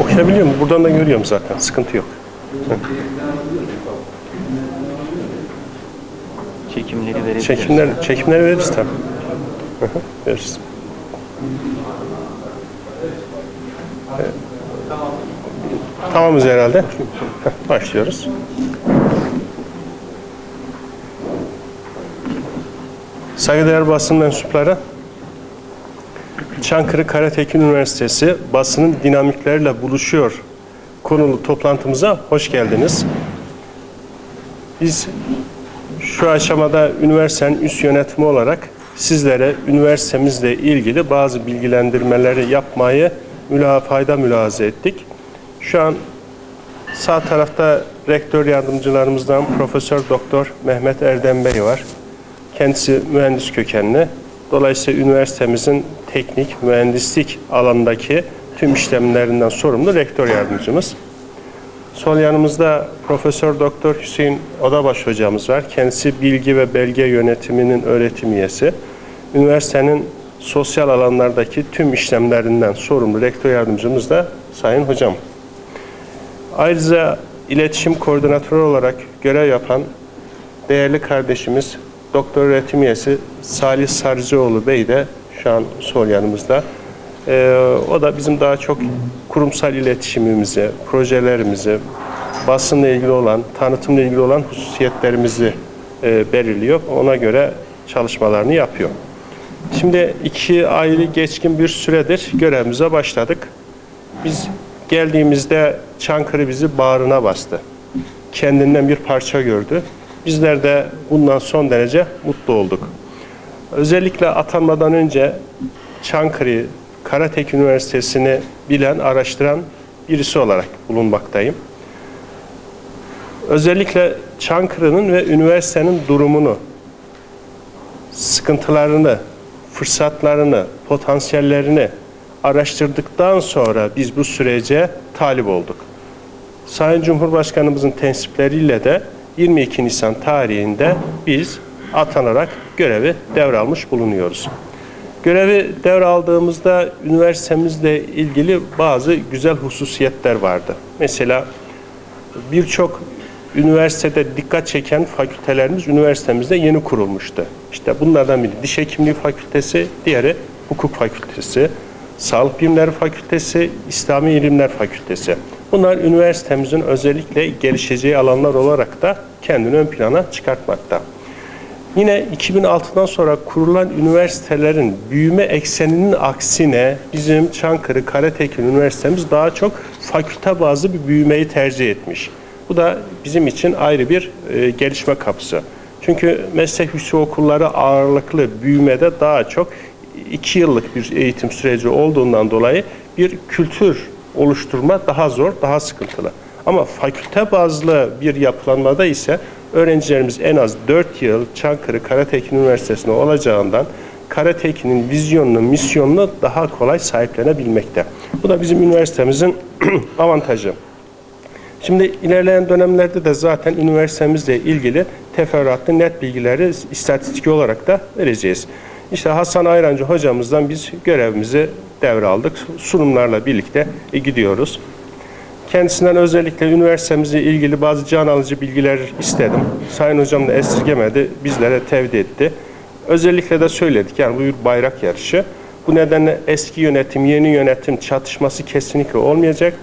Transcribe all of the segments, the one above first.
Okuyabiliyor mu? Buradan da görüyorum zaten. Sıkıntı yok. Çekimleri verebiliriz. Çekimler, çekimler veririz tabii. Hı hı, veririz. Evet. Tamamız herhalde. Başlıyoruz. Saygıdeğer basın mensupları, Çankırı Karatekin Üniversitesi basının dinamikleriyle buluşuyor konulu toplantımıza hoş geldiniz. Biz şu aşamada üniversitenin üst yönetimi olarak sizlere üniversitemizle ilgili bazı bilgilendirmeleri yapmayı müla fayda mülahaza ettik. Şu an sağ tarafta rektör yardımcılarımızdan Profesör Doktor Mehmet Erdem Bey var. Kendisi mühendis kökenli. Dolayısıyla üniversitemizin teknik, mühendislik alanındaki tüm işlemlerinden sorumlu rektör yardımcımız. Sol yanımızda Profesör Doktor Hüseyin Odabaş hocamız var. Kendisi bilgi ve belge yönetiminin öğretim üyesi. Üniversitenin sosyal alanlardaki tüm işlemlerinden sorumlu rektör yardımcımız da Sayın Hocam. Ayrıca iletişim koordinatörü olarak görev yapan değerli kardeşimiz Doktor öğretim üyesi Salih Sarıcıoğlu Bey de şu an sol yanımızda. Ee, o da bizim daha çok kurumsal iletişimimizi, projelerimizi, basınla ilgili olan, tanıtımla ilgili olan hususiyetlerimizi e, belirliyor. Ona göre çalışmalarını yapıyor. Şimdi iki aylı geçkin bir süredir görevimize başladık. Biz geldiğimizde Çankırı bizi bağrına bastı. Kendinden bir parça gördü. Bizler de bundan son derece mutlu olduk. Özellikle atanmadan önce Çankırı Karatek Üniversitesi'ni bilen, araştıran birisi olarak bulunmaktayım. Özellikle Çankırı'nın ve üniversitenin durumunu, sıkıntılarını, fırsatlarını, potansiyellerini araştırdıktan sonra biz bu sürece talip olduk. Sayın Cumhurbaşkanımızın tensipleriyle de 22 Nisan tarihinde biz atanarak görevi devralmış bulunuyoruz. Görevi devraldığımızda üniversitemizle ilgili bazı güzel hususiyetler vardı. Mesela birçok üniversitede dikkat çeken fakültelerimiz üniversitemizde yeni kurulmuştu. İşte bunlardan biri diş hekimliği fakültesi, diğeri hukuk fakültesi, sağlık bilimleri fakültesi, İslami ilimler fakültesi. Bunlar üniversitemizin özellikle gelişeceği alanlar olarak da kendini ön plana çıkartmakta. Yine 2006'dan sonra kurulan üniversitelerin büyüme ekseninin aksine bizim Çankırı Karatekin Üniversitemiz daha çok fakülte bazlı bir büyümeyi tercih etmiş. Bu da bizim için ayrı bir e, gelişme kapısı. Çünkü meslek yüksek okulları ağırlıklı büyümede daha çok iki yıllık bir eğitim süreci olduğundan dolayı bir kültür oluşturma daha zor, daha sıkıntılı. Ama fakülte bazlı bir yapılanmada ise öğrencilerimiz en az 4 yıl Çankırı Karatekin Üniversitesi'nde olacağından Karatekin'in vizyonunu, misyonunu daha kolay sahiplenebilmekte. Bu da bizim üniversitemizin avantajı. Şimdi ilerleyen dönemlerde de zaten üniversitemizle ilgili teferruatlı net bilgileri istatistik olarak da vereceğiz. İşte Hasan Ayrancı hocamızdan biz görevimizi devraldık. Sunumlarla birlikte gidiyoruz. Kendisinden özellikle üniversitemizle ilgili bazı can alıcı bilgiler istedim. Sayın hocam da esirgemedi, bizlere tevdi etti. Özellikle de söyledik yani bu bayrak yarışı. Bu nedenle eski yönetim, yeni yönetim çatışması kesinlikle olmayacak.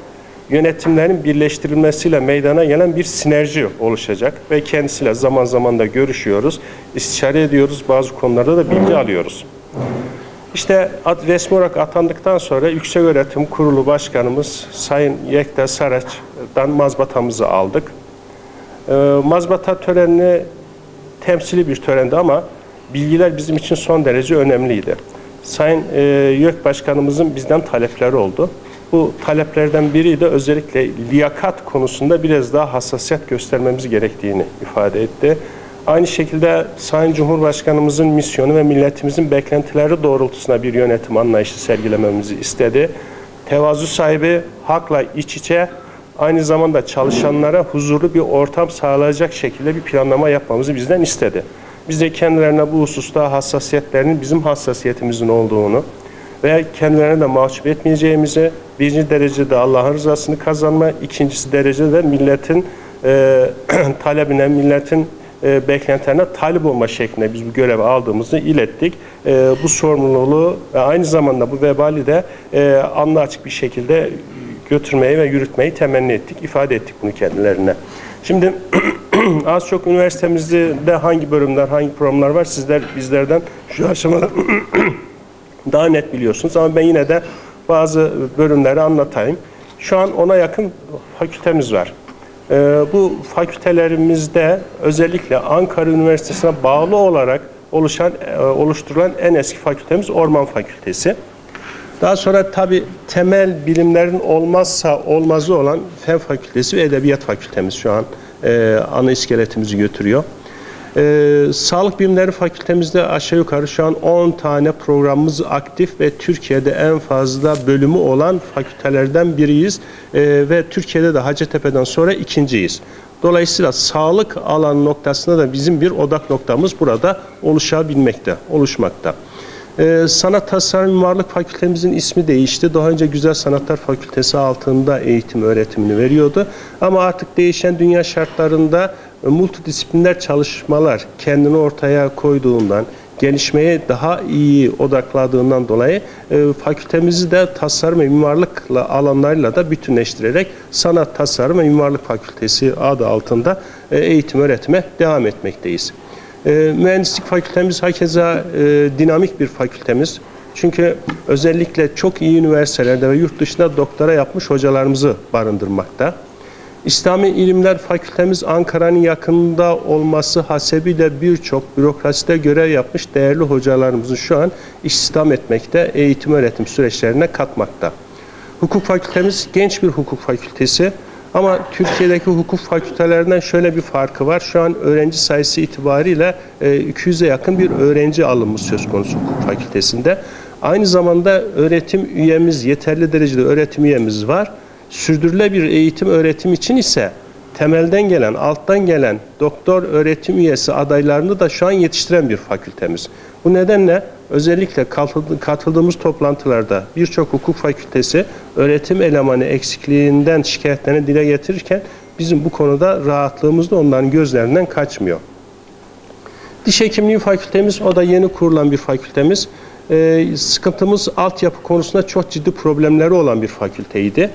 Yönetimlerin birleştirilmesiyle meydana gelen bir sinerji oluşacak ve kendisiyle zaman zaman da görüşüyoruz, istişare ediyoruz, bazı konularda da bilgi alıyoruz. İşte resmi olarak atandıktan sonra Yüksek Öğretim Kurulu Başkanımız Sayın Yekta Saraç'dan mazbatamızı aldık. Ee, mazbata törenini temsili bir törendi ama bilgiler bizim için son derece önemliydi. Sayın e, YÖK Başkanımızın bizden talepleri oldu. Bu taleplerden biri de özellikle liyakat konusunda biraz daha hassasiyet göstermemiz gerektiğini ifade etti. Aynı şekilde Sayın Cumhurbaşkanımızın misyonu ve milletimizin beklentileri doğrultusunda bir yönetim anlayışı sergilememizi istedi. Tevazu sahibi, hakla iç içe, aynı zamanda çalışanlara huzurlu bir ortam sağlayacak şekilde bir planlama yapmamızı bizden istedi. Biz de kendilerine bu hususta hassasiyetlerinin bizim hassasiyetimizin olduğunu ve kendilerine de mahcup etmeyeceğimizi, birinci derecede Allah'ın rızasını kazanma, ikincisi derecede de milletin e, talebine, milletin e, beklentilerine talip olma şeklinde biz bu görevi aldığımızı ilettik. E, bu sorumluluğu ve aynı zamanda bu vebali de e, anlı açık bir şekilde götürmeyi ve yürütmeyi temenni ettik, ifade ettik bunu kendilerine. Şimdi az çok üniversitemizde de hangi bölümler, hangi programlar var sizler bizlerden şu aşamada daha net biliyorsunuz ama ben yine de bazı bölümleri anlatayım. Şu an ona yakın fakültemiz var. Ee, bu fakültelerimizde özellikle Ankara Üniversitesi'ne bağlı olarak oluşan e, oluşturulan en eski fakültemiz Orman Fakültesi. Daha sonra tabi temel bilimlerin olmazsa olmazı olan Fen Fakültesi ve Edebiyat Fakültemiz şu an e, ana iskeletimizi götürüyor. Ee, Sağlık Bilimleri Fakültemizde aşağı yukarı şu an 10 tane programımız aktif ve Türkiye'de en fazla bölümü olan fakültelerden biriyiz. Ee, ve Türkiye'de de Hacettepe'den sonra ikinciyiz. Dolayısıyla sağlık alan noktasında da bizim bir odak noktamız burada oluşabilmekte, oluşmakta. Ee, Sanat Tasarım Mimarlık Fakültemizin ismi değişti. Daha önce Güzel Sanatlar Fakültesi altında eğitim öğretimini veriyordu. Ama artık değişen dünya şartlarında multidisipliner çalışmalar kendini ortaya koyduğundan, gelişmeye daha iyi odakladığından dolayı e, fakültemizi de tasarım ve mimarlıkla alanlarıyla da bütünleştirerek Sanat Tasarım ve Mimarlık Fakültesi adı altında e, eğitim öğretime devam etmekteyiz. E, mühendislik fakültemiz hakeza e, dinamik bir fakültemiz. Çünkü özellikle çok iyi üniversitelerde ve yurt dışında doktora yapmış hocalarımızı barındırmakta. İslami İlimler Fakültemiz Ankara'nın yakınında olması hasebiyle birçok bürokraside görev yapmış değerli hocalarımızı şu an istihdam etmekte, eğitim öğretim süreçlerine katmakta. Hukuk Fakültemiz genç bir hukuk fakültesi ama Türkiye'deki hukuk fakültelerinden şöyle bir farkı var. Şu an öğrenci sayısı itibariyle 200'e yakın bir öğrenci alımı söz konusu hukuk fakültesinde. Aynı zamanda öğretim üyemiz, yeterli derecede öğretim üyemiz var sürdürülebilir eğitim öğretim için ise temelden gelen, alttan gelen doktor öğretim üyesi adaylarını da şu an yetiştiren bir fakültemiz. Bu nedenle özellikle katıldığımız toplantılarda birçok hukuk fakültesi öğretim elemanı eksikliğinden şikayetlerini dile getirirken bizim bu konuda rahatlığımız da onların gözlerinden kaçmıyor. Diş hekimliği fakültemiz o da yeni kurulan bir fakültemiz. Ee, sıkıntımız altyapı konusunda çok ciddi problemleri olan bir fakülteydi.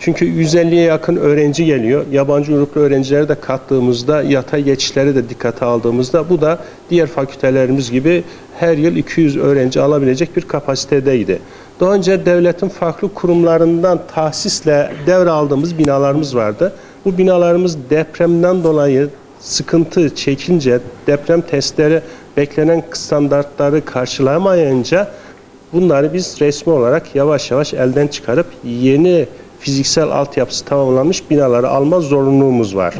Çünkü 150'ye yakın öğrenci geliyor. Yabancı uyruklu öğrencileri de kattığımızda, yatay geçişleri de dikkate aldığımızda bu da diğer fakültelerimiz gibi her yıl 200 öğrenci alabilecek bir kapasitedeydi. Daha önce devletin farklı kurumlarından tahsisle devraldığımız binalarımız vardı. Bu binalarımız depremden dolayı sıkıntı çekince, deprem testleri beklenen standartları karşılamayınca bunları biz resmi olarak yavaş yavaş elden çıkarıp yeni fiziksel altyapısı tamamlanmış binaları alma zorunluluğumuz var.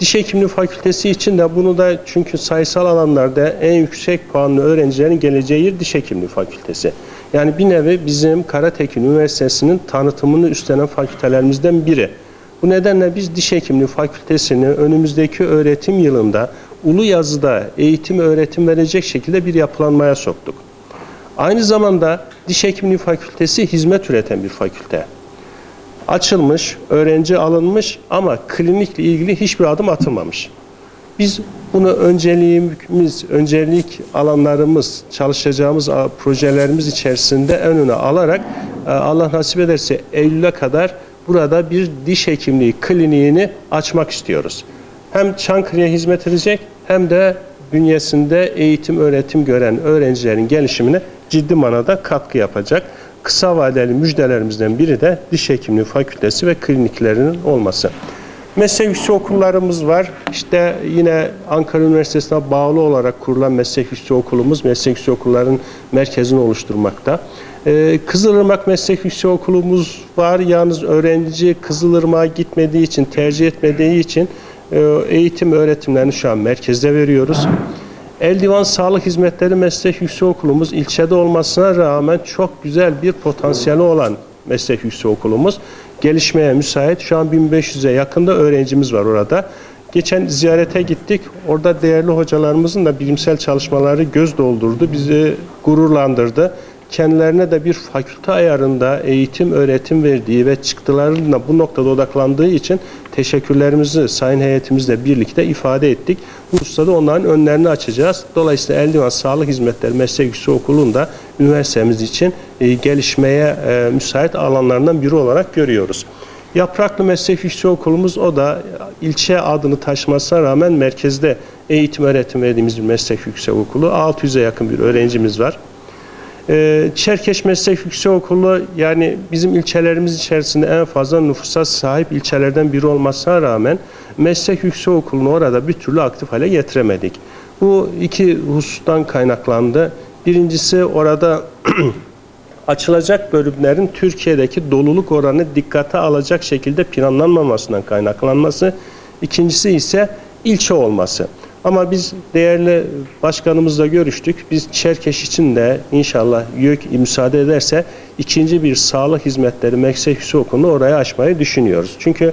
Diş hekimliği fakültesi için de bunu da çünkü sayısal alanlarda en yüksek puanlı öğrencilerin geleceği yer diş hekimliği fakültesi. Yani bir nevi bizim Karatekin Üniversitesi'nin tanıtımını üstlenen fakültelerimizden biri. Bu nedenle biz diş hekimliği fakültesini önümüzdeki öğretim yılında ulu yazıda eğitim öğretim verecek şekilde bir yapılanmaya soktuk. Aynı zamanda diş hekimliği fakültesi hizmet üreten bir fakülte açılmış, öğrenci alınmış ama klinikle ilgili hiçbir adım atılmamış. Biz bunu önceliğimiz, öncelik alanlarımız, çalışacağımız projelerimiz içerisinde en öne alarak e, Allah nasip ederse Eylül'e kadar burada bir diş hekimliği kliniğini açmak istiyoruz. Hem Çankırı'ya hizmet edecek hem de bünyesinde eğitim öğretim gören öğrencilerin gelişimine ciddi manada katkı yapacak kısa vadeli müjdelerimizden biri de diş hekimliği fakültesi ve kliniklerinin olması. Meslek yüksek okullarımız var. İşte yine Ankara Üniversitesi'ne bağlı olarak kurulan meslek yüksek okulumuz meslek yüksek okulların merkezini oluşturmakta. Ee, Kızılırmak Meslek Yüksek Okulumuz var. Yalnız öğrenci Kızılırmak'a gitmediği için, tercih etmediği için e, eğitim öğretimlerini şu an merkezde veriyoruz. Eldivan Sağlık Hizmetleri Meslek Yüksekokulumuz ilçede olmasına rağmen çok güzel bir potansiyeli olan meslek yüksekokulumuz. gelişmeye müsait. Şu an 1500'e yakında öğrencimiz var orada. Geçen ziyarete gittik. Orada değerli hocalarımızın da bilimsel çalışmaları göz doldurdu. Bizi gururlandırdı. Kendilerine de bir fakülte ayarında eğitim, öğretim verdiği ve çıktılarına bu noktada odaklandığı için teşekkürlerimizi sayın heyetimizle birlikte ifade ettik. Bu husustada onların önlerini açacağız. Dolayısıyla Eldivan Sağlık Hizmetleri Meslek Yüksek Okulu'nda üniversitemiz için e, gelişmeye e, müsait alanlarından biri olarak görüyoruz. Yapraklı Meslek Yüksek Okulumuz o da ilçe adını taşımasına rağmen merkezde eğitim öğretim verdiğimiz bir meslek yüksek okulu. 600'e yakın bir öğrencimiz var. Ee, Çerkeş Meslek Yüksek Okulu yani bizim ilçelerimiz içerisinde en fazla nüfusa sahip ilçelerden biri olmasına rağmen Meslek Yüksek Okulu'nu orada bir türlü aktif hale getiremedik. Bu iki husustan kaynaklandı. Birincisi orada açılacak bölümlerin Türkiye'deki doluluk oranı dikkate alacak şekilde planlanmamasından kaynaklanması. İkincisi ise ilçe olması. Ama biz değerli başkanımızla görüştük. Biz Çerkeş için de inşallah YÖK müsaade ederse ikinci bir sağlık hizmetleri meslek yüksek okulunu oraya açmayı düşünüyoruz. Çünkü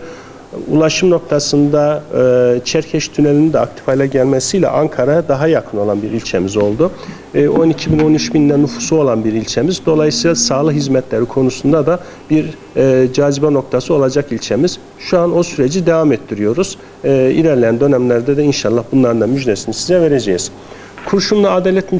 ulaşım noktasında e, Çerkeş Tüneli'nin de aktif hale gelmesiyle Ankara'ya daha yakın olan bir ilçemiz oldu. E, 12 bin 13 binle nüfusu olan bir ilçemiz. Dolayısıyla sağlık hizmetleri konusunda da bir e, cazibe noktası olacak ilçemiz. Şu an o süreci devam ettiriyoruz. E, ilerleyen dönemlerde de inşallah bunların da müjdesini size vereceğiz. Kurşunlu Adalet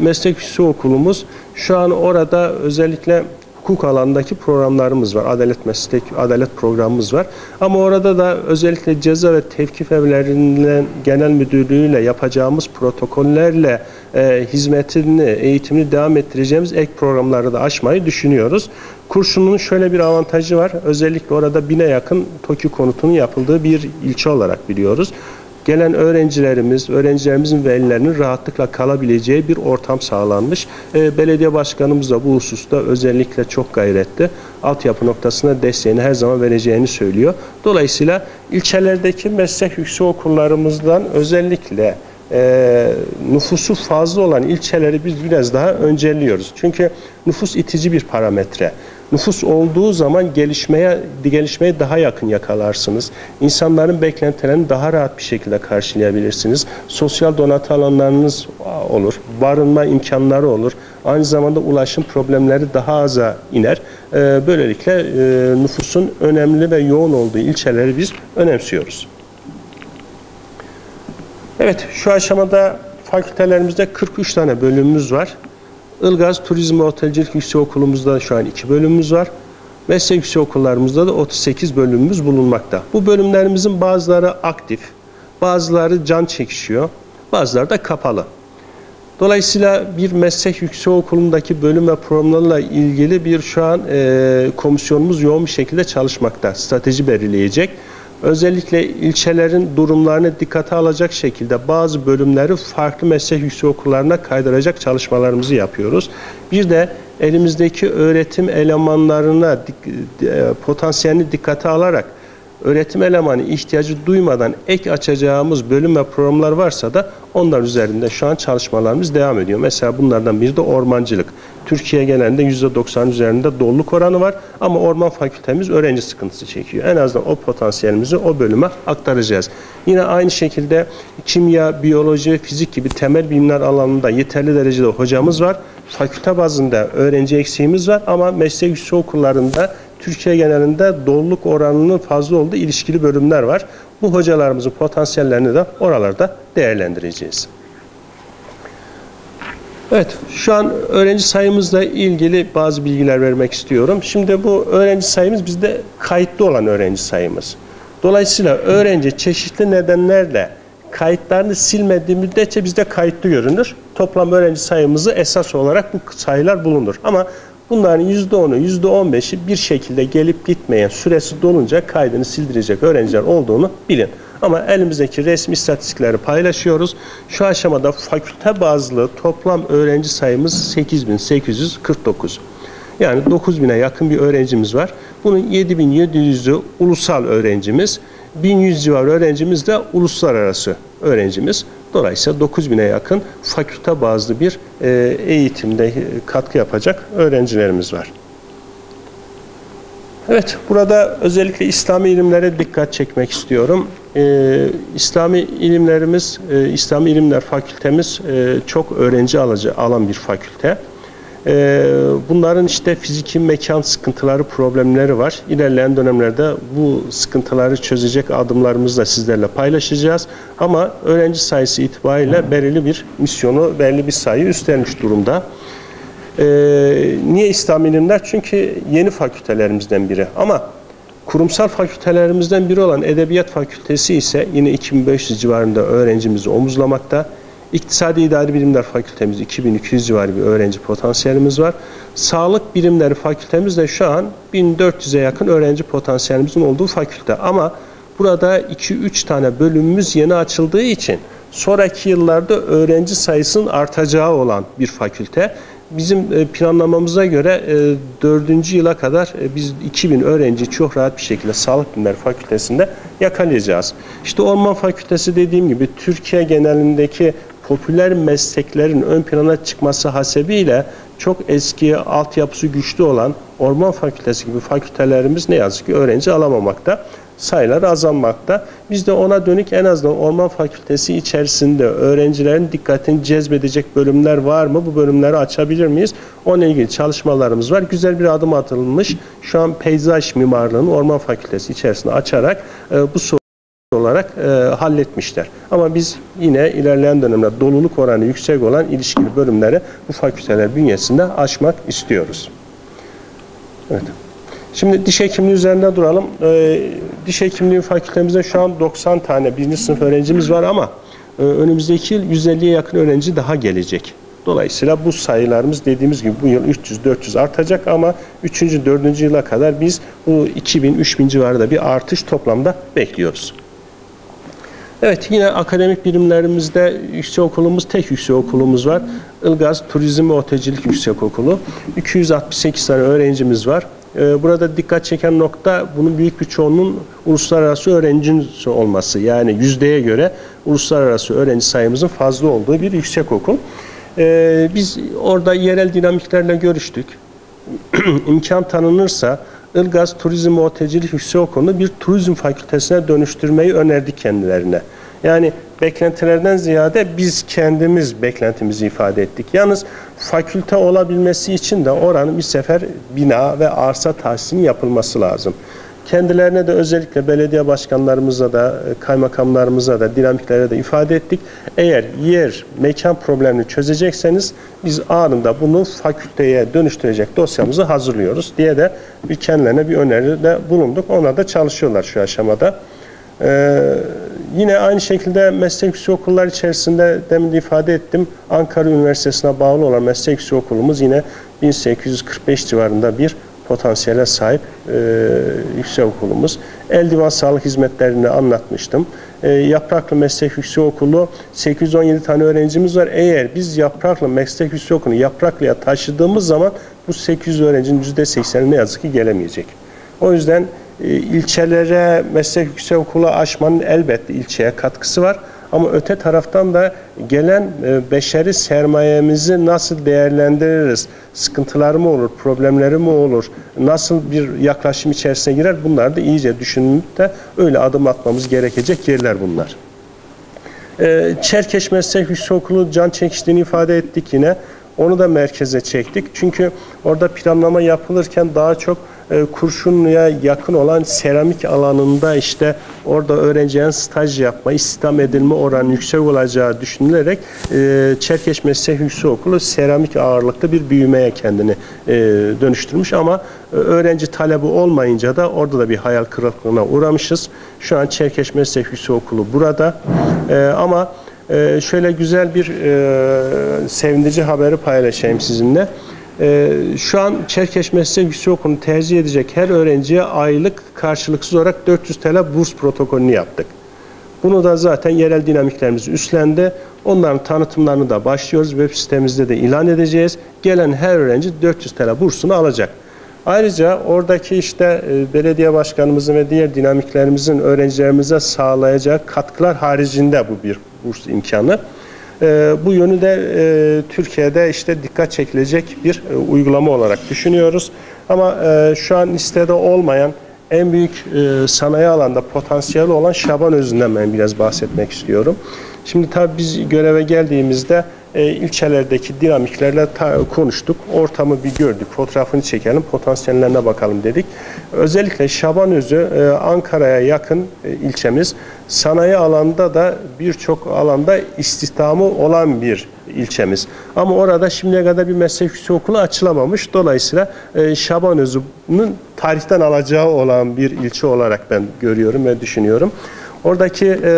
Meslek Yüksek Okulumuz şu an orada özellikle hukuk alanındaki programlarımız var. Adalet meslek, adalet programımız var. Ama orada da özellikle ceza ve tevkif evlerinin genel müdürlüğüyle yapacağımız protokollerle e, hizmetini, eğitimini devam ettireceğimiz ek programları da açmayı düşünüyoruz. Kurşun'un şöyle bir avantajı var. Özellikle orada bine yakın TOKİ konutunun yapıldığı bir ilçe olarak biliyoruz gelen öğrencilerimiz, öğrencilerimizin velilerinin rahatlıkla kalabileceği bir ortam sağlanmış. E, belediye başkanımız da bu hususta özellikle çok gayretli. Altyapı noktasında desteğini her zaman vereceğini söylüyor. Dolayısıyla ilçelerdeki meslek yüksek okullarımızdan özellikle e, nüfusu fazla olan ilçeleri biz biraz daha önceliyoruz. Çünkü nüfus itici bir parametre. Nüfus olduğu zaman gelişmeye gelişmeye daha yakın yakalarsınız. İnsanların beklentilerini daha rahat bir şekilde karşılayabilirsiniz. Sosyal donatı alanlarınız olur. Barınma imkanları olur. Aynı zamanda ulaşım problemleri daha aza iner. Ee, böylelikle e, nüfusun önemli ve yoğun olduğu ilçeleri biz önemsiyoruz. Evet, şu aşamada fakültelerimizde 43 tane bölümümüz var. Ilgaz Turizm ve Otelcilik Yüksek Okulumuzda şu an iki bölümümüz var. Meslek yüksek okullarımızda da 38 bölümümüz bulunmakta. Bu bölümlerimizin bazıları aktif, bazıları can çekişiyor, bazıları da kapalı. Dolayısıyla bir meslek yüksek okulundaki bölüm ve programlarla ilgili bir şu an e, komisyonumuz yoğun bir şekilde çalışmakta. Strateji belirleyecek. Özellikle ilçelerin durumlarını dikkate alacak şekilde bazı bölümleri farklı meslek yüksek okullarına kaydıracak çalışmalarımızı yapıyoruz. Bir de elimizdeki öğretim elemanlarına e, potansiyelini dikkate alarak öğretim elemanı ihtiyacı duymadan ek açacağımız bölüm ve programlar varsa da onlar üzerinde şu an çalışmalarımız devam ediyor. Mesela bunlardan biri de ormancılık. Türkiye genelinde %90 üzerinde doluluk oranı var ama orman fakültemiz öğrenci sıkıntısı çekiyor. En azından o potansiyelimizi o bölüme aktaracağız. Yine aynı şekilde kimya, biyoloji, fizik gibi temel bilimler alanında yeterli derecede hocamız var. Fakülte bazında öğrenci eksiğimiz var ama meslek yüksek okullarında Türkiye genelinde doluluk oranının fazla olduğu ilişkili bölümler var. Bu hocalarımızın potansiyellerini de oralarda değerlendireceğiz. Evet, şu an öğrenci sayımızla ilgili bazı bilgiler vermek istiyorum. Şimdi bu öğrenci sayımız bizde kayıtlı olan öğrenci sayımız. Dolayısıyla öğrenci çeşitli nedenlerle kayıtlarını silmediği müddetçe bizde kayıtlı görünür. Toplam öğrenci sayımızı esas olarak bu sayılar bulunur. Ama bunların %10'u, %15'i bir şekilde gelip gitmeyen süresi dolunca kaydını sildirecek öğrenciler olduğunu bilin. Ama elimizdeki resmi istatistikleri paylaşıyoruz. Şu aşamada fakülte bazlı toplam öğrenci sayımız 8849. Yani 9000'e yakın bir öğrencimiz var. Bunun 7700'ü ulusal öğrencimiz, 1100 civar öğrencimiz de uluslararası öğrencimiz. Dolayısıyla 9000'e yakın fakülte bazlı bir e, eğitimde katkı yapacak öğrencilerimiz var. Evet, burada özellikle İslami ilimlere dikkat çekmek istiyorum. Ee, İslami ilimlerimiz, e, İslami ilimler fakültemiz e, çok öğrenci alıcı alan bir fakülte. E, bunların işte fiziki mekan sıkıntıları, problemleri var. İlerleyen dönemlerde bu sıkıntıları çözecek adımlarımızı da sizlerle paylaşacağız. Ama öğrenci sayısı itibariyle belirli bir misyonu, belirli bir sayı üstlenmiş durumda. Ee, niye İslam ilimler? Çünkü yeni fakültelerimizden biri. Ama kurumsal fakültelerimizden biri olan Edebiyat Fakültesi ise yine 2500 civarında öğrencimizi omuzlamakta. İktisadi İdari Bilimler Fakültemiz 2200 civarı bir öğrenci potansiyelimiz var. Sağlık Bilimleri Fakültemiz de şu an 1400'e yakın öğrenci potansiyelimizin olduğu fakülte. Ama burada 2-3 tane bölümümüz yeni açıldığı için sonraki yıllarda öğrenci sayısının artacağı olan bir fakülte. Bizim e, planlamamıza göre 4. E, yıla kadar e, biz 2000 öğrenci çok rahat bir şekilde Sağlık Bilimleri Fakültesinde yakalayacağız. İşte Orman Fakültesi dediğim gibi Türkiye genelindeki popüler mesleklerin ön plana çıkması hasebiyle çok eski altyapısı güçlü olan Orman Fakültesi gibi fakültelerimiz ne yazık ki öğrenci alamamakta sayılar azalmakta. Biz de ona dönük en azından Orman Fakültesi içerisinde öğrencilerin dikkatini cezbedecek bölümler var mı? Bu bölümleri açabilir miyiz? Onunla ilgili çalışmalarımız var. Güzel bir adım atılmış. Şu an peyzaj mimarlığını Orman Fakültesi içerisinde açarak e, bu soru olarak halletmişler. Ama biz yine ilerleyen dönemde doluluk oranı yüksek olan ilişkili bölümleri bu fakülteler bünyesinde açmak istiyoruz. Evet. Şimdi diş hekimliği üzerinde duralım. Ee, diş hekimliği fakültemizde şu an 90 tane birinci sınıf öğrencimiz var ama e, önümüzdeki yıl 150'ye yakın öğrenci daha gelecek. Dolayısıyla bu sayılarımız dediğimiz gibi bu yıl 300-400 artacak ama 3. 4. yıla kadar biz bu 2000-3000 civarında bir artış toplamda bekliyoruz. Evet yine akademik birimlerimizde yüksek okulumuz tek yüksek okulumuz var. Ilgaz Turizm ve Otelcilik Yüksekokulu. 268 tane öğrencimiz var. Ee, burada dikkat çeken nokta bunun büyük bir çoğunluğun uluslararası öğrencisi olması. Yani yüzdeye göre uluslararası öğrenci sayımızın fazla olduğu bir yüksek okul. Ee, biz orada yerel dinamiklerle görüştük. İmkan tanınırsa Ilgaz Turizm ve Otelcilik Yüksekokulu'nu bir turizm fakültesine dönüştürmeyi önerdik kendilerine. Yani beklentilerden ziyade biz kendimiz beklentimizi ifade ettik. Yalnız fakülte olabilmesi için de oranın bir sefer bina ve arsa tahsisinin yapılması lazım. Kendilerine de özellikle belediye başkanlarımıza da, kaymakamlarımıza da, dinamiklere de ifade ettik. Eğer yer, mekan problemini çözecekseniz biz anında bunu fakülteye dönüştürecek dosyamızı hazırlıyoruz diye de bir kendilerine bir öneride bulunduk. Ona da çalışıyorlar şu aşamada. Ee, yine aynı şekilde meslek yüksek okullar içerisinde demin ifade ettim. Ankara Üniversitesi'ne bağlı olan meslek yüksek okulumuz yine 1845 civarında bir potansiyele sahip e, yüksek okulumuz. Eldivan sağlık hizmetlerini anlatmıştım. E, Yapraklı Meslek Yüksek Okulu 817 tane öğrencimiz var. Eğer biz Yapraklı Meslek Yüksek Okulu'nu Yapraklı'ya taşıdığımız zaman bu 800 öğrencinin %80'i ne yazık ki gelemeyecek. O yüzden e, ilçelere meslek yüksek okulu açmanın elbette ilçeye katkısı var. Ama öte taraftan da gelen e, beşeri sermayemizi nasıl değerlendiririz? Sıkıntıları mı olur, problemleri mi olur? Nasıl bir yaklaşım içerisine girer? Bunlar da iyice düşünüp de öyle adım atmamız gerekecek yerler bunlar. E, Çerkeş Meslek Yüksekokulu can çekiştiğini ifade ettik yine. Onu da merkeze çektik. Çünkü orada planlama yapılırken daha çok e, Kurşunlu'ya yakın olan seramik alanında işte orada öğrencilerin staj yapma, istihdam edilme oranı yüksek olacağı düşünülerek e, Çerkeş Meslek Yüksekokulu seramik ağırlıklı bir büyümeye kendini e, dönüştürmüş ama öğrenci talebi olmayınca da orada da bir hayal kırıklığına uğramışız. Şu an Çerkeş Meslek Yüksekokulu burada ama şöyle güzel bir sevindirici haberi paylaşayım sizinle. Ee, şu an Çerkeş Meslek Yüksekokulu'nu tercih edecek her öğrenciye aylık karşılıksız olarak 400 TL burs protokolünü yaptık. Bunu da zaten yerel dinamiklerimiz üstlendi. Onların tanıtımlarını da başlıyoruz. Web sitemizde de ilan edeceğiz. Gelen her öğrenci 400 TL bursunu alacak. Ayrıca oradaki işte e, belediye başkanımızın ve diğer dinamiklerimizin öğrencilerimize sağlayacağı katkılar haricinde bu bir burs imkanı. E, bu yönü de e, Türkiye'de işte dikkat çekilecek bir e, uygulama olarak düşünüyoruz. Ama e, şu an listede olmayan en büyük e, sanayi alanda potansiyeli olan Şaban Özü'nden ben biraz bahsetmek istiyorum. Şimdi tabii biz göreve geldiğimizde e, ilçelerdeki dinamiklerle konuştuk. Ortamı bir gördük, fotoğrafını çekelim, potansiyellerine bakalım dedik. Özellikle Şabanözü e, Ankara'ya yakın e, ilçemiz. Sanayi alanda da birçok alanda istihdamı olan bir ilçemiz. Ama orada şimdiye kadar bir meslek yüksek okulu açılamamış. Dolayısıyla e, Şabanözü'nün tarihten alacağı olan bir ilçe olarak ben görüyorum ve düşünüyorum. Oradaki e,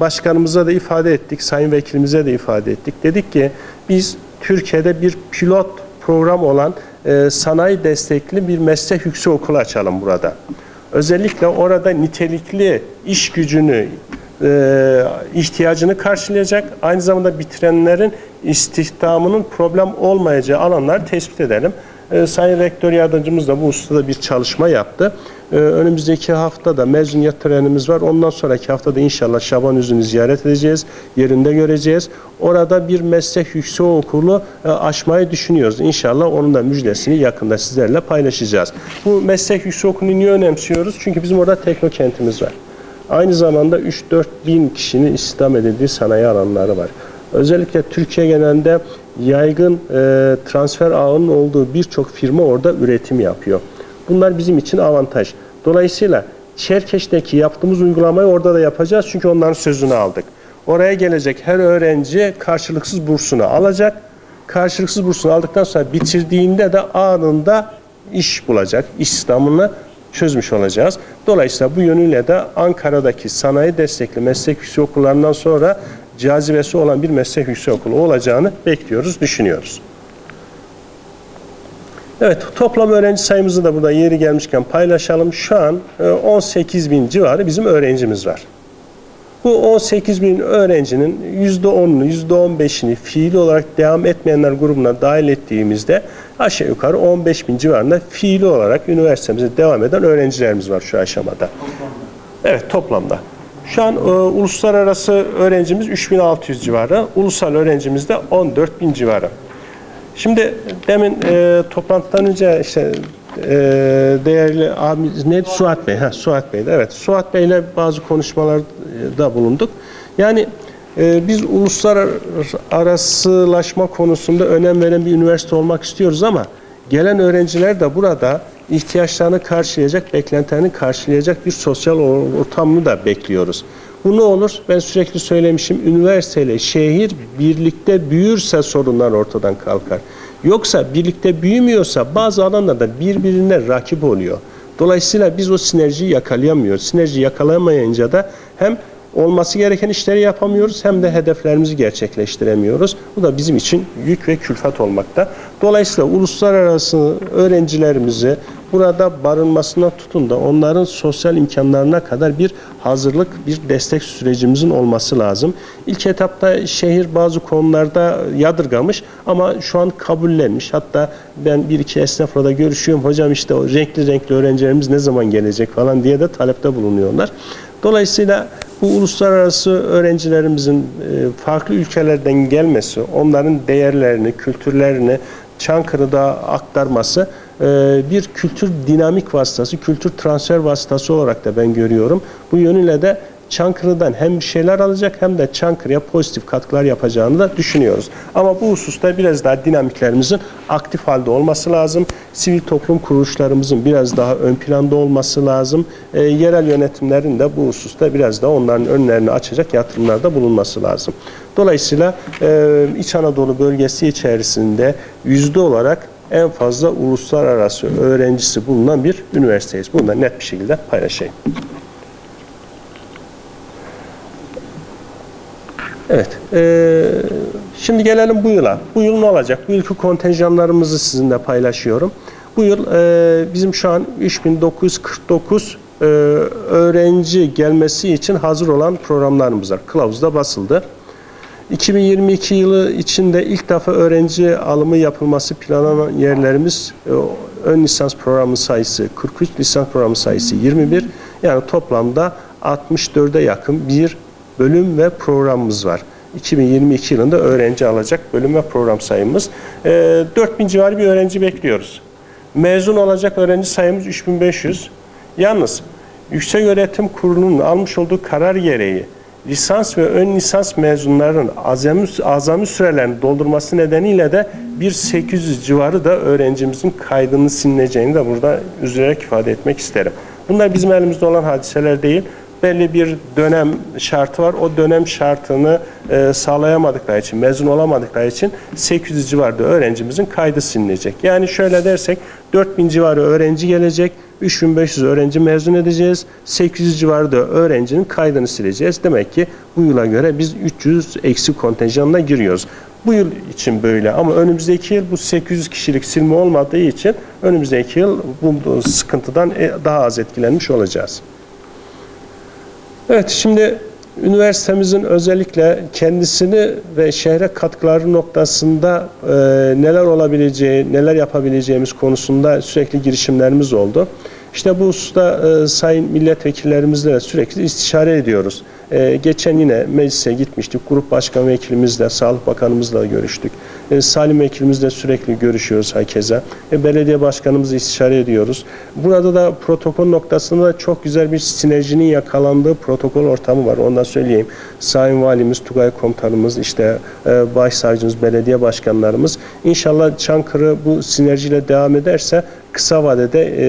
başkanımıza da ifade ettik, sayın vekilimize de ifade ettik. Dedik ki biz Türkiye'de bir pilot program olan e, sanayi destekli bir meslek yüksek okulu açalım burada. Özellikle orada nitelikli iş gücünü, e, ihtiyacını karşılayacak, aynı zamanda bitirenlerin istihdamının problem olmayacağı alanlar tespit edelim. E, Sayın Rektör Yardımcımız da bu hususta bir çalışma yaptı. E, önümüzdeki hafta da mezuniyet törenimiz var. Ondan sonraki haftada inşallah Şaban Üzü'nü ziyaret edeceğiz. Yerinde göreceğiz. Orada bir meslek yüksek okulu e, açmayı düşünüyoruz. İnşallah onun da müjdesini yakında sizlerle paylaşacağız. Bu meslek yüksek okulunu niye önemsiyoruz? Çünkü bizim orada teknokentimiz var. Aynı zamanda 3-4 bin kişinin istihdam edildiği sanayi alanları var. Özellikle Türkiye genelinde yaygın e, transfer ağının olduğu birçok firma orada üretim yapıyor. Bunlar bizim için avantaj. Dolayısıyla Çerkeş'teki yaptığımız uygulamayı orada da yapacağız çünkü onların sözünü aldık. Oraya gelecek her öğrenci karşılıksız bursunu alacak. Karşılıksız bursunu aldıktan sonra bitirdiğinde de anında iş bulacak. İstihdamını çözmüş olacağız. Dolayısıyla bu yönüyle de Ankara'daki sanayi destekli meslek yüksek okullarından sonra cazibesi olan bir meslek yüksek okulu olacağını bekliyoruz, düşünüyoruz. Evet, toplam öğrenci sayımızı da burada yeri gelmişken paylaşalım. Şu an e, 18 bin civarı bizim öğrencimiz var. Bu 18 bin öğrencinin %10'unu, %15'ini fiili olarak devam etmeyenler grubuna dahil ettiğimizde aşağı yukarı 15 bin civarında fiili olarak üniversitemize devam eden öğrencilerimiz var şu aşamada. Evet toplamda. Şu an e, uluslararası öğrencimiz 3600 civarı, ulusal öğrencimiz de 14000 civarı. Şimdi demin e, toplantıdan önce işte e, değerli abimiz neydi? Suat Bey. Ha, Suat Bey'di. Evet. Suat Bey'le bazı konuşmalarda bulunduk. Yani e, biz uluslararasılaşma konusunda önem veren bir üniversite olmak istiyoruz ama gelen öğrenciler de burada ihtiyaçlarını karşılayacak, beklentilerini karşılayacak bir sosyal ortamını da bekliyoruz. Bu ne olur? Ben sürekli söylemişim. Üniversiteyle şehir birlikte büyürse sorunlar ortadan kalkar. Yoksa birlikte büyümüyorsa bazı alanlarda birbirine rakip oluyor. Dolayısıyla biz o sinerjiyi yakalayamıyoruz. Sinerji yakalayamayınca da hem olması gereken işleri yapamıyoruz hem de hedeflerimizi gerçekleştiremiyoruz. Bu da bizim için yük ve külfet olmakta. Dolayısıyla uluslararası öğrencilerimizi burada barınmasına tutun da onların sosyal imkanlarına kadar bir hazırlık, bir destek sürecimizin olması lazım. İlk etapta şehir bazı konularda yadırgamış ama şu an kabullenmiş. Hatta ben bir iki esnafla da görüşüyorum. Hocam işte o renkli renkli öğrencilerimiz ne zaman gelecek falan diye de talepte bulunuyorlar. Dolayısıyla bu uluslararası öğrencilerimizin e, farklı ülkelerden gelmesi, onların değerlerini, kültürlerini Çankırı'da aktarması bir kültür dinamik vasıtası, kültür transfer vasıtası olarak da ben görüyorum. Bu yönüyle de Çankırı'dan hem bir şeyler alacak hem de Çankırı'ya pozitif katkılar yapacağını da düşünüyoruz. Ama bu hususta biraz daha dinamiklerimizin aktif halde olması lazım. Sivil toplum kuruluşlarımızın biraz daha ön planda olması lazım. E, yerel yönetimlerin de bu hususta biraz daha onların önlerini açacak yatırımlarda bulunması lazım. Dolayısıyla e, İç Anadolu bölgesi içerisinde yüzde olarak en fazla uluslararası öğrencisi bulunan bir üniversiteyiz. Bunu da net bir şekilde paylaşayım. Evet. E, şimdi gelelim bu yıla. Bu yıl ne olacak? Bu yılki kontenjanlarımızı sizinle paylaşıyorum. Bu yıl e, bizim şu an 3949 e, öğrenci gelmesi için hazır olan programlarımız var. Kılavuzda basıldı. 2022 yılı içinde ilk defa öğrenci alımı yapılması planlanan yerlerimiz e, ön lisans programı sayısı 43, lisans programı sayısı 21. Yani toplamda 64'e yakın bir bölüm ve programımız var. 2022 yılında öğrenci alacak bölüm ve program sayımız. E, 4000 civarı bir öğrenci bekliyoruz. Mezun olacak öğrenci sayımız 3500. Yalnız Yüksek Öğretim Kurulu'nun almış olduğu karar gereği lisans ve ön lisans mezunlarının azami, azami sürelerini doldurması nedeniyle de bir 800 civarı da öğrencimizin kaydını silineceğini de burada üzülerek ifade etmek isterim. Bunlar bizim elimizde olan hadiseler değil. Belli bir dönem şartı var. O dönem şartını e, sağlayamadıkları için, mezun olamadıkları için 800 civarında öğrencimizin kaydı silinecek. Yani şöyle dersek 4000 civarı öğrenci gelecek, 3500 öğrenci mezun edeceğiz. 800 civarında öğrencinin kaydını sileceğiz. Demek ki bu yıla göre biz 300 eksi kontenjanına giriyoruz. Bu yıl için böyle ama önümüzdeki yıl bu 800 kişilik silme olmadığı için önümüzdeki yıl bu sıkıntıdan e, daha az etkilenmiş olacağız. Evet şimdi üniversitemizin özellikle kendisini ve şehre katkıları noktasında e, neler olabileceği, neler yapabileceğimiz konusunda sürekli girişimlerimiz oldu. İşte bu hususta e, sayın milletvekillerimizle sürekli istişare ediyoruz. E, geçen yine meclise gitmiştik. Grup başkan vekilimizle, Sağlık Bakanımızla görüştük. E, Salim vekilimizle sürekli görüşüyoruz hakeza. E, belediye başkanımızla istişare ediyoruz. Burada da protokol noktasında çok güzel bir sinerjinin yakalandığı protokol ortamı var. Ondan söyleyeyim. Sayın Valimiz, Tugay Komutanımız, işte e, Başsavcımız, belediye başkanlarımız. İnşallah Çankırı bu sinerjiyle devam ederse kısa vadede e,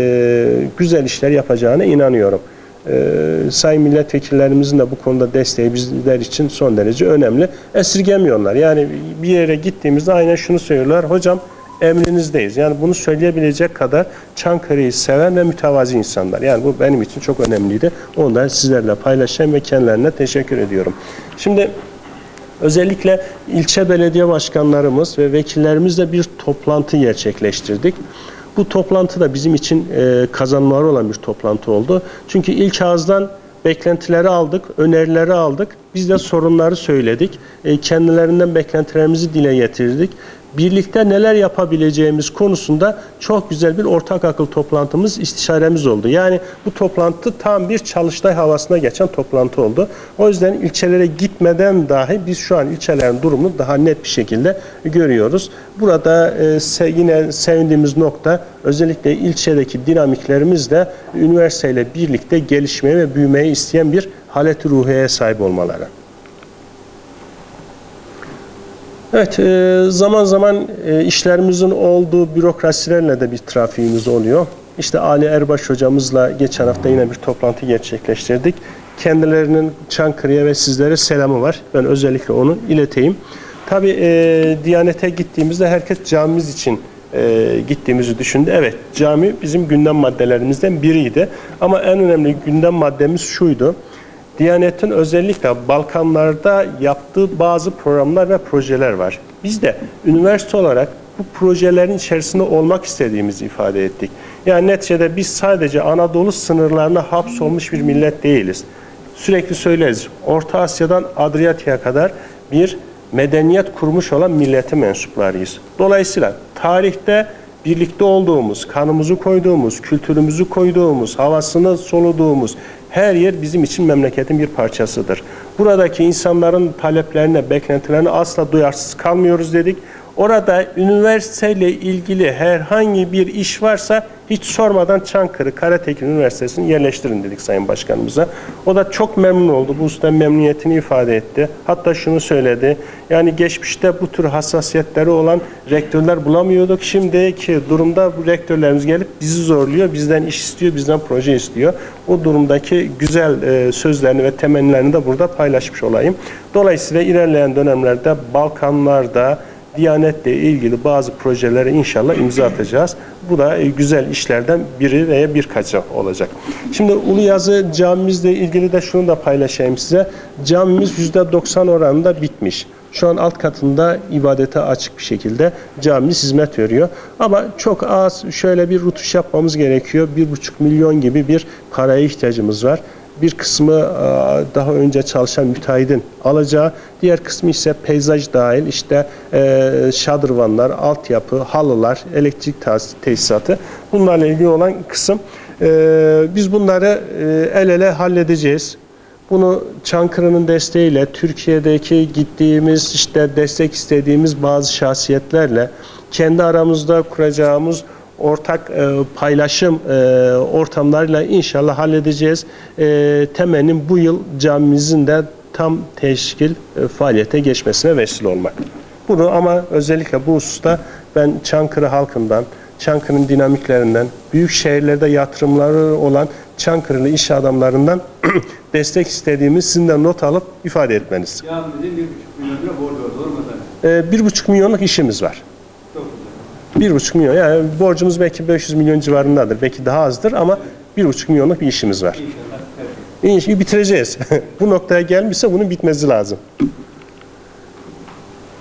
güzel işler yapacağına inanıyorum. E, sayın milletvekillerimizin de bu konuda desteği bizler için son derece önemli. Esirgemiyorlar. Yani bir yere gittiğimizde aynen şunu söylüyorlar. Hocam emrinizdeyiz. Yani bunu söyleyebilecek kadar Çankırı'yı seven ve mütevazi insanlar. Yani bu benim için çok önemliydi. Onu da sizlerle paylaşayım ve kendilerine teşekkür ediyorum. Şimdi özellikle ilçe belediye başkanlarımız ve vekillerimizle bir toplantı gerçekleştirdik. Bu toplantı da bizim için e, kazanmaları olan bir toplantı oldu. Çünkü ilk ağızdan beklentileri aldık, önerileri aldık. Biz de sorunları söyledik. E, kendilerinden beklentilerimizi dile getirdik birlikte neler yapabileceğimiz konusunda çok güzel bir ortak akıl toplantımız, istişaremiz oldu. Yani bu toplantı tam bir çalıştay havasına geçen toplantı oldu. O yüzden ilçelere gitmeden dahi biz şu an ilçelerin durumunu daha net bir şekilde görüyoruz. Burada e, yine sevindiğimiz nokta özellikle ilçedeki dinamiklerimiz de üniversiteyle birlikte gelişmeye ve büyümeyi isteyen bir halet ruhiyeye sahip olmaları. Evet, e, zaman zaman e, işlerimizin olduğu bürokrasilerle de bir trafiğimiz oluyor. İşte Ali Erbaş hocamızla geçen hafta yine bir toplantı gerçekleştirdik. Kendilerinin Çankırı'ya ve sizlere selamı var. Ben özellikle onu ileteyim. Tabii e, Diyanet'e gittiğimizde herkes camimiz için e, gittiğimizi düşündü. Evet, cami bizim gündem maddelerimizden biriydi. Ama en önemli gündem maddemiz şuydu. Diyanet'in özellikle Balkanlarda yaptığı bazı programlar ve projeler var. Biz de üniversite olarak bu projelerin içerisinde olmak istediğimizi ifade ettik. Yani neticede biz sadece Anadolu sınırlarına hapsolmuş bir millet değiliz. Sürekli söyleriz. Orta Asya'dan Adriyatik'e kadar bir medeniyet kurmuş olan millete mensuplarıyız. Dolayısıyla tarihte birlikte olduğumuz, kanımızı koyduğumuz, kültürümüzü koyduğumuz, havasını soluduğumuz, her yer bizim için memleketin bir parçasıdır. Buradaki insanların taleplerine, beklentilerine asla duyarsız kalmıyoruz dedik. Orada üniversiteyle ilgili herhangi bir iş varsa hiç sormadan Çankırı Karatekin Üniversitesi'ni yerleştirin dedik Sayın Başkanımıza. O da çok memnun oldu. Bu usta memnuniyetini ifade etti. Hatta şunu söyledi. Yani geçmişte bu tür hassasiyetleri olan rektörler bulamıyorduk. Şimdiki durumda bu rektörlerimiz gelip bizi zorluyor. Bizden iş istiyor, bizden proje istiyor. O durumdaki güzel e, sözlerini ve temennilerini de burada paylaşmış olayım. Dolayısıyla ilerleyen dönemlerde Balkanlarda, Diyanetle ilgili bazı projelere inşallah imza atacağız. Bu da e, güzel işlerden biri veya birkaçı olacak. Şimdi Uluyazı camimizle ilgili de şunu da paylaşayım size. Camimiz %90 oranında bitmiş. Şu an alt katında ibadete açık bir şekilde camimiz hizmet veriyor. Ama çok az şöyle bir rutuş yapmamız gerekiyor. 1,5 milyon gibi bir paraya ihtiyacımız var. Bir kısmı e, daha önce çalışan müteahhidin alacağı, diğer kısmı ise peyzaj dahil işte e, şadırvanlar, altyapı, halılar, elektrik tesisatı bunlarla ilgili olan kısım. E, biz bunları el ele halledeceğiz. Bunu Çankırı'nın desteğiyle, Türkiye'deki gittiğimiz, işte destek istediğimiz bazı şahsiyetlerle, kendi aramızda kuracağımız ortak e, paylaşım e, ortamlarıyla inşallah halledeceğiz. E, temennim bu yıl camimizin de tam teşkil e, faaliyete geçmesine vesile olmak. Bunu ama özellikle bu hususta ben Çankırı halkından, Çankırı'nın dinamiklerinden, büyük şehirlerde yatırımları olan Çankırılı iş adamlarından destek istediğimiz sizin de not alıp ifade etmeniz. Bir buçuk milyon lira borcu var. Doğru mu? Ee, bir buçuk milyonluk işimiz var. Çok güzel. Bir buçuk milyon yani borcumuz belki 500 milyon civarındadır. Belki daha azdır ama bir buçuk milyonluk bir işimiz var. İnşallah bitireceğiz. Bu noktaya gelmişse bunun bitmesi lazım.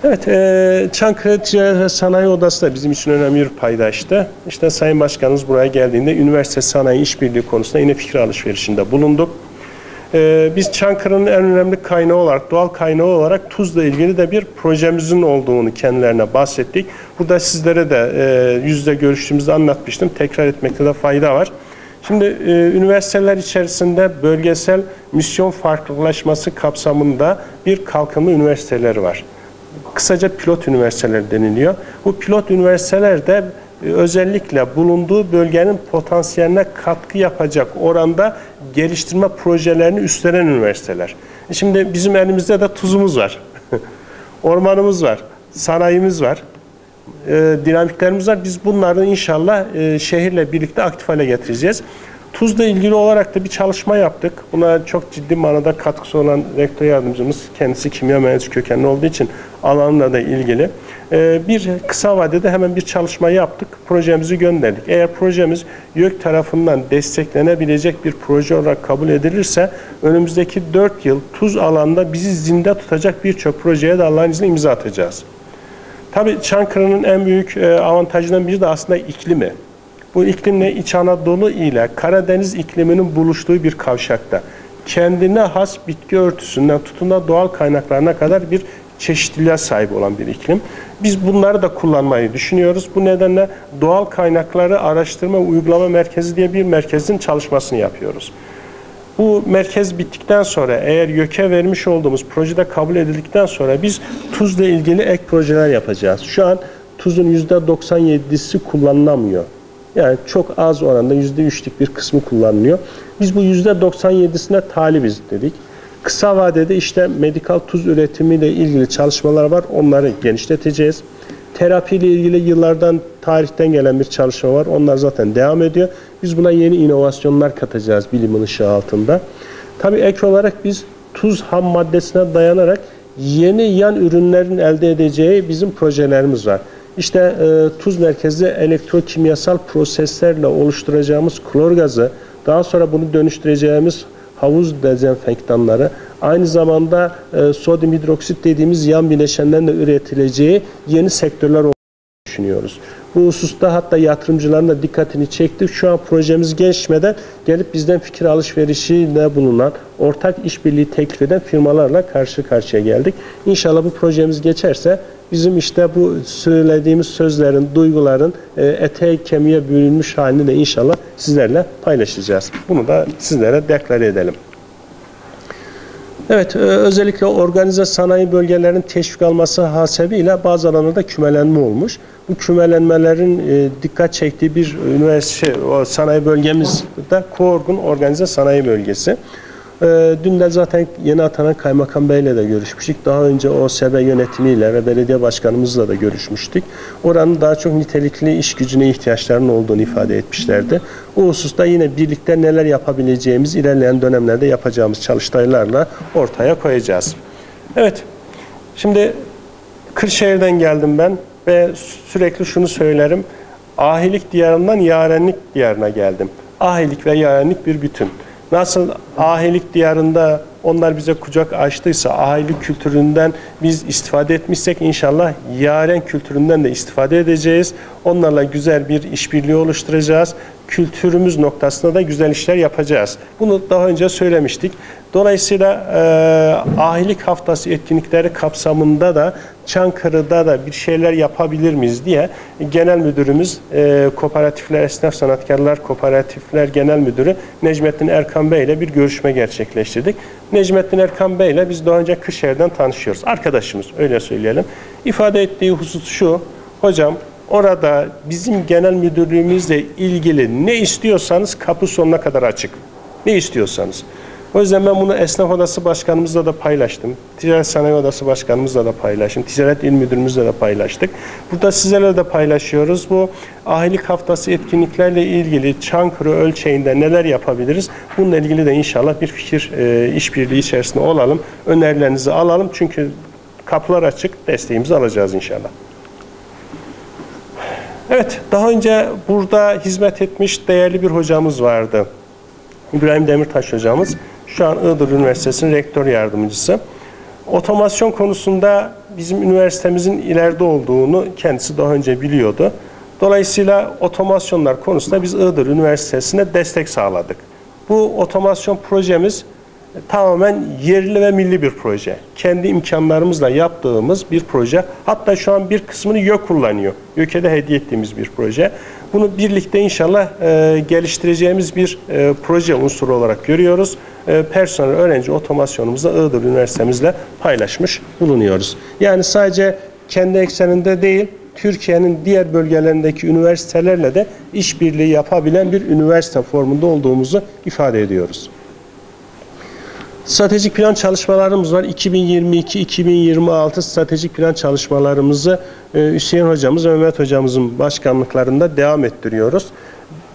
Evet, e, Çankırı Ticaret ve Sanayi Odası da bizim için önemli bir paydaştı. İşte Sayın Başkanımız buraya geldiğinde üniversite sanayi işbirliği konusunda yine fikir alışverişinde bulunduk. E, biz Çankırı'nın en önemli kaynağı olarak, doğal kaynağı olarak tuzla ilgili de bir projemizin olduğunu kendilerine bahsettik. Burada sizlere de e, yüzde görüştüğümüzde anlatmıştım. Tekrar etmekte de fayda var. Şimdi e, üniversiteler içerisinde bölgesel misyon farklılaşması kapsamında bir kalkınma üniversiteleri var. Kısaca pilot üniversiteler deniliyor. Bu pilot üniversitelerde e, özellikle bulunduğu bölgenin potansiyeline katkı yapacak oranda geliştirme projelerini üstlenen üniversiteler. E Şimdi bizim elimizde de tuzumuz var. Ormanımız var, sanayimiz var, e, dinamiklerimiz var. Biz bunları inşallah e, şehirle birlikte aktif hale getireceğiz. Tuzla ilgili olarak da bir çalışma yaptık. Buna çok ciddi manada katkısı olan rektör yardımcımız kendisi kimya mühendisi kökenli olduğu için alanla da ilgili. E, bir kısa vadede hemen bir çalışma yaptık. Projemizi gönderdik. Eğer projemiz YÖK tarafından desteklenebilecek bir proje olarak kabul edilirse önümüzdeki 4 yıl tuz alanda bizi zinde tutacak birçok projeye de Allah'ın izniyle imza atacağız. Tabii Çankırı'nın en büyük e, avantajından biri de aslında iklimi. Bu iklimle İç Anadolu ile Karadeniz ikliminin buluştuğu bir kavşakta. Kendine has bitki örtüsünden tutun da doğal kaynaklarına kadar bir çeşitliliğe sahip olan bir iklim. Biz bunları da kullanmayı düşünüyoruz. Bu nedenle doğal kaynakları araştırma uygulama merkezi diye bir merkezin çalışmasını yapıyoruz. Bu merkez bittikten sonra eğer YÖK'e vermiş olduğumuz projede kabul edildikten sonra biz tuzla ilgili ek projeler yapacağız. Şu an tuzun %97'si kullanılamıyor. Yani çok az oranda %3'lük bir kısmı kullanılıyor. Biz bu %97'sine talibiz dedik. Kısa vadede işte medikal tuz üretimiyle ilgili çalışmalar var. Onları genişleteceğiz. Terapi ile ilgili yıllardan tarihten gelen bir çalışma var. Onlar zaten devam ediyor. Biz buna yeni inovasyonlar katacağız bilimin ışığı altında. Tabii ek olarak biz tuz ham maddesine dayanarak yeni yan ürünlerin elde edeceği bizim projelerimiz var. İşte e, tuz merkezli elektrokimyasal proseslerle oluşturacağımız klor gazı, daha sonra bunu dönüştüreceğimiz havuz dezenfektanları, aynı zamanda e, sodyum hidroksit dediğimiz yan bileşenlerin de üretileceği yeni sektörler düşünüyoruz. Bu hususta hatta yatırımcıların da dikkatini çekti. Şu an projemiz gelişmeden gelip bizden fikir alışverişinde bulunan, ortak işbirliği teklif eden firmalarla karşı karşıya geldik. İnşallah bu projemiz geçerse bizim işte bu söylediğimiz sözlerin, duyguların e, eteğe kemiğe bürünmüş halini de inşallah sizlerle paylaşacağız. Bunu da sizlere deklare edelim. Evet, e, özellikle organize sanayi bölgelerinin teşvik alması hasebiyle bazı alanlarda kümelenme olmuş. Bu kümelenmelerin e, dikkat çektiği bir üniversite, sanayi bölgemiz de Koorgun Organize Sanayi Bölgesi. E, dün de zaten yeni atanan Kaymakam Bey'le de görüşmüştük. Daha önce OSB yönetimiyle ve belediye başkanımızla da görüşmüştük. Oranın daha çok nitelikli iş gücüne ihtiyaçlarının olduğunu ifade etmişlerdi. O hususta yine birlikte neler yapabileceğimiz ilerleyen dönemlerde yapacağımız çalıştaylarla ortaya koyacağız. Evet, şimdi Kırşehir'den geldim ben ve sürekli şunu söylerim. Ahilik diyarından yarenlik diyarına geldim. Ahilik ve yarenlik bir bütün. Nasıl ahilik diyarında onlar bize kucak açtıysa, ahilik kültüründen biz istifade etmişsek inşallah yaren kültüründen de istifade edeceğiz. Onlarla güzel bir işbirliği oluşturacağız. Kültürümüz noktasında da güzel işler yapacağız. Bunu daha önce söylemiştik. Dolayısıyla e, ahilik haftası etkinlikleri kapsamında da Çankırı'da da bir şeyler yapabilir miyiz diye Genel Müdürümüz e, Kooperatifler Esnaf Sanatkarlar Kooperatifler Genel Müdürü Necmettin Erkan Bey ile bir görüşme gerçekleştirdik. Necmettin Erkan Bey ile biz daha önce Kırşehir'den tanışıyoruz. Arkadaşımız öyle söyleyelim. İfade ettiği husus şu. Hocam Orada bizim genel müdürlüğümüzle ilgili ne istiyorsanız kapı sonuna kadar açık. Ne istiyorsanız. O yüzden ben bunu Esnaf Odası Başkanımızla da paylaştım. Ticaret Sanayi Odası Başkanımızla da paylaştım. Ticaret İl Müdürümüzle de paylaştık. Burada sizlerle de paylaşıyoruz. Bu ahilik haftası etkinliklerle ilgili Çankırı ölçeğinde neler yapabiliriz? Bununla ilgili de inşallah bir fikir e, işbirliği içerisinde olalım. Önerilerinizi alalım. Çünkü kapılar açık. Desteğimizi alacağız inşallah. Evet, daha önce burada hizmet etmiş değerli bir hocamız vardı. İbrahim Demirtaş hocamız. Şu an Iğdır Üniversitesi'nin rektör yardımcısı. Otomasyon konusunda bizim üniversitemizin ileride olduğunu kendisi daha önce biliyordu. Dolayısıyla otomasyonlar konusunda biz Iğdır Üniversitesi'ne destek sağladık. Bu otomasyon projemiz tamamen yerli ve milli bir proje. Kendi imkanlarımızla yaptığımız bir proje. Hatta şu an bir kısmını YÖK kullanıyor. YÖK'e de hediye ettiğimiz bir proje. Bunu birlikte inşallah e, geliştireceğimiz bir e, proje unsuru olarak görüyoruz. E, personel öğrenci otomasyonumuzu Iğdır Üniversitemizle paylaşmış bulunuyoruz. Yani sadece kendi ekseninde değil, Türkiye'nin diğer bölgelerindeki üniversitelerle de işbirliği yapabilen bir üniversite formunda olduğumuzu ifade ediyoruz. Stratejik plan çalışmalarımız var. 2022-2026 stratejik plan çalışmalarımızı e, Hüseyin hocamız ve Mehmet hocamızın başkanlıklarında devam ettiriyoruz.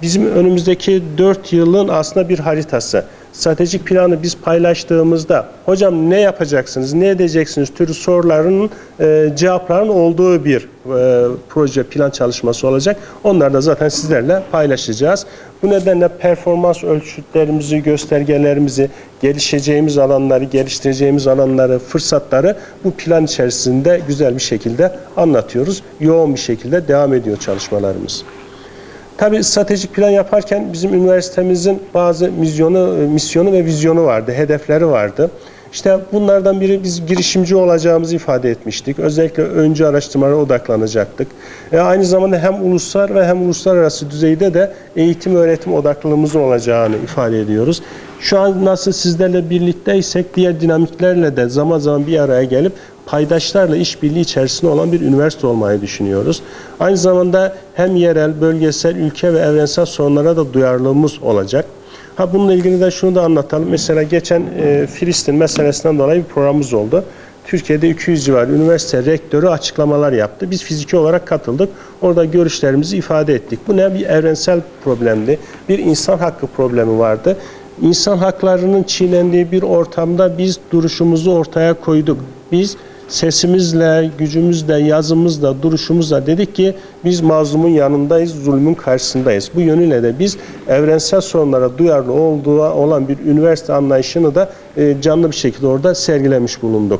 Bizim önümüzdeki 4 yılın aslında bir haritası. Stratejik planı biz paylaştığımızda hocam ne yapacaksınız, ne edeceksiniz türü soruların e, cevapların olduğu bir e, proje plan çalışması olacak. Onları da zaten sizlerle paylaşacağız. Bu nedenle performans ölçütlerimizi, göstergelerimizi, gelişeceğimiz alanları, geliştireceğimiz alanları, fırsatları bu plan içerisinde güzel bir şekilde anlatıyoruz. Yoğun bir şekilde devam ediyor çalışmalarımız. Tabii stratejik plan yaparken bizim üniversitemizin bazı misyonu, misyonu ve vizyonu vardı, hedefleri vardı. İşte bunlardan biri biz girişimci olacağımızı ifade etmiştik. Özellikle öncü araştırmalara odaklanacaktık. E aynı zamanda hem ulusal ve hem uluslararası düzeyde de eğitim öğretim odaklılığımızın olacağını ifade ediyoruz. Şu an nasıl sizlerle birlikteysek diğer dinamiklerle de zaman zaman bir araya gelip paydaşlarla işbirliği içerisinde olan bir üniversite olmayı düşünüyoruz. Aynı zamanda hem yerel, bölgesel, ülke ve evrensel sorunlara da duyarlılığımız olacak. Ha bununla ilgili de şunu da anlatalım. Mesela geçen e, Filistin meselesinden dolayı bir programımız oldu. Türkiye'de 200 civarı üniversite rektörü açıklamalar yaptı. Biz fiziki olarak katıldık. Orada görüşlerimizi ifade ettik. Bu ne? Bir evrensel problemdi. Bir insan hakkı problemi vardı. İnsan haklarının çiğnendiği bir ortamda biz duruşumuzu ortaya koyduk. Biz sesimizle, gücümüzle, yazımızla, duruşumuzla dedik ki biz mazlumun yanındayız, zulmün karşısındayız. Bu yönüyle de biz evrensel sorunlara duyarlı olduğu olan bir üniversite anlayışını da e, canlı bir şekilde orada sergilemiş bulunduk.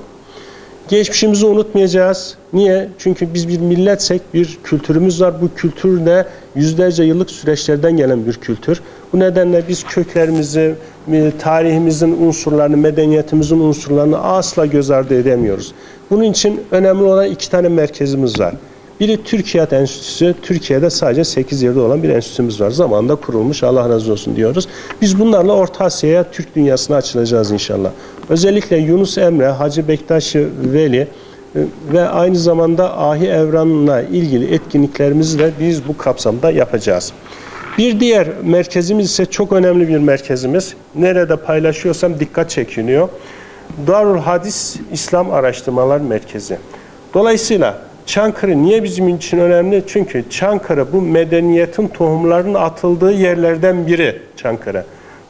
Geçmişimizi unutmayacağız. Niye? Çünkü biz bir milletsek bir kültürümüz var. Bu kültür de yüzlerce yıllık süreçlerden gelen bir kültür. Bu nedenle biz köklerimizi, e, tarihimizin unsurlarını, medeniyetimizin unsurlarını asla göz ardı edemiyoruz. Bunun için önemli olan iki tane merkezimiz var. Biri Türkiye Enstitüsü. Türkiye'de sadece 8 yerde olan bir enstitümüz var. Zamanında kurulmuş. Allah razı olsun diyoruz. Biz bunlarla Orta Asya'ya, Türk dünyasına açılacağız inşallah. Özellikle Yunus Emre, Hacı Bektaşi Veli e, ve aynı zamanda Ahi Evran'la ilgili etkinliklerimizi de biz bu kapsamda yapacağız. Bir diğer merkezimiz ise çok önemli bir merkezimiz. Nerede paylaşıyorsam dikkat çekiniyor. Darul Hadis İslam Araştırmalar Merkezi. Dolayısıyla Çankırı niye bizim için önemli? Çünkü Çankırı bu medeniyetin tohumlarının atıldığı yerlerden biri Çankırı.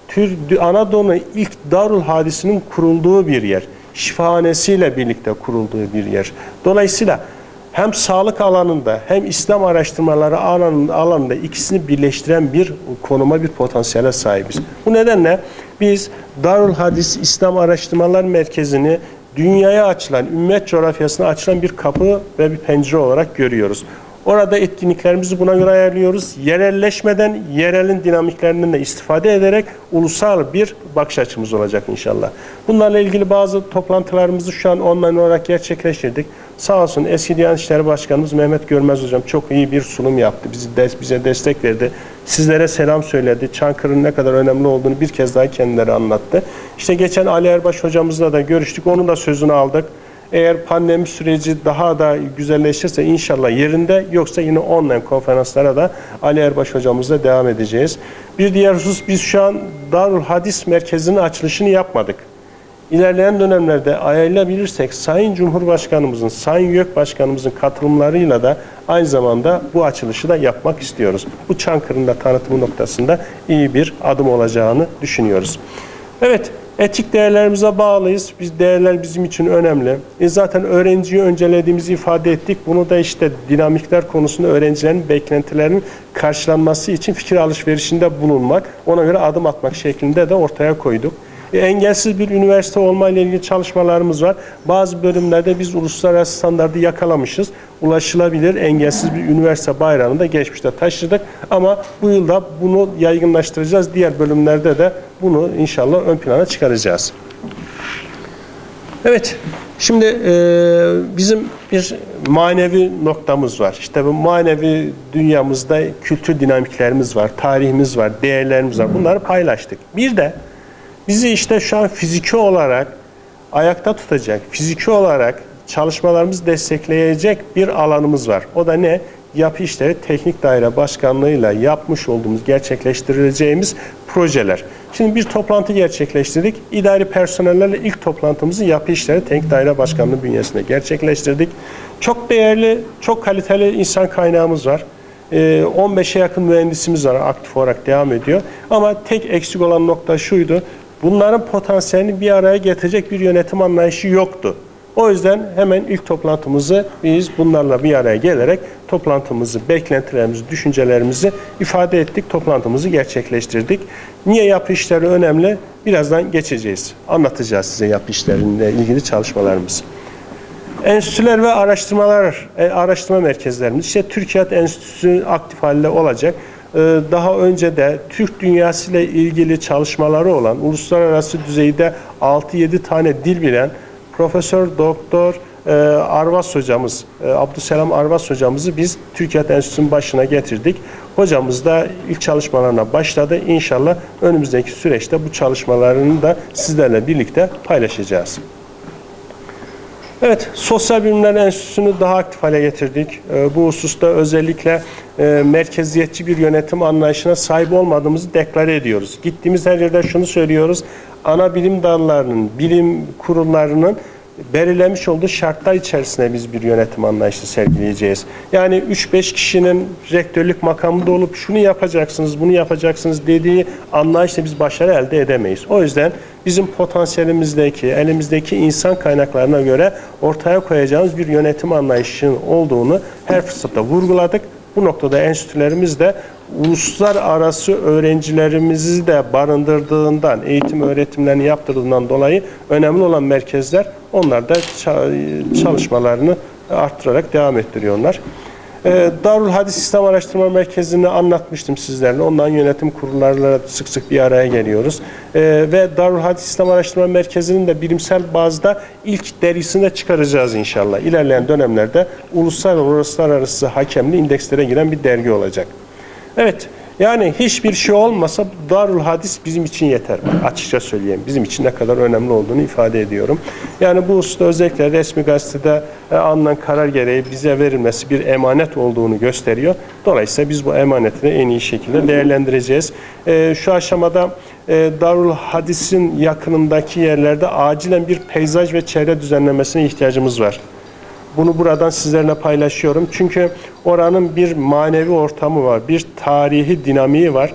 Tür, Anadolu'nun ilk Darul Hadis'inin kurulduğu bir yer. Şifahanesiyle birlikte kurulduğu bir yer. Dolayısıyla hem sağlık alanında hem İslam araştırmaları alanında, alanında ikisini birleştiren bir konuma bir potansiyele sahibiz. Bu nedenle biz Darul Hadis İslam Araştırmalar Merkezi'ni dünyaya açılan, ümmet coğrafyasına açılan bir kapı ve bir pencere olarak görüyoruz. Orada etkinliklerimizi buna göre ayarlıyoruz. Yerelleşmeden, yerelin dinamiklerinden de istifade ederek ulusal bir bakış açımız olacak inşallah. Bunlarla ilgili bazı toplantılarımızı şu an online olarak gerçekleştirdik. Sağ olsun eski Diyanet İşleri Başkanımız Mehmet Görmez Hocam çok iyi bir sunum yaptı. Bizi des, bize destek verdi. Sizlere selam söyledi. Çankırı'nın ne kadar önemli olduğunu bir kez daha kendileri anlattı. İşte geçen Ali Erbaş hocamızla da görüştük. Onun da sözünü aldık. Eğer pandemi süreci daha da güzelleşirse inşallah yerinde yoksa yine online konferanslara da Ali Erbaş hocamızla devam edeceğiz. Bir diğer husus biz şu an Darul Hadis Merkezi'nin açılışını yapmadık. İlerleyen dönemlerde ayarlayabilirsek Sayın Cumhurbaşkanımızın, Sayın YÖK Başkanımızın katılımlarıyla da aynı zamanda bu açılışı da yapmak istiyoruz. Bu Çankırı'nın da tanıtımı noktasında iyi bir adım olacağını düşünüyoruz. Evet, etik değerlerimize bağlıyız. Biz değerler bizim için önemli. E zaten öğrenciyi öncelediğimizi ifade ettik. Bunu da işte dinamikler konusunda öğrencilerin beklentilerinin karşılanması için fikir alışverişinde bulunmak, ona göre adım atmak şeklinde de ortaya koyduk. Engelsiz bir üniversite olma ile ilgili çalışmalarımız var. Bazı bölümlerde biz uluslararası standardı yakalamışız. Ulaşılabilir engelsiz bir üniversite bayrağını da geçmişte taşıdık. Ama bu yılda bunu yaygınlaştıracağız. Diğer bölümlerde de bunu inşallah ön plana çıkaracağız. Evet, şimdi e, bizim bir manevi noktamız var. İşte bu manevi dünyamızda kültür dinamiklerimiz var, tarihimiz var, değerlerimiz var. Bunları paylaştık. Bir de bizi işte şu an fiziki olarak ayakta tutacak, fiziki olarak çalışmalarımızı destekleyecek bir alanımız var. O da ne? Yapı İşleri Teknik Daire Başkanlığı'yla yapmış olduğumuz, gerçekleştireceğimiz projeler. Şimdi bir toplantı gerçekleştirdik. İdari personellerle ilk toplantımızı Yapı İşleri Teknik Daire Başkanlığı bünyesinde gerçekleştirdik. Çok değerli, çok kaliteli insan kaynağımız var. 15'e yakın mühendisimiz var aktif olarak devam ediyor. Ama tek eksik olan nokta şuydu. Bunların potansiyelini bir araya getirecek bir yönetim anlayışı yoktu. O yüzden hemen ilk toplantımızı biz bunlarla bir araya gelerek toplantımızı, beklentilerimizi, düşüncelerimizi ifade ettik. Toplantımızı gerçekleştirdik. Niye yapı işleri önemli? Birazdan geçeceğiz. Anlatacağız size yapı işleriyle ilgili çalışmalarımızı. Enstitüler ve araştırmalar, e, araştırma merkezlerimiz. İşte Türkiye Enstitüsü aktif halde olacak. Ee, daha önce de Türk dünyası ile ilgili çalışmaları olan, uluslararası düzeyde 6-7 tane dil bilen Profesör Doktor e, Arvas hocamız, e, Abdüselam Arvas hocamızı biz Türkiye Enstitüsü'nün başına getirdik. Hocamız da ilk çalışmalarına başladı. İnşallah önümüzdeki süreçte bu çalışmalarını da sizlerle birlikte paylaşacağız. Evet, Sosyal Bilimler Enstitüsü'nü daha aktif hale getirdik. Ee, bu hususta özellikle e, merkeziyetçi bir yönetim anlayışına sahip olmadığımızı deklare ediyoruz. Gittiğimiz her yerde şunu söylüyoruz. Ana bilim dallarının, bilim kurullarının belirlemiş olduğu şartlar içerisinde biz bir yönetim anlayışı sergileyeceğiz. Yani 3-5 kişinin rektörlük makamında olup şunu yapacaksınız, bunu yapacaksınız dediği anlayışla biz başarı elde edemeyiz. O yüzden bizim potansiyelimizdeki, elimizdeki insan kaynaklarına göre ortaya koyacağımız bir yönetim anlayışının olduğunu her fırsatta vurguladık. Bu noktada enstitülerimiz de uluslararası öğrencilerimizi de barındırdığından, eğitim öğretimlerini yaptırdığından dolayı önemli olan merkezler onlar da çalışmalarını arttırarak devam ettiriyorlar. Ee, Darul Hadis İslam Araştırma Merkezi'ni anlatmıştım sizlerle. Ondan yönetim kurullarıyla sık sık bir araya geliyoruz. Ee, ve Darul Hadis İslam Araştırma Merkezi'nin de bilimsel bazda ilk dergisini de çıkaracağız inşallah. İlerleyen dönemlerde uluslararası uluslararası hakemli indekslere giren bir dergi olacak. Evet, yani hiçbir şey olmasa Darul Hadis bizim için yeter. Açıkça söyleyeyim. Bizim için ne kadar önemli olduğunu ifade ediyorum. Yani bu hususta özellikle resmi gazetede e, alınan karar gereği bize verilmesi bir emanet olduğunu gösteriyor. Dolayısıyla biz bu emaneti en iyi şekilde değerlendireceğiz. E, şu aşamada e, Darul Hadis'in yakınındaki yerlerde acilen bir peyzaj ve çevre düzenlemesine ihtiyacımız var. Bunu buradan sizlerle paylaşıyorum. Çünkü oranın bir manevi ortamı var, bir tarihi dinamiği var.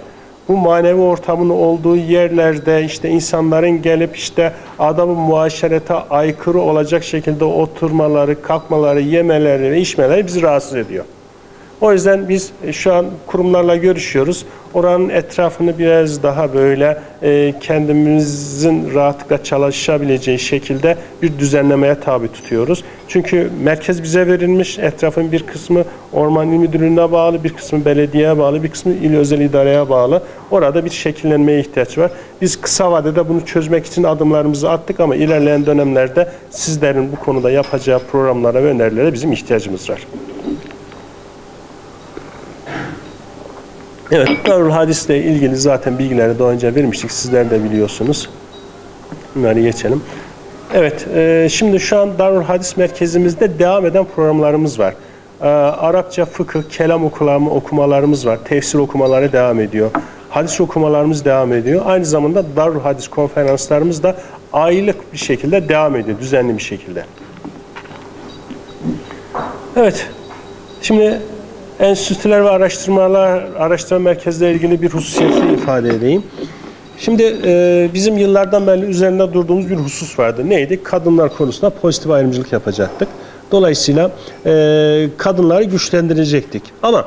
Bu manevi ortamın olduğu yerlerde işte insanların gelip işte adamı muaşerete aykırı olacak şekilde oturmaları, kalkmaları, yemeleri ve içmeleri bizi rahatsız ediyor. O yüzden biz e, şu an kurumlarla görüşüyoruz. Oranın etrafını biraz daha böyle e, kendimizin rahatlıkla çalışabileceği şekilde bir düzenlemeye tabi tutuyoruz. Çünkü merkez bize verilmiş, etrafın bir kısmı Orman İl Müdürlüğü'ne bağlı, bir kısmı belediyeye bağlı, bir kısmı il özel idareye bağlı. Orada bir şekillenmeye ihtiyaç var. Biz kısa vadede bunu çözmek için adımlarımızı attık ama ilerleyen dönemlerde sizlerin bu konuda yapacağı programlara ve önerilere bizim ihtiyacımız var. Evet, Darul Hadis ile ilgili zaten bilgileri daha önce vermiştik. Sizler de biliyorsunuz. Bunları geçelim. Evet, e, şimdi şu an Darul Hadis merkezimizde devam eden programlarımız var. E, Arapça fıkıh, kelam okumalarımız, okumalarımız var. Tefsir okumaları devam ediyor. Hadis okumalarımız devam ediyor. Aynı zamanda Darul Hadis konferanslarımız da aylık bir şekilde devam ediyor, düzenli bir şekilde. Evet, şimdi enstitüler ve araştırmalar, araştırma merkezleriyle ilgili bir hususiyeti ifade edeyim. Şimdi e, bizim yıllardan beri üzerinde durduğumuz bir husus vardı. Neydi? Kadınlar konusunda pozitif ayrımcılık yapacaktık. Dolayısıyla e, kadınları güçlendirecektik. Ama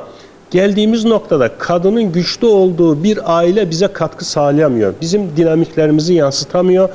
geldiğimiz noktada kadının güçlü olduğu bir aile bize katkı sağlayamıyor. Bizim dinamiklerimizi yansıtamıyor.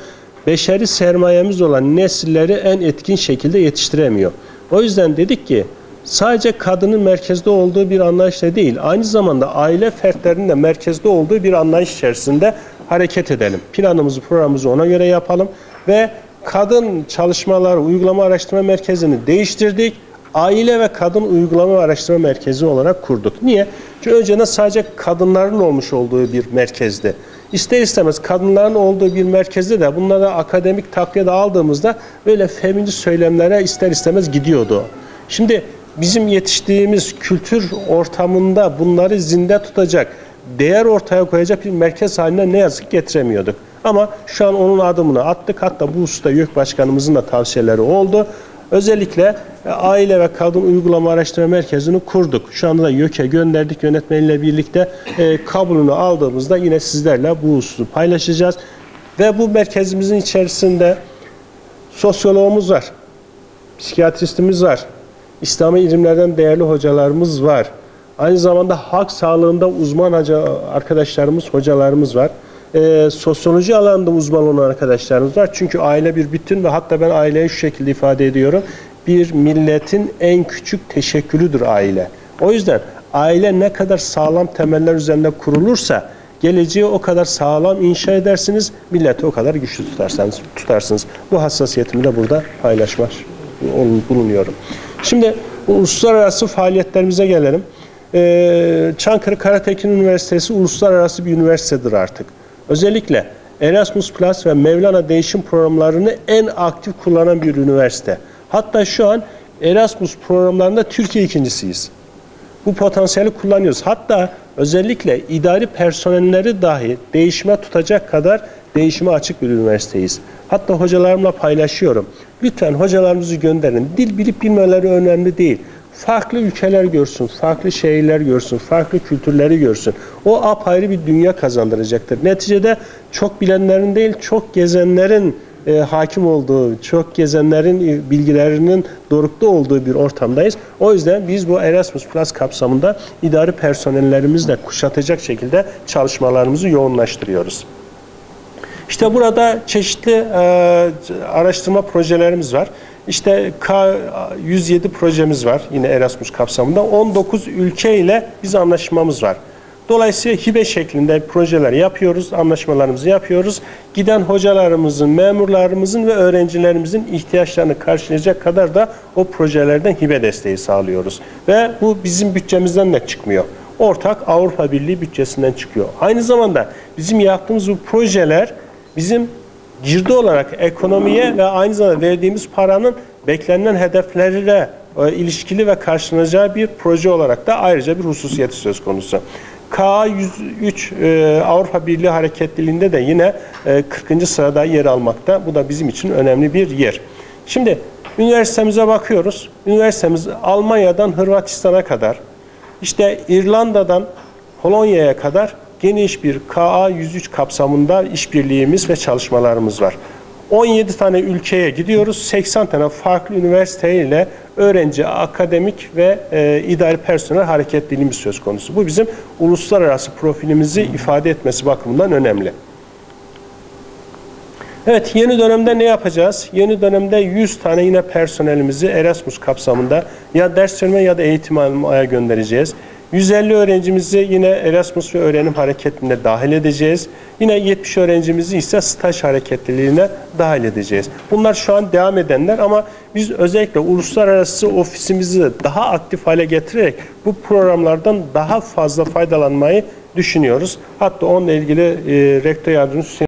Beşeri sermayemiz olan nesilleri en etkin şekilde yetiştiremiyor. O yüzden dedik ki sadece kadının merkezde olduğu bir anlayışla değil, aynı zamanda aile fertlerinin de merkezde olduğu bir anlayış içerisinde hareket edelim. Planımızı, programımızı ona göre yapalım ve kadın çalışmaları uygulama araştırma merkezini değiştirdik. Aile ve kadın uygulama araştırma merkezi olarak kurduk. Niye? Çünkü önceden sadece kadınların olmuş olduğu bir merkezdi. İster istemez kadınların olduğu bir merkezde de bunlara akademik takviye de aldığımızda böyle feminist söylemlere ister istemez gidiyordu. Şimdi bizim yetiştiğimiz kültür ortamında bunları zinde tutacak, değer ortaya koyacak bir merkez haline ne yazık getiremiyorduk. Ama şu an onun adımını attık. Hatta bu hususta YÖK Başkanımızın da tavsiyeleri oldu. Özellikle e, aile ve kadın uygulama araştırma merkezini kurduk. Şu anda da YÖK'e gönderdik yönetmeniyle birlikte. E, kabulünü aldığımızda yine sizlerle bu hususu paylaşacağız. Ve bu merkezimizin içerisinde sosyoloğumuz var, psikiyatristimiz var, İslami ilimlerden değerli hocalarımız var. Aynı zamanda halk sağlığında uzman hoca, arkadaşlarımız, hocalarımız var. Ee, sosyoloji alanında uzman olan arkadaşlarımız var. Çünkü aile bir bütün ve hatta ben aileyi şu şekilde ifade ediyorum. Bir milletin en küçük teşekkülüdür aile. O yüzden aile ne kadar sağlam temeller üzerinde kurulursa geleceği o kadar sağlam inşa edersiniz, milleti o kadar güçlü tutarsanız, tutarsınız. Bu hassasiyetimi de burada paylaşmak bulunuyorum. Şimdi uluslararası faaliyetlerimize gelelim. Ee, Çankırı Karatekin Üniversitesi uluslararası bir üniversitedir artık. Özellikle Erasmus Plus ve Mevlana değişim programlarını en aktif kullanan bir üniversite. Hatta şu an Erasmus programlarında Türkiye ikincisiyiz. Bu potansiyeli kullanıyoruz. Hatta özellikle idari personelleri dahi değişime tutacak kadar değişime açık bir üniversiteyiz. Hatta hocalarımla paylaşıyorum. Lütfen hocalarımızı gönderin. Dil bilip bilmeleri önemli değil. Farklı ülkeler görsün, farklı şehirler görsün, farklı kültürleri görsün. O apayrı bir dünya kazandıracaktır. Neticede çok bilenlerin değil, çok gezenlerin e, hakim olduğu, çok gezenlerin e, bilgilerinin dorukta olduğu bir ortamdayız. O yüzden biz bu Erasmus Plus kapsamında idari personellerimizle kuşatacak şekilde çalışmalarımızı yoğunlaştırıyoruz. İşte burada çeşitli e, araştırma projelerimiz var. İşte K107 projemiz var yine Erasmus kapsamında. 19 ülke ile biz anlaşmamız var. Dolayısıyla hibe şeklinde projeler yapıyoruz, anlaşmalarımızı yapıyoruz. Giden hocalarımızın, memurlarımızın ve öğrencilerimizin ihtiyaçlarını karşılayacak kadar da o projelerden hibe desteği sağlıyoruz. Ve bu bizim bütçemizden de çıkmıyor. Ortak Avrupa Birliği bütçesinden çıkıyor. Aynı zamanda bizim yaptığımız bu projeler bizim girdi olarak ekonomiye ve aynı zamanda verdiğimiz paranın beklenen hedefleriyle e, ilişkili ve karşılanacağı bir proje olarak da ayrıca bir hususiyeti söz konusu. K103 e, Avrupa Birliği hareketliliğinde de yine e, 40. sırada yer almakta. Bu da bizim için önemli bir yer. Şimdi üniversitemize bakıyoruz. Üniversitemiz Almanya'dan Hırvatistan'a kadar, işte İrlanda'dan Polonya'ya kadar geniş bir KA103 kapsamında işbirliğimiz ve çalışmalarımız var. 17 tane ülkeye gidiyoruz. 80 tane farklı üniversite ile öğrenci, akademik ve e, idari personel hareketliliğimiz söz konusu. Bu bizim uluslararası profilimizi ifade etmesi bakımından önemli. Evet, yeni dönemde ne yapacağız? Yeni dönemde 100 tane yine personelimizi Erasmus kapsamında ya ders verme ya da eğitim almaya göndereceğiz. 150 öğrencimizi yine Erasmus ve öğrenim hareketine dahil edeceğiz. Yine 70 öğrencimizi ise staj hareketliliğine dahil edeceğiz. Bunlar şu an devam edenler ama biz özellikle uluslararası ofisimizi daha aktif hale getirerek bu programlardan daha fazla faydalanmayı düşünüyoruz. Hatta onunla ilgili e, rektör yardımcısı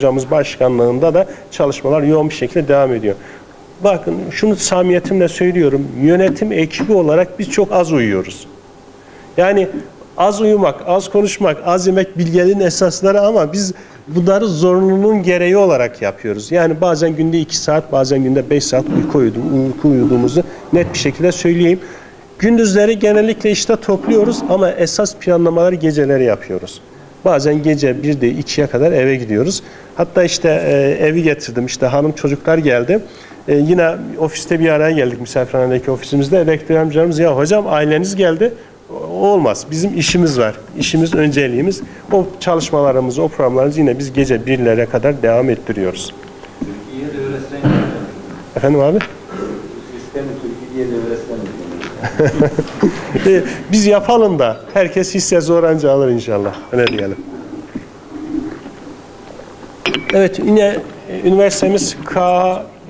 hocamız başkanlığında da çalışmalar yoğun bir şekilde devam ediyor. Bakın şunu samiyetimle söylüyorum. Yönetim ekibi olarak biz çok az uyuyoruz. Yani az uyumak, az konuşmak, az yemek bilgeliğin esasları ama biz bunları zorunluluğun gereği olarak yapıyoruz. Yani bazen günde 2 saat, bazen günde 5 saat uyku, uyudum, uyku uyuduğumuzu net bir şekilde söyleyeyim. Gündüzleri genellikle işte topluyoruz ama esas planlamaları geceleri yapıyoruz. Bazen gece 1'de 2'ye kadar eve gidiyoruz. Hatta işte e, evi getirdim. İşte hanım çocuklar geldi. E, yine ofiste bir araya geldik misafirhanedeki ofisimizde. Rektör amcamız ya hocam aileniz geldi. Olmaz. Bizim işimiz var. İşimiz önceliğimiz. O çalışmalarımızı, o programlarımızı yine biz gece 1'lere kadar devam ettiriyoruz. Türkiye'de öğretmen Efendim abi? sistemi Türkiye'de öğretmen E, biz yapalım da herkes hissesi öğrenci alır inşallah. Öyle diyelim. Evet yine üniversitemiz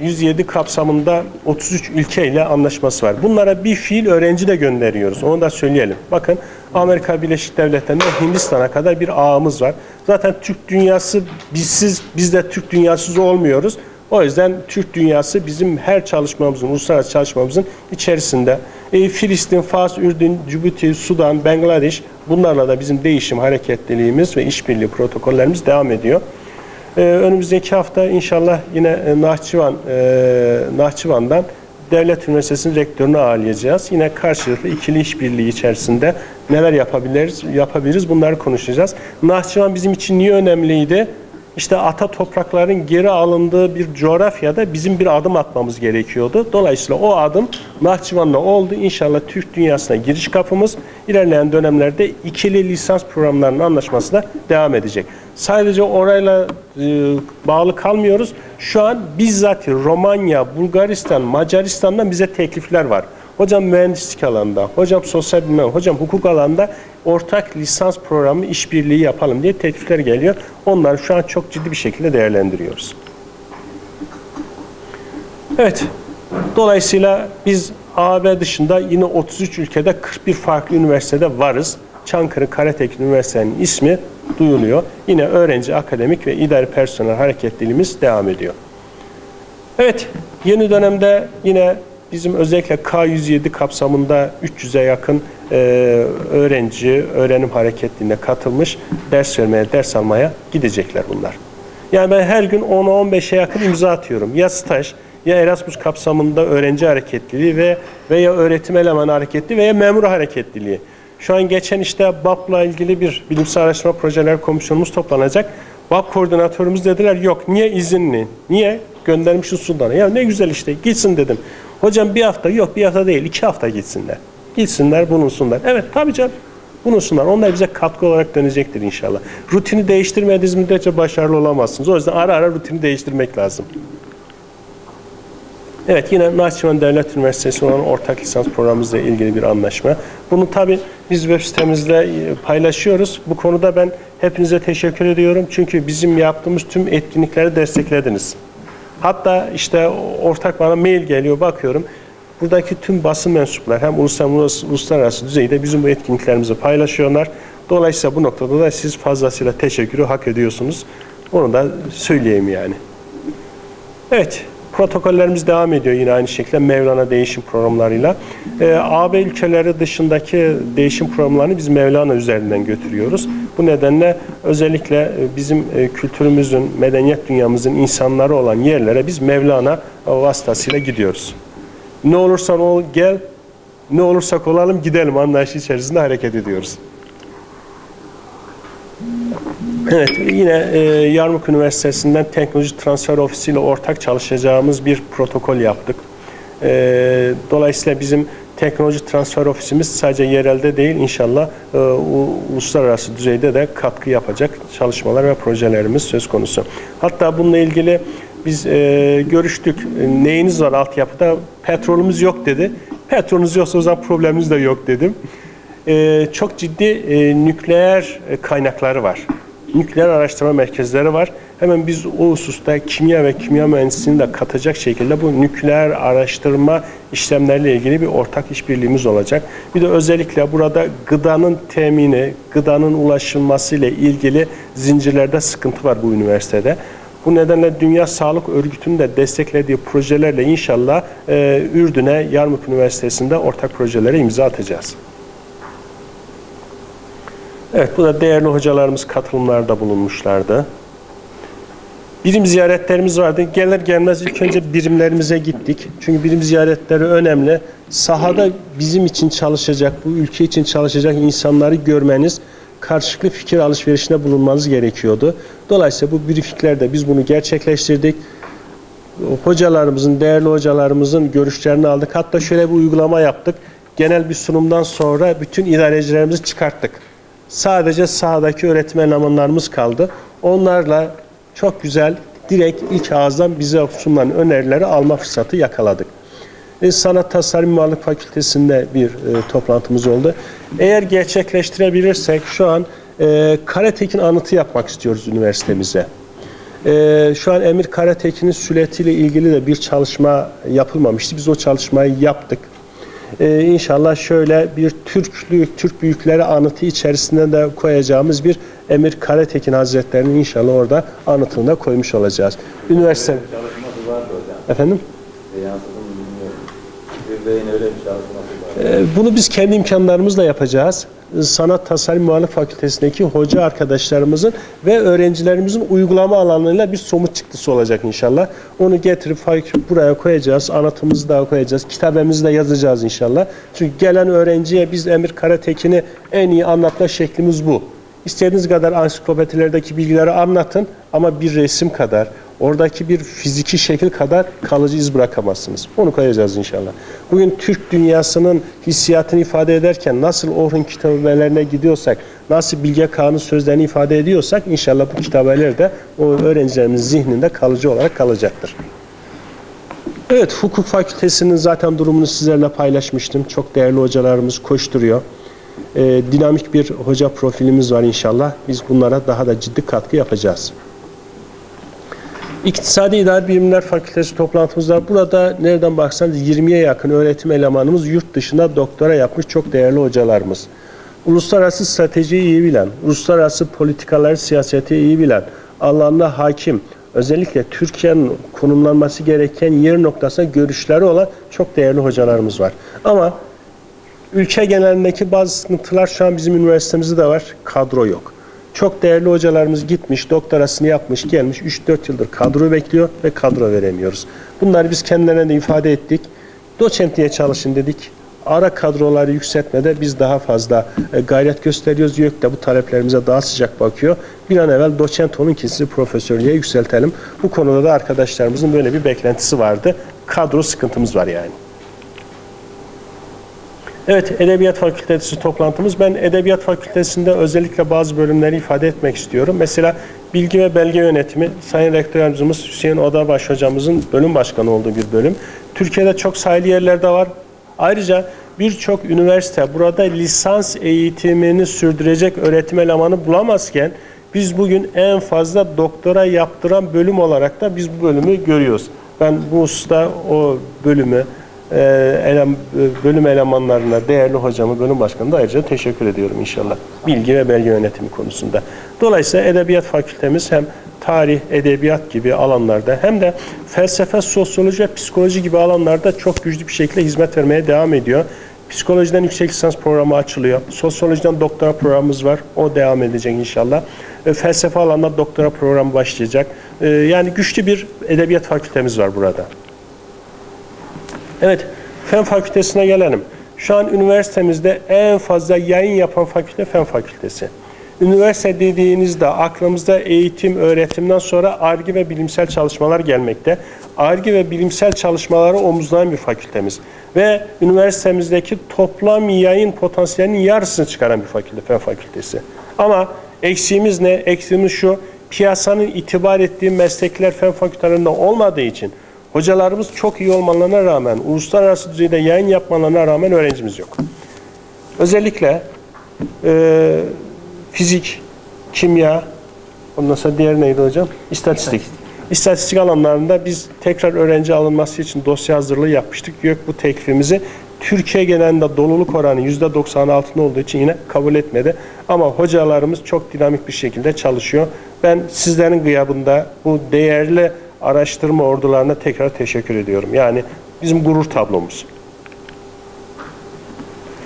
K107 kapsamında 33 ülkeyle anlaşması var. Bunlara bir fiil öğrenci de gönderiyoruz. Onu da söyleyelim. Bakın Amerika Birleşik Devletleri'nden Hindistan'a kadar bir ağımız var. Zaten Türk dünyası bizsiz, biz de Türk dünyasız olmuyoruz. O yüzden Türk dünyası bizim her çalışmamızın, uluslararası çalışmamızın içerisinde. E, Filistin, Fas, Ürdün, Cibuti, Sudan, Bangladeş bunlarla da bizim değişim hareketliliğimiz ve işbirliği protokollerimiz devam ediyor. Ee, önümüzdeki hafta inşallah yine e, Nahçıvan, e, Nahçıvan'dan Devlet Üniversitesi'nin rektörünü ağırlayacağız. Yine karşılıklı ikili işbirliği içerisinde neler yapabiliriz, yapabiliriz bunları konuşacağız. Nahçıvan bizim için niye önemliydi? İşte ata toprakların geri alındığı bir coğrafyada bizim bir adım atmamız gerekiyordu. Dolayısıyla o adım Nahçıvan'la oldu. İnşallah Türk dünyasına giriş kapımız ilerleyen dönemlerde ikili lisans programlarının anlaşması da devam edecek. Sadece orayla e, bağlı kalmıyoruz. Şu an bizzat Romanya, Bulgaristan, Macaristan'dan bize teklifler var. Hocam mühendislik alanında, hocam sosyal bilimler, hocam hukuk alanında ortak lisans programı işbirliği yapalım diye teklifler geliyor. Onları şu an çok ciddi bir şekilde değerlendiriyoruz. Evet. Dolayısıyla biz AB dışında yine 33 ülkede 41 farklı üniversitede varız. Çankırı Karatek Üniversitesi'nin ismi duyuluyor. Yine öğrenci, akademik ve idari personel hareketliliğimiz devam ediyor. Evet, yeni dönemde yine bizim özellikle K107 kapsamında 300'e yakın e, öğrenci öğrenim hareketliliğine katılmış, ders vermeye, ders almaya gidecekler bunlar. Yani ben her gün 10'a 15'e yakın imza atıyorum. Ya staj, ya Erasmus kapsamında öğrenci hareketliliği ve veya öğretim elemanı hareketliliği veya memur hareketliliği. Şu an geçen işte BAP'la ilgili bir bilimsel araştırma projeler komisyonumuz toplanacak. BAP koordinatörümüz dediler yok niye izinli? Niye? Göndermişiz Sudan'a. Ya ne güzel işte gitsin dedim. Hocam bir hafta yok bir hafta değil iki hafta gitsinler. Gitsinler bulunsunlar. Evet tabii canım bulunsunlar. Onlar bize katkı olarak dönecektir inşallah. Rutini değiştirmediğiniz müddetçe başarılı olamazsınız. O yüzden ara ara rutini değiştirmek lazım. Evet yine Nahçıvan Devlet Üniversitesi olan ortak lisans programımızla ilgili bir anlaşma. Bunu tabii biz web sitemizde e, paylaşıyoruz. Bu konuda ben hepinize teşekkür ediyorum. Çünkü bizim yaptığımız tüm etkinlikleri desteklediniz. Hatta işte ortak bana mail geliyor bakıyorum. Buradaki tüm basın mensuplar hem uluslararası, uluslararası düzeyde bizim bu etkinliklerimizi paylaşıyorlar. Dolayısıyla bu noktada da siz fazlasıyla teşekkürü hak ediyorsunuz. Onu da söyleyeyim yani. Evet, protokollerimiz devam ediyor yine aynı şekilde Mevlana değişim programlarıyla. Ee, AB ülkeleri dışındaki değişim programlarını biz Mevlana üzerinden götürüyoruz. Bu nedenle özellikle e, bizim e, kültürümüzün, medeniyet dünyamızın insanları olan yerlere biz Mevlana vasıtasıyla gidiyoruz. Ne olursan ol gel, ne olursak olalım gidelim anlayışı içerisinde hareket ediyoruz. Evet, yine e, Yarmuk Üniversitesi'nden Teknoloji Transfer Ofisi ile ortak çalışacağımız bir protokol yaptık. E, dolayısıyla bizim Teknoloji Transfer Ofisimiz sadece yerelde değil, inşallah e, uluslararası düzeyde de katkı yapacak çalışmalar ve projelerimiz söz konusu. Hatta bununla ilgili biz e, görüştük. E, Neyiniz var altyapıda? Petrolümüz yok dedi. Petrolünüz yoksa o zaman probleminiz de yok dedim. E, çok ciddi e, nükleer kaynakları var nükleer araştırma merkezleri var. Hemen biz o hususta kimya ve kimya mühendisliğini de katacak şekilde bu nükleer araştırma işlemleriyle ilgili bir ortak işbirliğimiz olacak. Bir de özellikle burada gıdanın temini, gıdanın ulaşılması ile ilgili zincirlerde sıkıntı var bu üniversitede. Bu nedenle Dünya Sağlık Örgütü'nün de desteklediği projelerle inşallah e, Ürdün'e, Yarmuk Üniversitesi'nde ortak projelere imza atacağız. Evet, bu da değerli hocalarımız katılımlarda bulunmuşlardı. Birim ziyaretlerimiz vardı. Gelir gelmez ilk önce birimlerimize gittik. Çünkü birim ziyaretleri önemli. Sahada bizim için çalışacak, bu ülke için çalışacak insanları görmeniz, karşılıklı fikir alışverişinde bulunmanız gerekiyordu. Dolayısıyla bu briefinglerde biz bunu gerçekleştirdik. Hocalarımızın, değerli hocalarımızın görüşlerini aldık. Hatta şöyle bir uygulama yaptık. Genel bir sunumdan sonra bütün idarecilerimizi çıkarttık. Sadece sahadaki öğretmen elemanlarımız kaldı. Onlarla çok güzel direkt ilk ağızdan bize sunulan önerileri alma fırsatı yakaladık. E, Sanat Tasarım Mimarlık Fakültesi'nde bir e, toplantımız oldu. Eğer gerçekleştirebilirsek şu an e, Karatekin anıtı yapmak istiyoruz üniversitemize. E, şu an Emir Karatekin'in sületiyle ilgili de bir çalışma yapılmamıştı. Biz o çalışmayı yaptık. Ee, inşallah şöyle bir Türklük, Türk büyükleri anıtı içerisinde de koyacağımız bir Emir Karatekin Hazretleri'nin inşallah orada anıtını da koymuş olacağız. Üniversite, efendim? Var. Ee, Bunu biz kendi imkanlarımızla yapacağız. Sanat Tasarım Mimarlık Fakültesindeki hoca arkadaşlarımızın ve öğrencilerimizin uygulama alanlarıyla bir somut çıktısı olacak inşallah. Onu getirip buraya koyacağız, anlatımızı da koyacağız, kitabemizi de yazacağız inşallah. Çünkü gelen öğrenciye biz Emir Karatekin'i en iyi anlatma şeklimiz bu. İstediğiniz kadar ansiklopedilerdeki bilgileri anlatın ama bir resim kadar, oradaki bir fiziki şekil kadar kalıcı iz bırakamazsınız. Onu koyacağız inşallah. Bugün Türk dünyasının hissiyatını ifade ederken nasıl Orhun kitabelerine gidiyorsak, nasıl Bilge Kağan'ın sözlerini ifade ediyorsak inşallah bu kitabeler de o öğrencilerimizin zihninde kalıcı olarak kalacaktır. Evet, hukuk fakültesinin zaten durumunu sizlerle paylaşmıştım. Çok değerli hocalarımız koşturuyor. Ee, dinamik bir hoca profilimiz var inşallah. Biz bunlara daha da ciddi katkı yapacağız. İktisadi İdari Bilimler Fakültesi toplantımız var. Burada nereden baksanız 20'ye yakın öğretim elemanımız yurt dışında doktora yapmış çok değerli hocalarımız. Uluslararası stratejiyi iyi bilen, uluslararası politikaları, siyaseti iyi bilen, alanına hakim, özellikle Türkiye'nin konumlanması gereken yer noktasında görüşleri olan çok değerli hocalarımız var. Ama ülke genelindeki bazı sıkıntılar şu an bizim üniversitemizde de var. Kadro yok. Çok değerli hocalarımız gitmiş, doktorasını yapmış, gelmiş 3-4 yıldır kadro bekliyor ve kadro veremiyoruz. Bunları biz kendilerine de ifade ettik. Doçent diye çalışın dedik. Ara kadroları yükseltmede biz daha fazla e, gayret gösteriyoruz. YÖK de bu taleplerimize daha sıcak bakıyor. Bir an evvel doçent olun ki sizi profesörlüğe yükseltelim. Bu konuda da arkadaşlarımızın böyle bir beklentisi vardı. Kadro sıkıntımız var yani. Evet, Edebiyat Fakültesi toplantımız. Ben Edebiyat Fakültesi'nde özellikle bazı bölümleri ifade etmek istiyorum. Mesela Bilgi ve Belge Yönetimi, Sayın Rektör Yardımcımız Hüseyin Odabaş hocamızın bölüm başkanı olduğu bir bölüm. Türkiye'de çok sayılı yerlerde var. Ayrıca birçok üniversite burada lisans eğitimini sürdürecek öğretim elemanı bulamazken biz bugün en fazla doktora yaptıran bölüm olarak da biz bu bölümü görüyoruz. Ben bu hususta o bölümü elem, e, bölüm elemanlarına, değerli hocamı, bölüm başkanına da ayrıca teşekkür ediyorum inşallah. Bilgi ve belge yönetimi konusunda. Dolayısıyla Edebiyat Fakültemiz hem tarih, edebiyat gibi alanlarda hem de felsefe, sosyoloji ve psikoloji gibi alanlarda çok güçlü bir şekilde hizmet vermeye devam ediyor. Psikolojiden yüksek lisans programı açılıyor. Sosyolojiden doktora programımız var. O devam edecek inşallah. E, felsefe alanında doktora programı başlayacak. E, yani güçlü bir edebiyat fakültemiz var burada. Evet, Fen Fakültesine gelelim. Şu an üniversitemizde en fazla yayın yapan fakülte Fen Fakültesi. Üniversite dediğinizde aklımızda eğitim, öğretimden sonra ARGE ve bilimsel çalışmalar gelmekte. ARGE ve bilimsel çalışmaları omuzlayan bir fakültemiz. Ve üniversitemizdeki toplam yayın potansiyelinin yarısını çıkaran bir fakülte, Fen Fakültesi. Ama eksiğimiz ne? Eksiğimiz şu, piyasanın itibar ettiği meslekler Fen Fakültelerinde olmadığı için Hocalarımız çok iyi olmalarına rağmen, uluslararası düzeyde yayın yapmalarına rağmen öğrencimiz yok. Özellikle e, fizik, kimya, ondan sonra diğer neydi hocam? İstatistik. İstatistik alanlarında biz tekrar öğrenci alınması için dosya hazırlığı yapmıştık. YÖK bu teklifimizi Türkiye genelinde doluluk oranı %90'ın altında olduğu için yine kabul etmedi. Ama hocalarımız çok dinamik bir şekilde çalışıyor. Ben sizlerin gıyabında bu değerli araştırma ordularına tekrar teşekkür ediyorum. Yani bizim gurur tablomuz.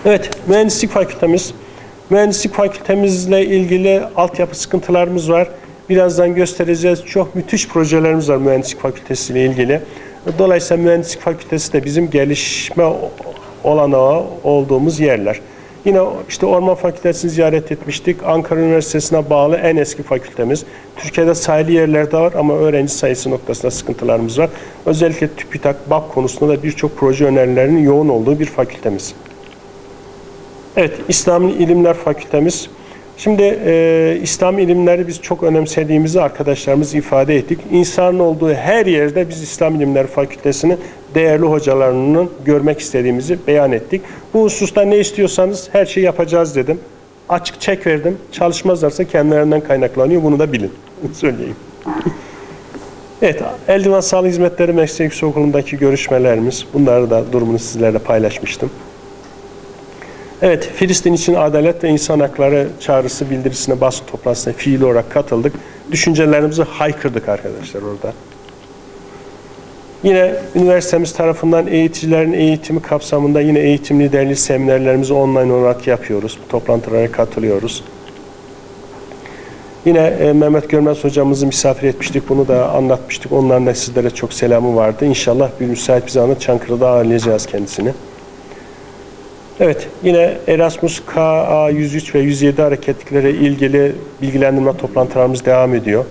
Evet, mühendislik fakültemiz. Mühendislik fakültemizle ilgili altyapı sıkıntılarımız var. Birazdan göstereceğiz. Çok müthiş projelerimiz var mühendislik fakültesiyle ilgili. Dolayısıyla mühendislik fakültesi de bizim gelişme olanağı olduğumuz yerler. Yine işte Orman Fakültesini ziyaret etmiştik. Ankara Üniversitesi'ne bağlı en eski fakültemiz. Türkiye'de sayılı yerlerde var ama öğrenci sayısı noktasında sıkıntılarımız var. Özellikle TÜBİTAK, BAP konusunda da birçok proje önerilerinin yoğun olduğu bir fakültemiz. Evet, İslam İlimler Fakültemiz. Şimdi e, İslam ilimleri biz çok önemsediğimizi arkadaşlarımız ifade ettik. İnsanın olduğu her yerde biz İslam İlimleri Fakültesinin değerli hocalarının görmek istediğimizi beyan ettik. Bu hususta ne istiyorsanız her şeyi yapacağız dedim. Açık çek verdim. Çalışmazlarsa kendilerinden kaynaklanıyor. Bunu da bilin. Söyleyeyim. Evet, Eldivan Sağlık Hizmetleri Meslek Yüksekokulu'ndaki görüşmelerimiz. Bunları da durumunu sizlerle paylaşmıştım. Evet, Filistin için adalet ve insan hakları çağrısı bildirisine basın toplantısına fiil olarak katıldık. Düşüncelerimizi haykırdık arkadaşlar orada. Yine üniversitemiz tarafından eğiticilerin eğitimi kapsamında yine eğitim liderliği seminerlerimizi online olarak yapıyoruz. Toplantılara katılıyoruz. Yine e, Mehmet Görmez hocamızı misafir etmiştik. Bunu da anlatmıştık. Onların da sizlere çok selamı vardı. İnşallah bir müsait bir zamanda Çankırı'da ağırlayacağız kendisini. Evet, yine Erasmus KA 103 ve 107 hareketliklere ilgili bilgilendirme toplantılarımız devam ediyor.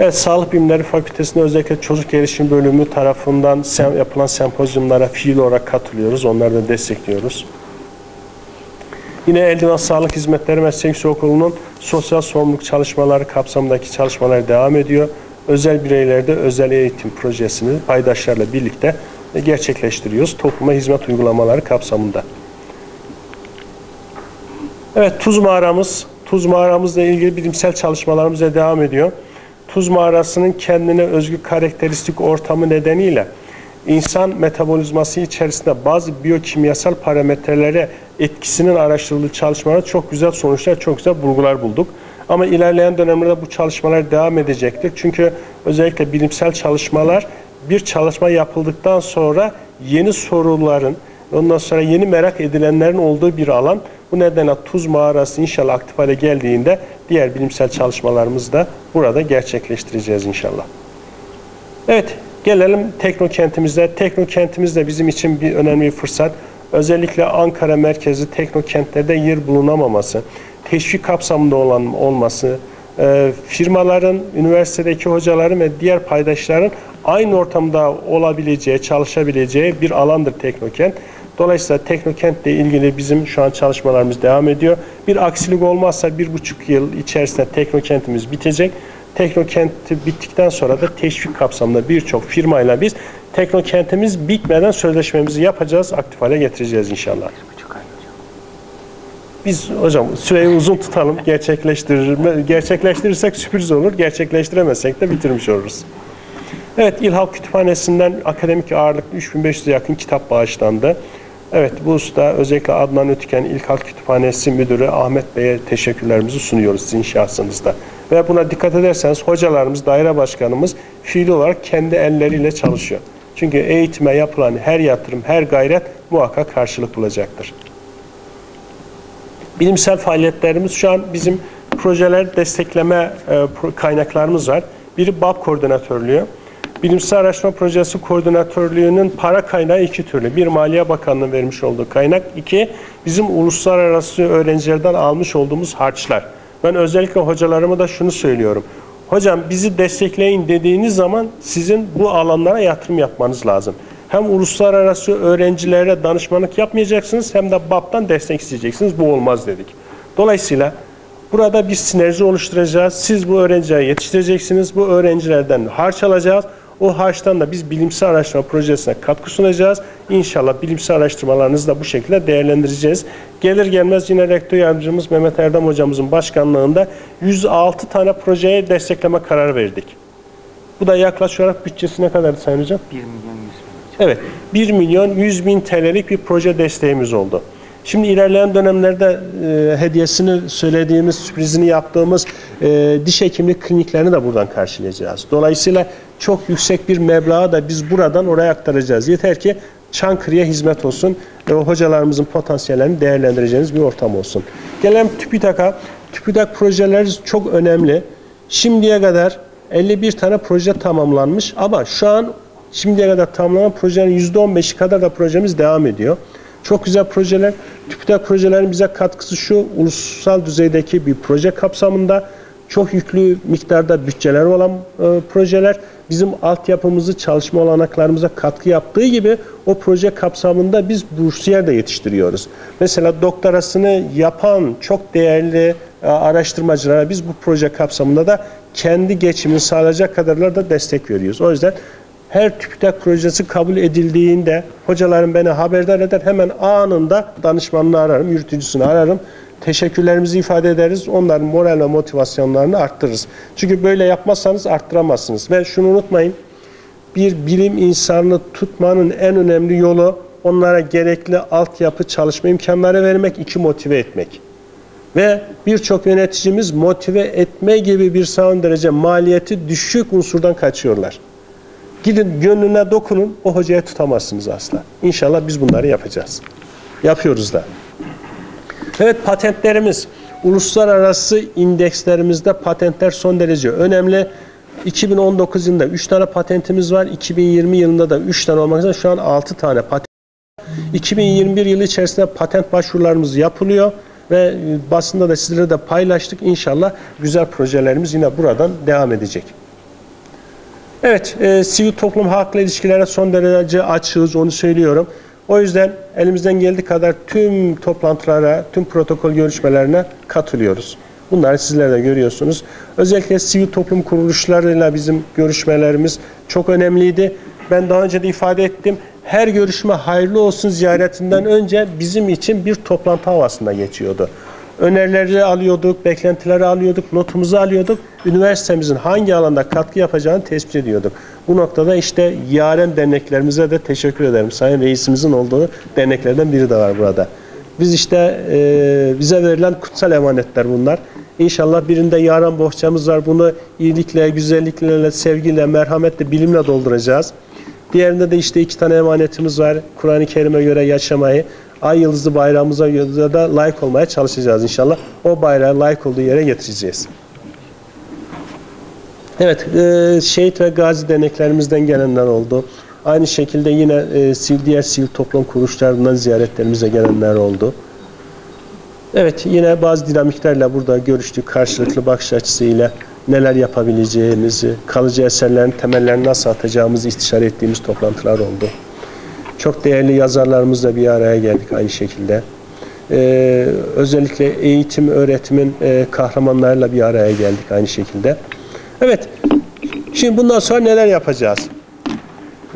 Evet, Sağlık Bilimleri Fakültesi'nde özellikle çocuk gelişim bölümü tarafından sem yapılan sempozyumlara fiil olarak katılıyoruz. Onları da destekliyoruz. Yine Eldivan Sağlık Hizmetleri Meslek Yüksekokulu'nun sosyal sorumluluk çalışmaları kapsamındaki çalışmalar devam ediyor. Özel bireylerde özel eğitim projesini paydaşlarla birlikte gerçekleştiriyoruz. Topluma hizmet uygulamaları kapsamında. Evet, Tuz Mağaramız. Tuz Mağaramızla ilgili bilimsel çalışmalarımız da devam ediyor. Tuz Mağarası'nın kendine özgü karakteristik ortamı nedeniyle insan metabolizması içerisinde bazı biyokimyasal parametrelere etkisinin araştırıldığı çalışmalar çok güzel sonuçlar, çok güzel bulgular bulduk. Ama ilerleyen dönemlerde bu çalışmalar devam edecektir. Çünkü özellikle bilimsel çalışmalar bir çalışma yapıldıktan sonra yeni soruların, ondan sonra yeni merak edilenlerin olduğu bir alan. Bu nedenle Tuz Mağarası inşallah aktif hale geldiğinde diğer bilimsel çalışmalarımızı da burada gerçekleştireceğiz inşallah. Evet, gelelim teknokentimize. Teknokentimiz de bizim için bir önemli bir fırsat. Özellikle Ankara merkezi teknokentlerde yer bulunamaması, teşvik kapsamında olan olması, e, firmaların, üniversitedeki hocaların ve diğer paydaşların aynı ortamda olabileceği, çalışabileceği bir alandır Teknokent. Dolayısıyla Teknokent ile ilgili bizim şu an çalışmalarımız devam ediyor. Bir aksilik olmazsa bir buçuk yıl içerisinde Teknokentimiz bitecek. Teknokent bittikten sonra da teşvik kapsamında birçok firmayla biz Teknokentimiz bitmeden sözleşmemizi yapacağız, aktif hale getireceğiz inşallah. Biz hocam süreyi uzun tutalım, gerçekleştirir, gerçekleştirirsek sürpriz olur, gerçekleştiremezsek de bitirmiş oluruz. Evet, İl Halk Kütüphanesi'nden akademik ağırlıklı 3500'e yakın kitap bağışlandı. Evet, bu usta özellikle Adnan Ötüken İl Halk Kütüphanesi Müdürü Ahmet Bey'e teşekkürlerimizi sunuyoruz sizin şahsınızda. Ve buna dikkat ederseniz hocalarımız, daire başkanımız fiil olarak kendi elleriyle çalışıyor. Çünkü eğitime yapılan her yatırım, her gayret muhakkak karşılık bulacaktır. Bilimsel faaliyetlerimiz şu an bizim projeler destekleme e, kaynaklarımız var. Biri BAP koordinatörlüğü. Bilimsel Araştırma Projesi Koordinatörlüğü'nün para kaynağı iki türlü. Bir Maliye Bakanlığı'nın vermiş olduğu kaynak. iki bizim uluslararası öğrencilerden almış olduğumuz harçlar. Ben özellikle hocalarıma da şunu söylüyorum. Hocam bizi destekleyin dediğiniz zaman sizin bu alanlara yatırım yapmanız lazım. Hem uluslararası öğrencilere danışmanlık yapmayacaksınız hem de BAP'tan destek isteyeceksiniz. Bu olmaz dedik. Dolayısıyla burada bir sinerji oluşturacağız. Siz bu öğrencileri yetiştireceksiniz. Bu öğrencilerden harç alacağız. O harçtan da biz bilimsel araştırma projesine katkı sunacağız. İnşallah bilimsel araştırmalarınızı da bu şekilde değerlendireceğiz. Gelir gelmez yine rektör yardımcımız Mehmet Erdem hocamızın başkanlığında 106 tane projeye destekleme kararı verdik. Bu da yaklaşık olarak bütçesi ne kadar Sayın Hocam? 1 milyon 100 bin Evet, 1 milyon 100 bin TL'lik bir proje desteğimiz oldu. Şimdi ilerleyen dönemlerde e, hediyesini söylediğimiz, sürprizini yaptığımız e, diş hekimlik kliniklerini de buradan karşılayacağız. Dolayısıyla çok yüksek bir meblağı da biz buradan oraya aktaracağız. Yeter ki Çankırı'ya hizmet olsun ve o hocalarımızın potansiyellerini değerlendireceğiniz bir ortam olsun. Gelen TÜBİTAK'a, TÜBİTAK projeleri çok önemli. Şimdiye kadar 51 tane proje tamamlanmış ama şu an şimdiye kadar tamamlanan projelerin %15'i kadar da projemiz devam ediyor. Çok güzel projeler. TÜBİTAK projelerin bize katkısı şu, ulusal düzeydeki bir proje kapsamında çok yüklü miktarda bütçeler olan e, projeler bizim altyapımızı, çalışma olanaklarımıza katkı yaptığı gibi o proje kapsamında biz bursiyer de yetiştiriyoruz. Mesela doktorasını yapan çok değerli e, araştırmacılara biz bu proje kapsamında da kendi geçimini sağlayacak kadarlar da destek veriyoruz. O yüzden her TÜBİTAK projesi kabul edildiğinde hocalarım beni haberdar eder. Hemen anında danışmanını ararım, yürütücüsünü ararım. Teşekkürlerimizi ifade ederiz. Onların moral ve motivasyonlarını arttırırız. Çünkü böyle yapmazsanız arttıramazsınız. Ve şunu unutmayın. Bir bilim insanını tutmanın en önemli yolu onlara gerekli altyapı çalışma imkanları vermek, iki motive etmek. Ve birçok yöneticimiz motive etme gibi bir son derece maliyeti düşük unsurdan kaçıyorlar. Gidin gönlüne dokunun, o hocaya tutamazsınız asla. İnşallah biz bunları yapacağız. Yapıyoruz da. Evet patentlerimiz. Uluslararası indekslerimizde patentler son derece önemli. 2019 yılında 3 tane patentimiz var. 2020 yılında da 3 tane olmak üzere şu an 6 tane patent. 2021 yılı içerisinde patent başvurularımız yapılıyor ve e, basında da sizlere de paylaştık. İnşallah güzel projelerimiz yine buradan devam edecek. Evet, e, sivil toplum halkla ilişkilere son derece açığız, onu söylüyorum. O yüzden elimizden geldiği kadar tüm toplantılara, tüm protokol görüşmelerine katılıyoruz. Bunları sizler de görüyorsunuz. Özellikle sivil toplum kuruluşlarıyla bizim görüşmelerimiz çok önemliydi. Ben daha önce de ifade ettim. Her görüşme hayırlı olsun ziyaretinden önce bizim için bir toplantı havasında geçiyordu. Önerileri alıyorduk, beklentileri alıyorduk, notumuzu alıyorduk. Üniversitemizin hangi alanda katkı yapacağını tespit ediyorduk. Bu noktada işte yaren derneklerimize de teşekkür ederim. Sayın Reisimizin olduğu derneklerden biri de var burada. Biz işte e, bize verilen kutsal emanetler bunlar. İnşallah birinde yaren bohçamız var. Bunu iyilikle, güzellikle, sevgiyle, merhametle, bilimle dolduracağız. Diğerinde de işte iki tane emanetimiz var. Kur'an-ı Kerim'e göre yaşamayı, ay yıldızı bayrağımıza de layık olmaya çalışacağız inşallah. O bayrağı layık olduğu yere getireceğiz. Evet, e, şehit ve gazi derneklerimizden gelenler oldu. Aynı şekilde yine e, sivil, diğer sivil toplum kuruluşlarından ziyaretlerimize gelenler oldu. Evet, yine bazı dinamiklerle burada görüştük. Karşılıklı bakış açısıyla neler yapabileceğimizi, kalıcı eserlerin temellerini nasıl atacağımızı istişare ettiğimiz toplantılar oldu. Çok değerli yazarlarımızla bir araya geldik aynı şekilde. Ee, özellikle eğitim, öğretimin e, kahramanlarıyla bir araya geldik aynı şekilde. Evet, şimdi bundan sonra neler yapacağız?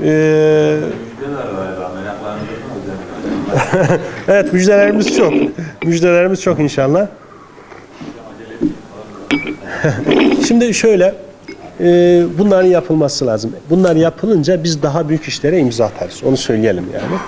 Ee, evet, müjdelerimiz çok. Müjdelerimiz çok inşallah. Şimdi şöyle, e, bunların yapılması lazım. Bunlar yapılınca biz daha büyük işlere imza atarız. Onu söyleyelim yani.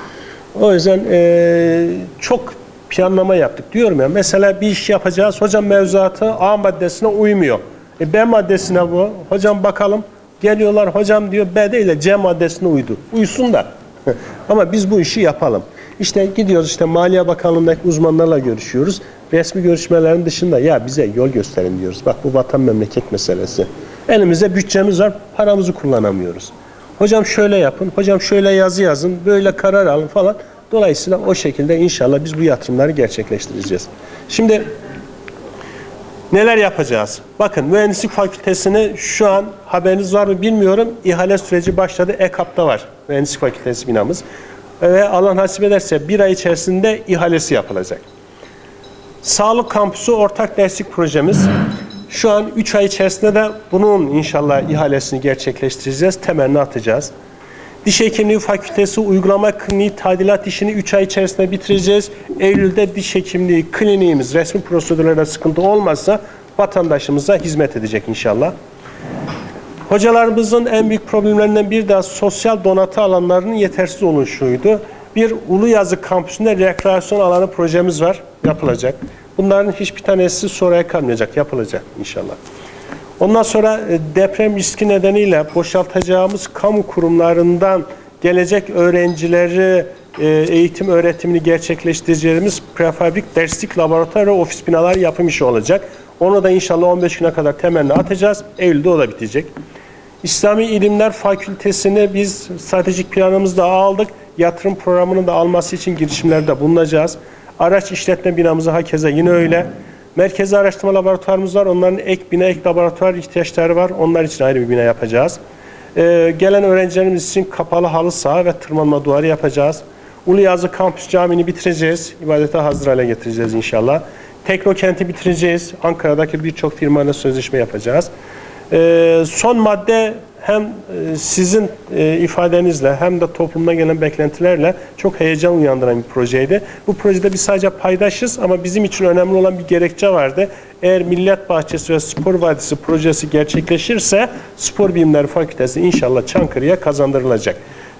O yüzden e, çok planlama yaptık. Diyorum ya mesela bir iş yapacağız. Hocam mevzuatı A maddesine uymuyor. E, B maddesine bu. Hocam bakalım. Geliyorlar hocam diyor B değil de C maddesine uydu. Uysun da. Ama biz bu işi yapalım. İşte gidiyoruz işte Maliye Bakanlığı'ndaki uzmanlarla görüşüyoruz. Resmi görüşmelerin dışında ya bize yol gösterin diyoruz. Bak bu vatan memleket meselesi. Elimizde bütçemiz var, paramızı kullanamıyoruz. Hocam şöyle yapın, hocam şöyle yazı yazın, böyle karar alın falan. Dolayısıyla o şekilde inşallah biz bu yatırımları gerçekleştireceğiz. Şimdi neler yapacağız? Bakın mühendislik fakültesini şu an haberiniz var mı bilmiyorum. İhale süreci başladı. EKAP'ta var mühendislik fakültesi binamız. Ve alan hasip ederse bir ay içerisinde ihalesi yapılacak. Sağlık kampüsü ortak derslik projemiz. Şu an 3 ay içerisinde de bunun inşallah ihalesini gerçekleştireceğiz. Temelini atacağız. Diş Hekimliği Fakültesi uygulama kliniği tadilat işini 3 ay içerisinde bitireceğiz. Eylül'de diş hekimliği kliniğimiz resmi prosedürlerde sıkıntı olmazsa vatandaşımıza hizmet edecek inşallah. Hocalarımızın en büyük problemlerinden bir de sosyal donatı alanlarının yetersiz oluşuydu. Bir Ulu Yazı kampüsünde rekreasyon alanı projemiz var, yapılacak. Bunların hiçbir tanesi sonraya kalmayacak, yapılacak inşallah. Ondan sonra e, deprem riski nedeniyle boşaltacağımız kamu kurumlarından gelecek öğrencileri e, eğitim öğretimini gerçekleştireceğimiz prefabrik derslik laboratuvar ve ofis binalar yapım işi olacak. Onu da inşallah 15 güne kadar temelini atacağız. Eylül'de o da bitecek. İslami İlimler Fakültesini biz stratejik planımızda aldık. Yatırım programının da alması için girişimlerde bulunacağız. Araç işletme binamızı hakeza yine öyle. Merkezi araştırma laboratuvarımız var. Onların ek bina, ek laboratuvar ihtiyaçları var. Onlar için ayrı bir bina yapacağız. Ee, gelen öğrencilerimiz için kapalı halı saha ve tırmanma duvarı yapacağız. Uluyazı Kampüs Camii'ni bitireceğiz. İbadete hazır hale getireceğiz inşallah. Teknokent'i bitireceğiz. Ankara'daki birçok firmayla sözleşme yapacağız. Ee, son madde hem e, sizin e, ifadenizle hem de toplumdan gelen beklentilerle çok heyecan uyandıran bir projeydi. Bu projede biz sadece paydaşız ama bizim için önemli olan bir gerekçe vardı. Eğer Millet Bahçesi ve Spor Vadisi projesi gerçekleşirse Spor Bilimleri Fakültesi inşallah Çankırı'ya kazandırılacak.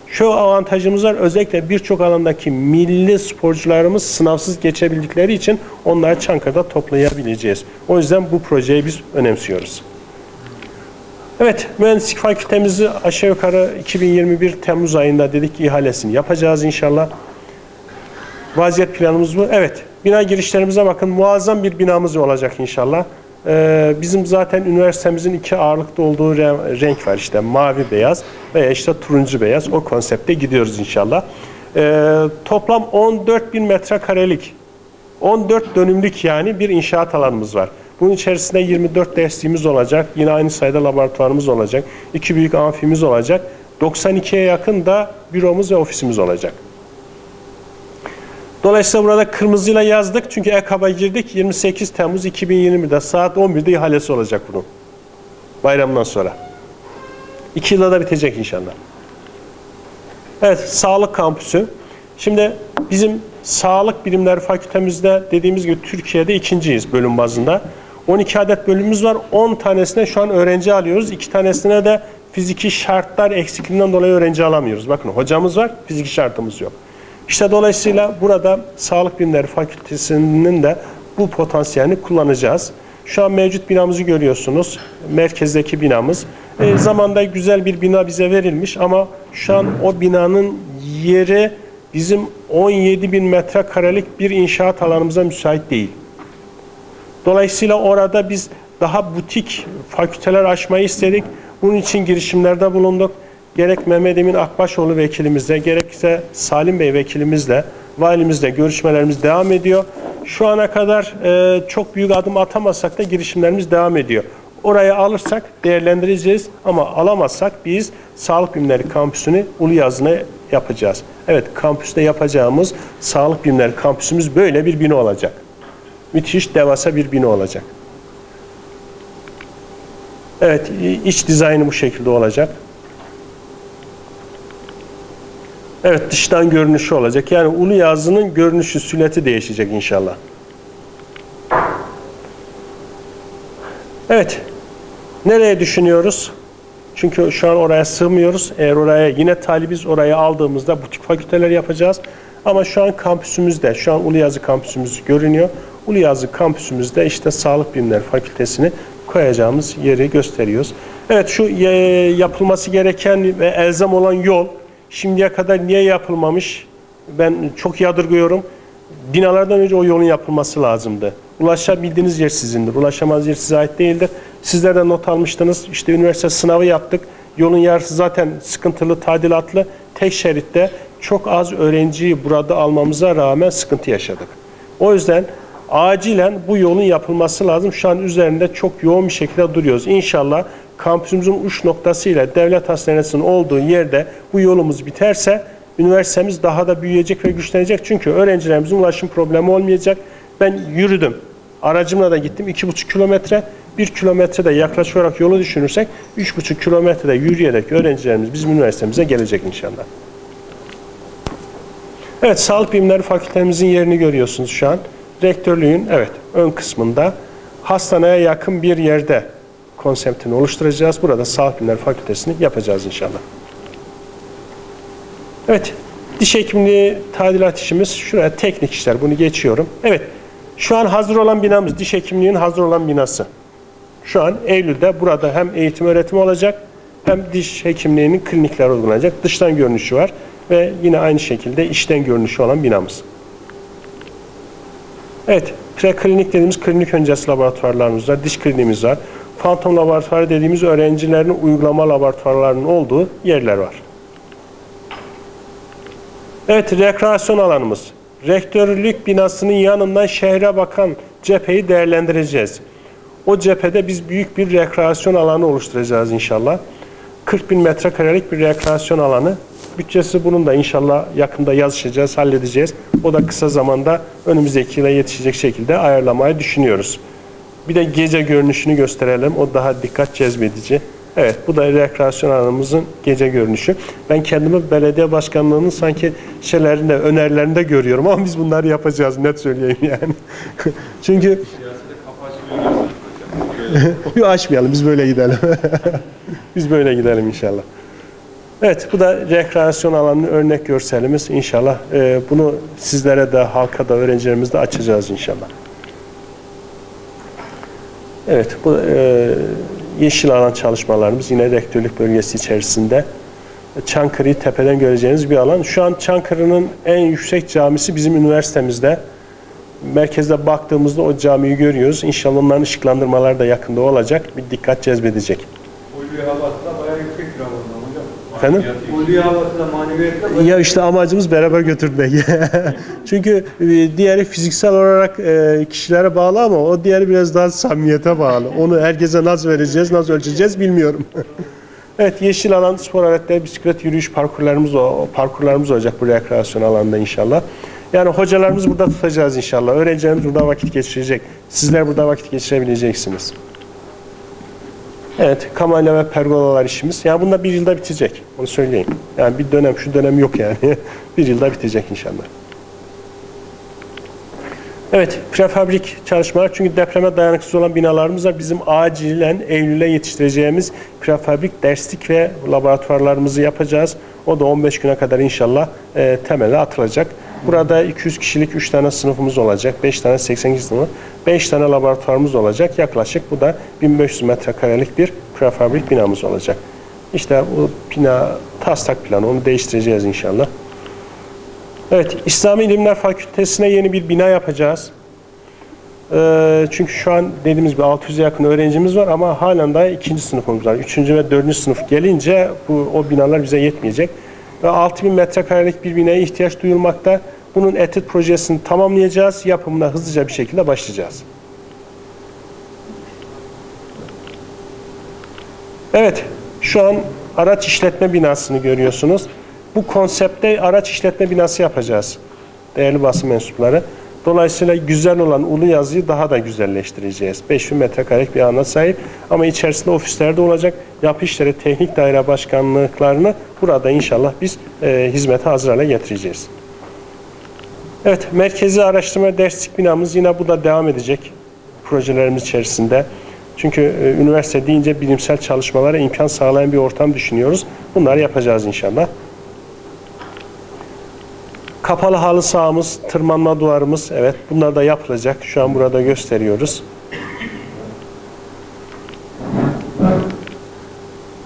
Şu avantajımız var özellikle birçok alandaki milli sporcularımız sınavsız geçebildikleri için onları Çankırı'da toplayabileceğiz. O yüzden bu projeyi biz önemsiyoruz. Evet, mühendislik fakültemizi aşağı yukarı 2021 Temmuz ayında dedik ihalesini yapacağız inşallah. Vaziyet planımız bu. Evet, bina girişlerimize bakın. Muazzam bir binamız olacak inşallah. Ee, bizim zaten üniversitemizin iki ağırlıkta olduğu renk var işte mavi beyaz veya işte turuncu beyaz. O konsepte gidiyoruz inşallah. Ee, toplam 14 bin metrekarelik 14 dönümlük yani bir inşaat alanımız var. Bunun içerisinde 24 dersliğimiz olacak. Yine aynı sayıda laboratuvarımız olacak. iki büyük amfimiz olacak. 92'ye yakın da büromuz ve ofisimiz olacak. Dolayısıyla burada kırmızıyla yazdık çünkü EKAB'a girdik. 28 Temmuz 2020'de saat 11'de ihalesi olacak bunun. Bayramdan sonra. İki yılda da bitecek inşallah. Evet, sağlık kampüsü. Şimdi bizim sağlık bilimleri fakültemizde dediğimiz gibi Türkiye'de ikinciyiz bölüm bazında. 12 adet bölümümüz var. 10 tanesine şu an öğrenci alıyoruz. 2 tanesine de fiziki şartlar eksikliğinden dolayı öğrenci alamıyoruz. Bakın hocamız var, fiziki şartımız yok. İşte dolayısıyla burada Sağlık Bilimleri Fakültesinin de bu potansiyelini kullanacağız. Şu an mevcut binamızı görüyorsunuz. Merkezdeki binamız. E, zamanda güzel bir bina bize verilmiş ama şu an o binanın yeri bizim 17 bin metrekarelik bir inşaat alanımıza müsait değil. Dolayısıyla orada biz daha butik fakülteler açmayı istedik. Bunun için girişimlerde bulunduk. Gerek Mehmet Emin Akbaşoğlu vekilimizle, gerekse Salim Bey vekilimizle, valimizle görüşmelerimiz devam ediyor. Şu ana kadar e, çok büyük adım atamasak da girişimlerimiz devam ediyor. Orayı alırsak değerlendireceğiz ama alamazsak biz Sağlık Bilimleri Kampüsü'nü Ulu Yazı'na yapacağız. Evet kampüste yapacağımız Sağlık Bilimleri Kampüsümüz böyle bir bina olacak müthiş devasa bir bina olacak. Evet, iç dizaynı bu şekilde olacak. Evet, dıştan görünüşü olacak. Yani ulu yazının görünüşü, sületi değişecek inşallah. Evet, nereye düşünüyoruz? Çünkü şu an oraya sığmıyoruz. Eğer oraya yine talibiz, oraya aldığımızda butik fakülteler yapacağız. Ama şu an kampüsümüzde, şu an Uluyazı kampüsümüz görünüyor. Uluyazı kampüsümüzde işte Sağlık Bilimleri Fakültesini koyacağımız yeri gösteriyoruz. Evet şu e, yapılması gereken ve elzem olan yol şimdiye kadar niye yapılmamış? Ben çok yadırgıyorum. Binalardan önce o yolun yapılması lazımdı. Ulaşabildiğiniz yer sizindir. Ulaşamaz yer size ait değildir. Sizler de not almıştınız. İşte üniversite sınavı yaptık. Yolun yarısı zaten sıkıntılı, tadilatlı. Tek şeritte çok az öğrenciyi burada almamıza rağmen sıkıntı yaşadık. O yüzden acilen bu yolun yapılması lazım. Şu an üzerinde çok yoğun bir şekilde duruyoruz. İnşallah kampüsümüzün uç noktasıyla devlet hastanesinin olduğu yerde bu yolumuz biterse üniversitemiz daha da büyüyecek ve güçlenecek. Çünkü öğrencilerimizin ulaşım problemi olmayacak. Ben yürüdüm. Aracımla da gittim. 2,5 kilometre. 1 kilometre de yaklaşık olarak yolu düşünürsek 3,5 kilometrede yürüyerek öğrencilerimiz bizim üniversitemize gelecek inşallah. Evet, Sağlık Bilimleri Fakültemizin yerini görüyorsunuz şu an rektörlüğün evet ön kısmında hastaneye yakın bir yerde konseptini oluşturacağız. Burada Sağlık Bilimleri Fakültesini yapacağız inşallah. Evet, diş hekimliği tadilat işimiz şuraya teknik işler. Bunu geçiyorum. Evet, şu an hazır olan binamız diş hekimliğinin hazır olan binası. Şu an Eylül'de burada hem eğitim öğretim olacak hem diş hekimliğinin klinikler uygulanacak. Dıştan görünüşü var ve yine aynı şekilde içten görünüşü olan binamız. Evet, preklinik dediğimiz klinik öncesi laboratuvarlarımız var, diş kliniğimiz var. Fantom laboratuvarı dediğimiz öğrencilerin uygulama laboratuvarlarının olduğu yerler var. Evet, rekreasyon alanımız. Rektörlük binasının yanından şehre bakan cepheyi değerlendireceğiz. O cephede biz büyük bir rekreasyon alanı oluşturacağız inşallah. 40 bin metrekarelik bir rekreasyon alanı. Bütçesi bunun da inşallah yakında yazışacağız, halledeceğiz. O da kısa zamanda önümüzdeki yıla yetişecek şekilde ayarlamayı düşünüyoruz. Bir de gece görünüşünü gösterelim. O daha dikkat cezbedici. Evet bu da rekreasyon alanımızın gece görünüşü. Ben kendimi belediye başkanlığının sanki şeylerinde, önerilerinde görüyorum ama biz bunları yapacağız net söyleyeyim yani. Çünkü Yok açmayalım biz böyle gidelim. biz böyle gidelim inşallah. Evet bu da rekreasyon alanının örnek görselimiz inşallah. Ee, bunu sizlere de halka da öğrencilerimize de açacağız inşallah. Evet bu e, yeşil alan çalışmalarımız yine rektörlük bölgesi içerisinde. Çankırı'yı tepeden göreceğiniz bir alan. Şu an Çankırı'nın en yüksek camisi bizim üniversitemizde. Merkezde baktığımızda o camiyi görüyoruz. İnşallah onların ışıklandırmaları da yakında olacak. Bir dikkat cezbedecek. Ulvi da bayağı yüksek bir hava hocam. Efendim? Ya işte amacımız beraber götürmek. Çünkü e, diğeri fiziksel olarak e, kişilere bağlı ama o diğeri biraz daha samimiyete bağlı. Onu herkese nasıl vereceğiz, nasıl ölçeceğiz bilmiyorum. evet, yeşil alan, spor aletleri, bisiklet, yürüyüş parkurlarımız, o, parkurlarımız olacak bu rekreasyon alanında inşallah. Yani hocalarımız burada tutacağız inşallah. Öğrencilerimiz burada vakit geçirecek. Sizler burada vakit geçirebileceksiniz. Evet, kamayla ve pergolalar işimiz. Yani bunda bir yılda bitecek. Onu söyleyeyim. Yani bir dönem, şu dönem yok yani. bir yılda bitecek inşallah. Evet, prefabrik çalışmalar. Çünkü depreme dayanıksız olan binalarımız var. Bizim acilen Eylül'e yetiştireceğimiz prefabrik derslik ve laboratuvarlarımızı yapacağız. O da 15 güne kadar inşallah e, temele atılacak. Burada 200 kişilik 3 tane sınıfımız olacak. 5 tane 82 sınıfı. 5 tane laboratuvarımız olacak. Yaklaşık bu da 1500 metrekarelik bir prefabrik binamız olacak. İşte bu bina taslak planı. Onu değiştireceğiz inşallah. Evet, İslami İlimler Fakültesine yeni bir bina yapacağız. Ee, çünkü şu an dediğimiz gibi 600'e yakın öğrencimiz var ama halen daha ikinci sınıfımız var. Üçüncü ve dördüncü sınıf gelince bu o binalar bize yetmeyecek. Ve 6000 metrekarelik bir binaya ihtiyaç duyulmakta. Bunun etüt projesini tamamlayacağız. Yapımına hızlıca bir şekilde başlayacağız. Evet, şu an araç işletme binasını görüyorsunuz. Bu konsepte araç işletme binası yapacağız. Değerli basın mensupları. Dolayısıyla güzel olan ulu yazıyı daha da güzelleştireceğiz. 5000 metrekarelik bir alana sahip ama içerisinde ofislerde olacak yapı işleri teknik daire başkanlıklarını burada inşallah biz e, hizmete hazır hale getireceğiz. Evet, merkezi araştırma derslik binamız yine bu da devam edecek projelerimiz içerisinde. Çünkü e, üniversite deyince bilimsel çalışmalara imkan sağlayan bir ortam düşünüyoruz. Bunları yapacağız inşallah. Kapalı halı sahamız, tırmanma duvarımız, evet bunlar da yapılacak. Şu an burada gösteriyoruz.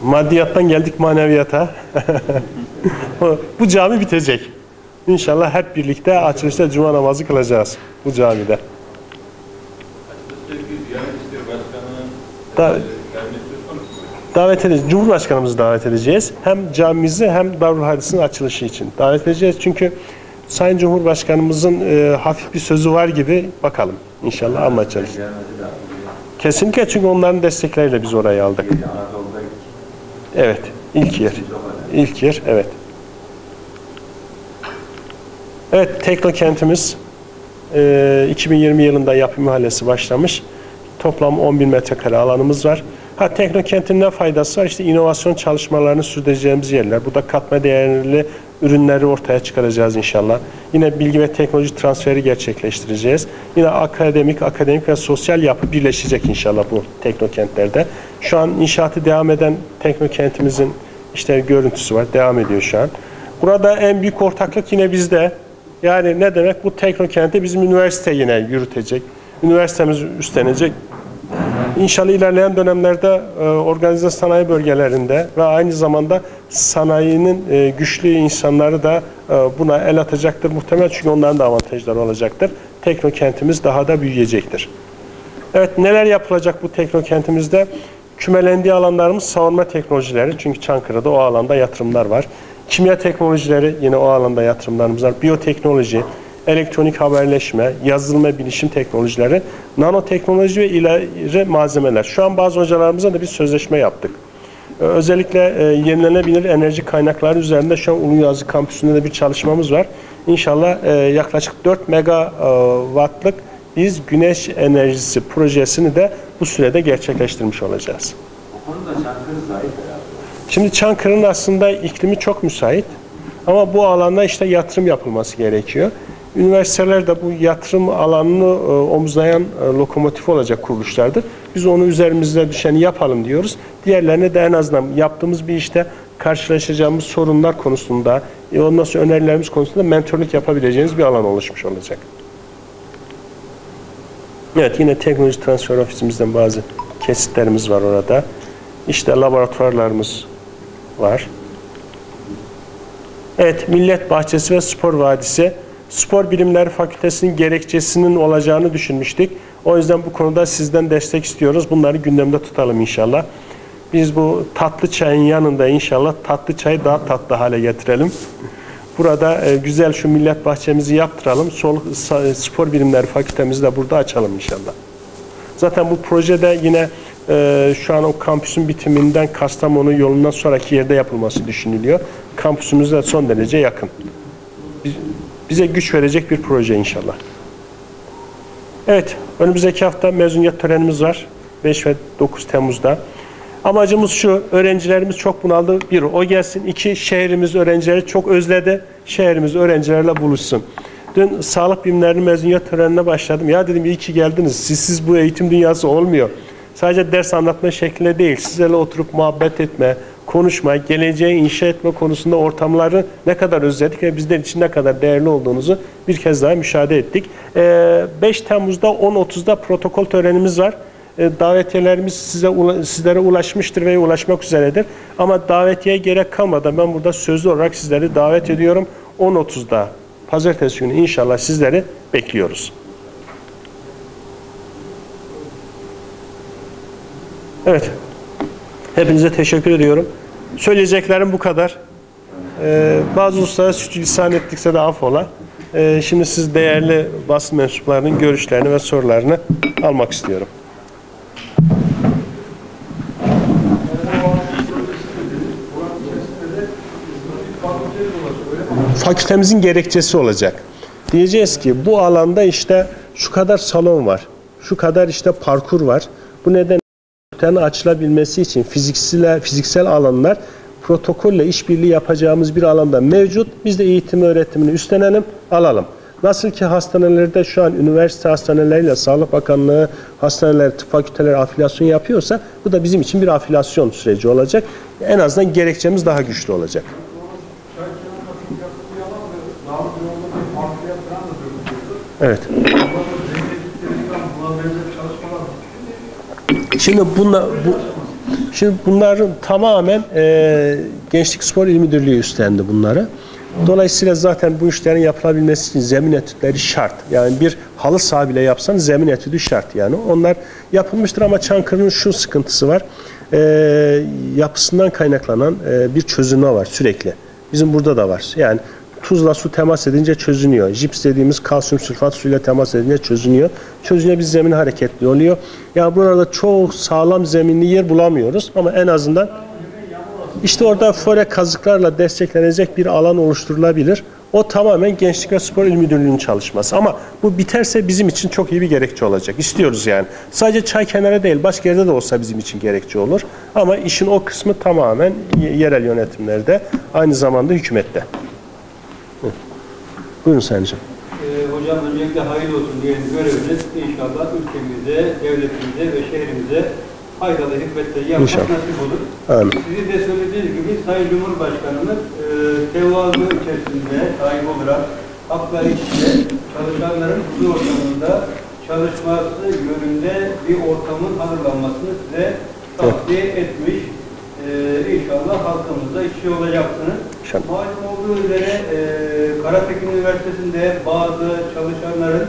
Maddiyattan geldik maneviyata. bu cami bitecek. İnşallah hep birlikte açılışta cuma namazı kılacağız bu camide. Da-? Davet edeceğiz. Cumhurbaşkanımızı davet edeceğiz. Hem camimizi hem Darül Hadis'in açılışı için davet edeceğiz. Çünkü Sayın Cumhurbaşkanımızın e, hafif bir sözü var gibi bakalım. İnşallah anlatacağız. Kesinlikle çünkü onların destekleriyle biz orayı aldık. Evet. ilk yer. İlk yer. Evet. Evet. Teknokentimiz e, 2020 yılında yapım ihalesi başlamış. Toplam 10 bin metrekare alanımız var. Ha teknokentin ne faydası var? İşte inovasyon çalışmalarını sürdüreceğimiz yerler. Bu da katma değerli ürünleri ortaya çıkaracağız inşallah. Yine bilgi ve teknoloji transferi gerçekleştireceğiz. Yine akademik, akademik ve sosyal yapı birleşecek inşallah bu teknokentlerde. Şu an inşaatı devam eden teknokentimizin işte görüntüsü var. Devam ediyor şu an. Burada en büyük ortaklık yine bizde. Yani ne demek? Bu teknokenti bizim üniversite yine yürütecek. Üniversitemiz üstlenecek. İnşallah ilerleyen dönemlerde e, organize sanayi bölgelerinde ve aynı zamanda sanayinin e, güçlü insanları da e, buna el atacaktır muhtemelen çünkü onların da avantajları olacaktır. Teknokentimiz daha da büyüyecektir. Evet neler yapılacak bu teknokentimizde? Kümelendiği alanlarımız savunma teknolojileri çünkü Çankırı'da o alanda yatırımlar var. Kimya teknolojileri yine o alanda yatırımlarımız var. Biyoteknoloji, elektronik haberleşme, yazılma bilişim teknolojileri, nanoteknoloji ve ileri malzemeler. Şu an bazı hocalarımızla da bir sözleşme yaptık. Ee, Özellikle e, yenilenebilir enerji kaynakları üzerinde şu an Uluyazı kampüsünde de bir çalışmamız var. İnşallah e, yaklaşık 4 megawattlık biz güneş enerjisi projesini de bu sürede gerçekleştirmiş olacağız. Bu konuda Çankırı zayıf herhalde. Şimdi Çankırı'nın aslında iklimi çok müsait ama bu alanda işte yatırım yapılması gerekiyor. Üniversiteler de bu yatırım alanını e, omuzlayan e, lokomotif olacak kuruluşlardır. Biz onu üzerimizde düşeni yapalım diyoruz. Diğerlerine de en azından yaptığımız bir işte karşılaşacağımız sorunlar konusunda, e, ondan sonra önerilerimiz konusunda mentorluk yapabileceğiniz bir alan oluşmuş olacak. Evet yine teknoloji transfer ofisimizden bazı kesitlerimiz var orada. İşte laboratuvarlarımız var. Evet, Millet Bahçesi ve Spor Vadisi. Spor Bilimleri Fakültesinin gerekçesinin olacağını düşünmüştük. O yüzden bu konuda sizden destek istiyoruz. Bunları gündemde tutalım inşallah. Biz bu tatlı çayın yanında inşallah tatlı çayı daha tatlı hale getirelim. Burada e, güzel şu millet bahçemizi yaptıralım. Sol, sa- spor Bilimleri Fakültemizi de burada açalım inşallah. Zaten bu projede yine e, şu an o kampüsün bitiminden Kastamonu yolundan sonraki yerde yapılması düşünülüyor. Kampüsümüz de son derece yakın. Biz- Bize güç verecek bir proje inşallah. Evet, önümüzdeki hafta mezuniyet törenimiz var. 5 ve 9 Temmuz'da. Amacımız şu, öğrencilerimiz çok bunaldı. Bir, o gelsin. iki şehrimiz öğrencileri çok özledi. Şehrimiz öğrencilerle buluşsun. Dün sağlık bilimlerinin mezuniyet törenine başladım. Ya dedim iyi ki geldiniz. Sizsiz bu eğitim dünyası olmuyor. Sadece ders anlatma şeklinde değil, sizlerle oturup muhabbet etme, konuşma, geleceği inşa etme konusunda ortamları ne kadar özledik ve bizler için ne kadar değerli olduğunuzu bir kez daha müşahede ettik. Ee, 5 Temmuz'da 10.30'da protokol törenimiz var. Ee, Davetiyelerimiz size sizlere ulaşmıştır ve ulaşmak üzeredir. Ama davetiye gerek kalmadan ben burada sözlü olarak sizleri davet ediyorum. 10.30'da pazartesi günü inşallah sizleri bekliyoruz. Evet. Hepinize teşekkür ediyorum. Söyleyeceklerim bu kadar. Ee, bazı hususlara lisan ettikse de affola. Ee, şimdi siz değerli basın mensuplarının görüşlerini ve sorularını almak istiyorum. Fakültemizin gerekçesi olacak. Diyeceğiz ki bu alanda işte şu kadar salon var, şu kadar işte parkur var. Bu neden açılabilmesi için fiziksel, fiziksel alanlar protokolle işbirliği yapacağımız bir alanda mevcut. Biz de eğitim öğretimini üstlenelim, alalım. Nasıl ki hastanelerde şu an üniversite hastaneleriyle Sağlık Bakanlığı hastaneler, tıp fakülteleri afilasyon yapıyorsa bu da bizim için bir afilasyon süreci olacak. En azından gerekçemiz daha güçlü olacak. Evet. Şimdi bunlar bu şimdi bunların tamamen e, Gençlik Spor İl Müdürlüğü üstlendi bunları. Dolayısıyla zaten bu işlerin yapılabilmesi için zemin etütleri şart. Yani bir halı saha bile yapsan zemin etüdü şart yani. Onlar yapılmıştır ama Çankırı'nın şu sıkıntısı var. E, yapısından kaynaklanan e, bir çözülme var sürekli. Bizim burada da var. Yani tuzla su temas edince çözünüyor. Jips dediğimiz kalsiyum sülfat suyla temas edince çözünüyor. Çözünce biz zemin hareketli oluyor. Ya burada çok sağlam zeminli yer bulamıyoruz ama en azından işte orada fore kazıklarla desteklenecek bir alan oluşturulabilir. O tamamen Gençlik ve Spor İl Müdürlüğü'nün çalışması. Ama bu biterse bizim için çok iyi bir gerekçe olacak. İstiyoruz yani. Sadece çay kenarı değil, başka yerde de olsa bizim için gerekçe olur. Ama işin o kısmı tamamen yerel yönetimlerde, aynı zamanda hükümette. Buyurun Sayın Hocam. Ee, hocam öncelikle hayırlı olsun diyelim göreviniz inşallah ülkemize, devletimize ve şehrimize faydalı hizmetleri yapmak İnşallah. nasip olur. Amin. Sizin de söylediğiniz gibi Sayın Cumhurbaşkanımız e, tevazu içerisinde sahip olarak hakla içinde çalışanların huzur ortamında çalışması yönünde bir ortamın hazırlanmasını size tavsiye etmiş. E, inşallah halkımızda işçi olacaksınız. İnşallah. Malum olduğu üzere e, Karatekin Üniversitesi'nde bazı çalışanların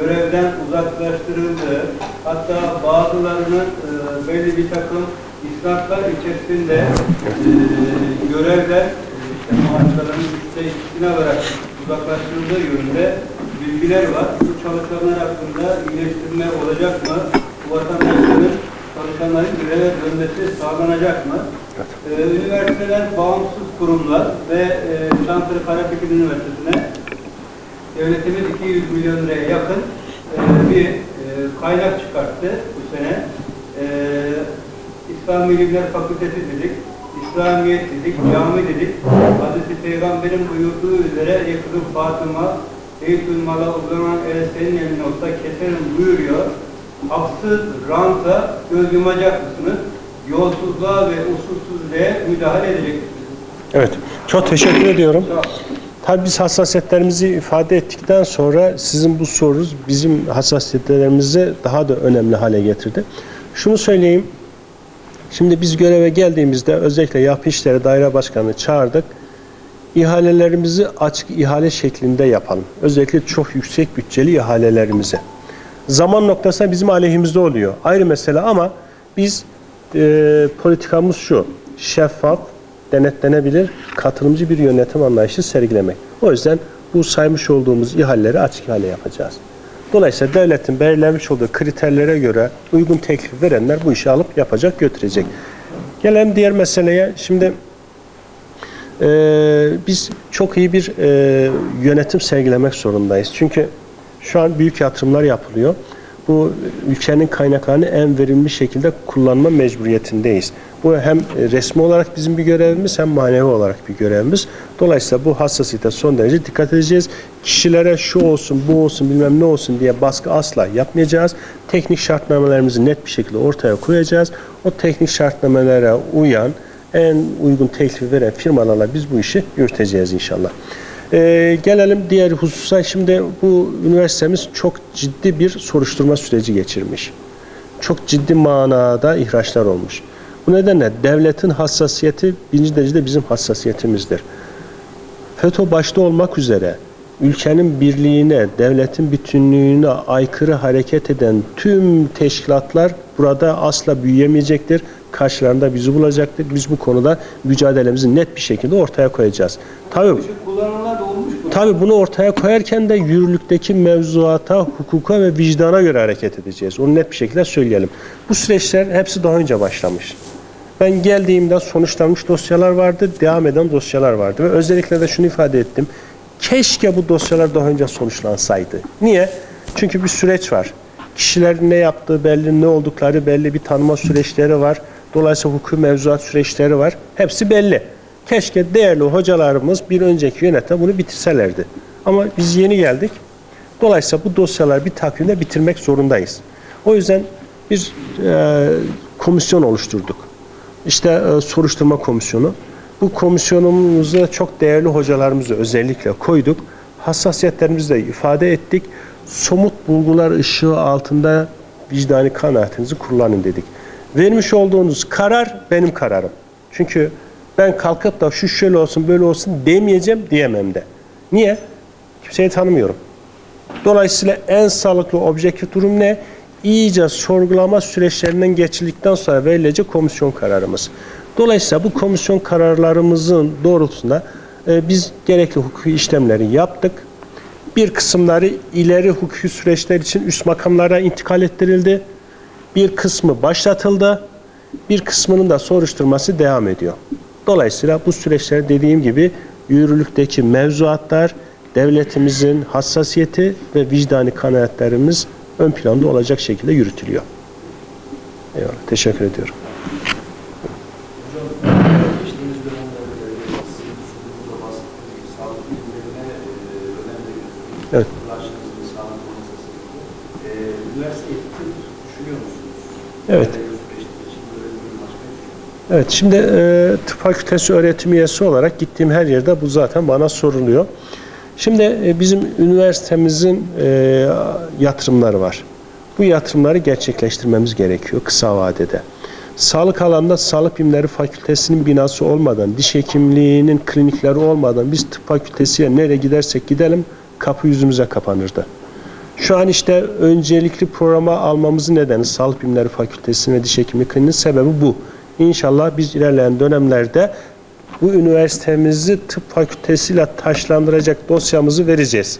görevden uzaklaştırıldığı, hatta bazılarının e, belli bir takım isnatlar içerisinde e, görevden işte maaşlarının üçte ikisini alarak uzaklaştırıldığı yönünde bilgiler var. Bu çalışanlar hakkında iyileştirme olacak mı? Bu vatandaşların çalışanların göreve dönmesi sağlanacak mı? Ee, üniversiteler, bağımsız kurumlar ve e, Çankırı Karatekin Üniversitesi'ne devletimiz 200 milyon liraya yakın e, bir e, kaynak çıkarttı bu sene. E, İslam Bilimler Fakültesi dedik, İslamiyet dedik, cami dedik. Hazreti Peygamber'in buyurduğu üzere yakını Fatıma, Beytül Mal'a uzanan el senin eline olsa keserim buyuruyor. Haksız ranta göz yumacak mısınız? Yolsuzluğa ve usulsüzlüğe müdahale edecek misiniz? Evet, çok teşekkür ediyorum. Tabii biz hassasiyetlerimizi ifade ettikten sonra sizin bu sorunuz bizim hassasiyetlerimizi daha da önemli hale getirdi. Şunu söyleyeyim. Şimdi biz göreve geldiğimizde özellikle yapı işleri daire başkanını çağırdık. İhalelerimizi açık ihale şeklinde yapalım. Özellikle çok yüksek bütçeli ihalelerimizi. Zaman noktasında bizim aleyhimizde oluyor. Ayrı mesele ama biz e, politikamız şu. Şeffaf, denetlenebilir, katılımcı bir yönetim anlayışı sergilemek. O yüzden bu saymış olduğumuz ihaleleri açık ihale yapacağız. Dolayısıyla devletin belirlemiş olduğu kriterlere göre uygun teklif verenler bu işi alıp yapacak, götürecek. Gelelim diğer meseleye. Şimdi e, biz çok iyi bir e, yönetim sergilemek zorundayız. Çünkü şu an büyük yatırımlar yapılıyor. Bu ülkenin kaynaklarını en verimli şekilde kullanma mecburiyetindeyiz. Bu hem resmi olarak bizim bir görevimiz hem manevi olarak bir görevimiz. Dolayısıyla bu hassasiyete son derece dikkat edeceğiz. Kişilere şu olsun, bu olsun, bilmem ne olsun diye baskı asla yapmayacağız. Teknik şartnamelerimizi net bir şekilde ortaya koyacağız. O teknik şartnamelere uyan, en uygun teklifi veren firmalarla biz bu işi yürüteceğiz inşallah. Ee, gelelim diğer hususa. Şimdi bu üniversitemiz çok ciddi bir soruşturma süreci geçirmiş. Çok ciddi manada ihraçlar olmuş. Bu nedenle devletin hassasiyeti birinci derecede bizim hassasiyetimizdir. FETÖ başta olmak üzere ülkenin birliğine, devletin bütünlüğüne aykırı hareket eden tüm teşkilatlar burada asla büyüyemeyecektir. Karşılarında bizi bulacaktır. Biz bu konuda mücadelemizi net bir şekilde ortaya koyacağız. Tabii? Tabii bunu ortaya koyarken de yürürlükteki mevzuata, hukuka ve vicdana göre hareket edeceğiz. Onu net bir şekilde söyleyelim. Bu süreçler hepsi daha önce başlamış. Ben geldiğimde sonuçlanmış dosyalar vardı, devam eden dosyalar vardı. Ve özellikle de şunu ifade ettim. Keşke bu dosyalar daha önce sonuçlansaydı. Niye? Çünkü bir süreç var. Kişilerin ne yaptığı belli, ne oldukları belli, bir tanıma süreçleri var. Dolayısıyla hukuki mevzuat süreçleri var. Hepsi belli. Keşke değerli hocalarımız bir önceki yönetim bunu bitirselerdi. Ama biz yeni geldik. Dolayısıyla bu dosyaları bir takvimde bitirmek zorundayız. O yüzden bir e, komisyon oluşturduk. İşte e, soruşturma komisyonu. Bu komisyonumuza çok değerli hocalarımızı özellikle koyduk. Hassasiyetlerimizi de ifade ettik. Somut bulgular ışığı altında vicdani kanaatinizi kullanın dedik. Vermiş olduğunuz karar benim kararım. Çünkü ben kalkıp da şu şöyle olsun böyle olsun demeyeceğim diyemem de. Niye? Kimseyi tanımıyorum. Dolayısıyla en sağlıklı objektif durum ne? İyice sorgulama süreçlerinden geçildikten sonra verilecek komisyon kararımız. Dolayısıyla bu komisyon kararlarımızın doğrultusunda e, biz gerekli hukuki işlemleri yaptık. Bir kısımları ileri hukuki süreçler için üst makamlara intikal ettirildi. Bir kısmı başlatıldı. Bir kısmının da soruşturması devam ediyor. Dolayısıyla bu süreçler dediğim gibi yürürlükteki mevzuatlar, devletimizin hassasiyeti ve vicdani kanaatlerimiz ön planda olacak şekilde yürütülüyor. Eyvallah. Teşekkür ediyorum. Geçtiğimiz dönemlerde sizin sunumunda bahsettiğiniz gibi sağlık bilimlerine e, önem veriyorsunuz. Evet. Ulaştığınız sağlık konusunda. E, üniversite eğitim düşünüyor musunuz? Evet. Yani bu süreçte için böyle bir başka bir şey. Evet, şimdi e, tıp fakültesi öğretim üyesi olarak gittiğim her yerde bu zaten bana soruluyor. Şimdi e, bizim üniversitemizin e, yatırımları var. Bu yatırımları gerçekleştirmemiz gerekiyor kısa vadede. Sağlık alanında Sağlık Bilimleri Fakültesinin binası olmadan, diş hekimliğinin klinikleri olmadan biz tıp fakültesiye nereye gidersek gidelim kapı yüzümüze kapanırdı. Şu an işte öncelikli programa almamızın nedeni Sağlık Bilimleri Fakültesi ve Diş Hekimliği Kliniği'nin sebebi bu. İnşallah biz ilerleyen dönemlerde bu üniversitemizi tıp fakültesiyle taşlandıracak dosyamızı vereceğiz.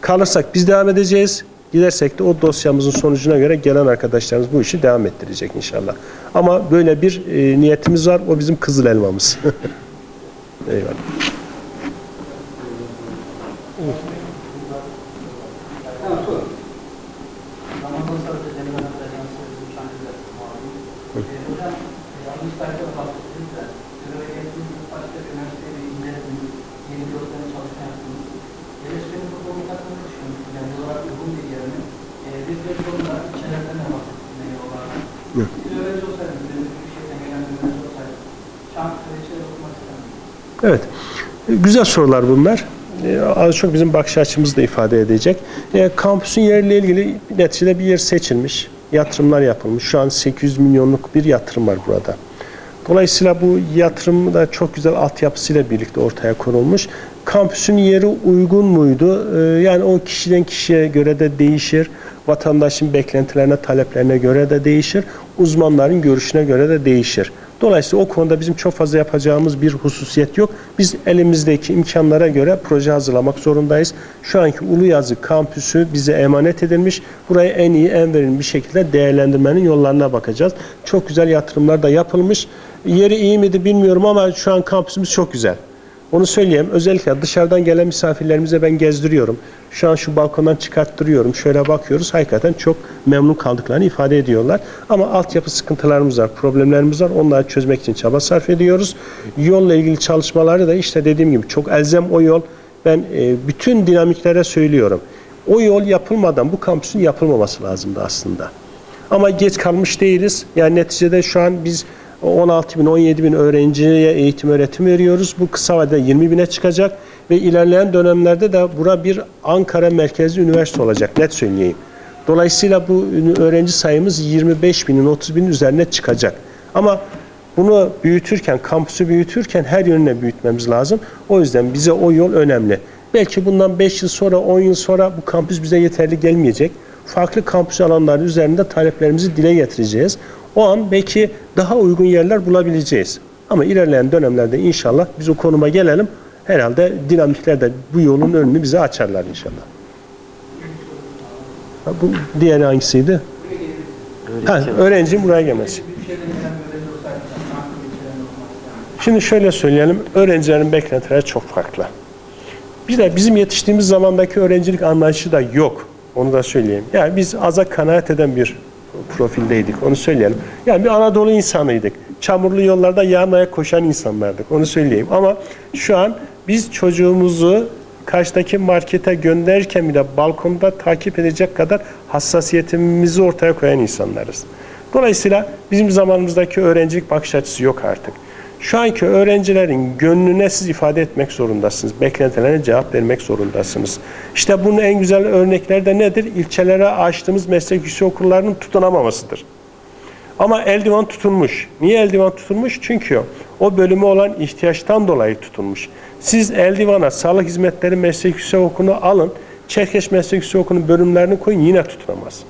Kalırsak biz devam edeceğiz. Gidersek de o dosyamızın sonucuna göre gelen arkadaşlarımız bu işi devam ettirecek inşallah. Ama böyle bir e, niyetimiz var. O bizim kızıl elmamız. Eyvallah. Tamam, sorun. Ramazan Sarı'da Cemil Hanım Ajansı bizim Çankırı'da malum. Ee, hocam, yanlış tarihte bahsettiniz de, göreve geldiğiniz ilk başta üniversiteyi incelediniz, yeni yollarına çalışma yaptınız. Gelişmenin bu konuda hakkında düşünüyorsunuz, yani olarak uygun bir yerini. Ee, biz de sonunda içerilerinden de bahsettik, meyve olarak. Evet. Siz öğrenci olsaydınız, bizim bir şeyden gelen bir öğrenci olsaydınız, Çankırı'da içeri okumak isterdiniz. Evet. E, Güzel sorular bunlar. E, Az çok bizim bakış açımızı da ifade edecek. E, kampüsün yeriyle ilgili neticede bir yer seçilmiş. Yatırımlar yapılmış. Şu an 800 milyonluk bir yatırım var burada. Dolayısıyla bu yatırım da çok güzel altyapısıyla birlikte ortaya konulmuş. Kampüsün yeri uygun muydu? E, Yani o kişiden kişiye göre de değişir. Vatandaşın beklentilerine, taleplerine göre de değişir. Uzmanların görüşüne göre de değişir. Dolayısıyla o konuda bizim çok fazla yapacağımız bir hususiyet yok. Biz elimizdeki imkanlara göre proje hazırlamak zorundayız. Şu anki Uluyazı kampüsü bize emanet edilmiş. Burayı en iyi, en verimli bir şekilde değerlendirmenin yollarına bakacağız. Çok güzel yatırımlar da yapılmış. Yeri iyi miydi bilmiyorum ama şu an kampüsümüz çok güzel. Onu söyleyeyim. Özellikle dışarıdan gelen misafirlerimize ben gezdiriyorum. Şu an şu balkondan çıkarttırıyorum. Şöyle bakıyoruz. Hakikaten çok memnun kaldıklarını ifade ediyorlar. Ama altyapı sıkıntılarımız var, problemlerimiz var. Onları çözmek için çaba sarf ediyoruz. Yolla ilgili çalışmaları da işte dediğim gibi çok elzem o yol. Ben e, bütün dinamiklere söylüyorum. O yol yapılmadan bu kampüsün yapılmaması lazımdı aslında. Ama geç kalmış değiliz. Yani neticede şu an biz 16 bin, 17 bin öğrenciye eğitim öğretim veriyoruz. Bu kısa vadede 20 bine çıkacak ve ilerleyen dönemlerde de bura bir Ankara merkezli üniversite olacak. Net söyleyeyim. Dolayısıyla bu öğrenci sayımız 25 binin, 30 binin üzerine çıkacak. Ama bunu büyütürken, kampüsü büyütürken her yönüne büyütmemiz lazım. O yüzden bize o yol önemli. Belki bundan 5 yıl sonra, 10 yıl sonra bu kampüs bize yeterli gelmeyecek. Farklı kampüs alanları üzerinde taleplerimizi dile getireceğiz. O an belki daha uygun yerler bulabileceğiz. Ama ilerleyen dönemlerde inşallah biz o konuma gelelim. Herhalde dinamikler de bu yolun önünü bize açarlar inşallah. Ha, bu diğeri hangisiydi? Ha, öğrencinin buraya gelmesi. Öğrenci. Şimdi şöyle söyleyelim, öğrencilerin beklentileri çok farklı. Bir de bizim yetiştiğimiz zamandaki öğrencilik anlayışı da yok. Onu da söyleyeyim. Yani biz aza kanaat eden bir profildeydik. Onu söyleyelim. Yani bir Anadolu insanıydık. Çamurlu yollarda yağmaya koşan insanlardık. Onu söyleyeyim. Ama şu an biz çocuğumuzu karşıdaki markete gönderirken bile balkonda takip edecek kadar hassasiyetimizi ortaya koyan insanlarız. Dolayısıyla bizim zamanımızdaki öğrencilik bakış açısı yok artık. Şu anki öğrencilerin gönlüne siz ifade etmek zorundasınız. Beklentilerine cevap vermek zorundasınız. İşte bunun en güzel örnekleri de nedir? İlçelere açtığımız meslek yüksek okullarının tutunamamasıdır. Ama eldivan tutulmuş. Niye eldivan tutulmuş? Çünkü o bölümü olan ihtiyaçtan dolayı tutulmuş. Siz eldivana sağlık hizmetleri meslek yüksek okulunu alın, Çerkeş Meslek Yüksek Okulu'nun bölümlerini koyun yine tutunamaz.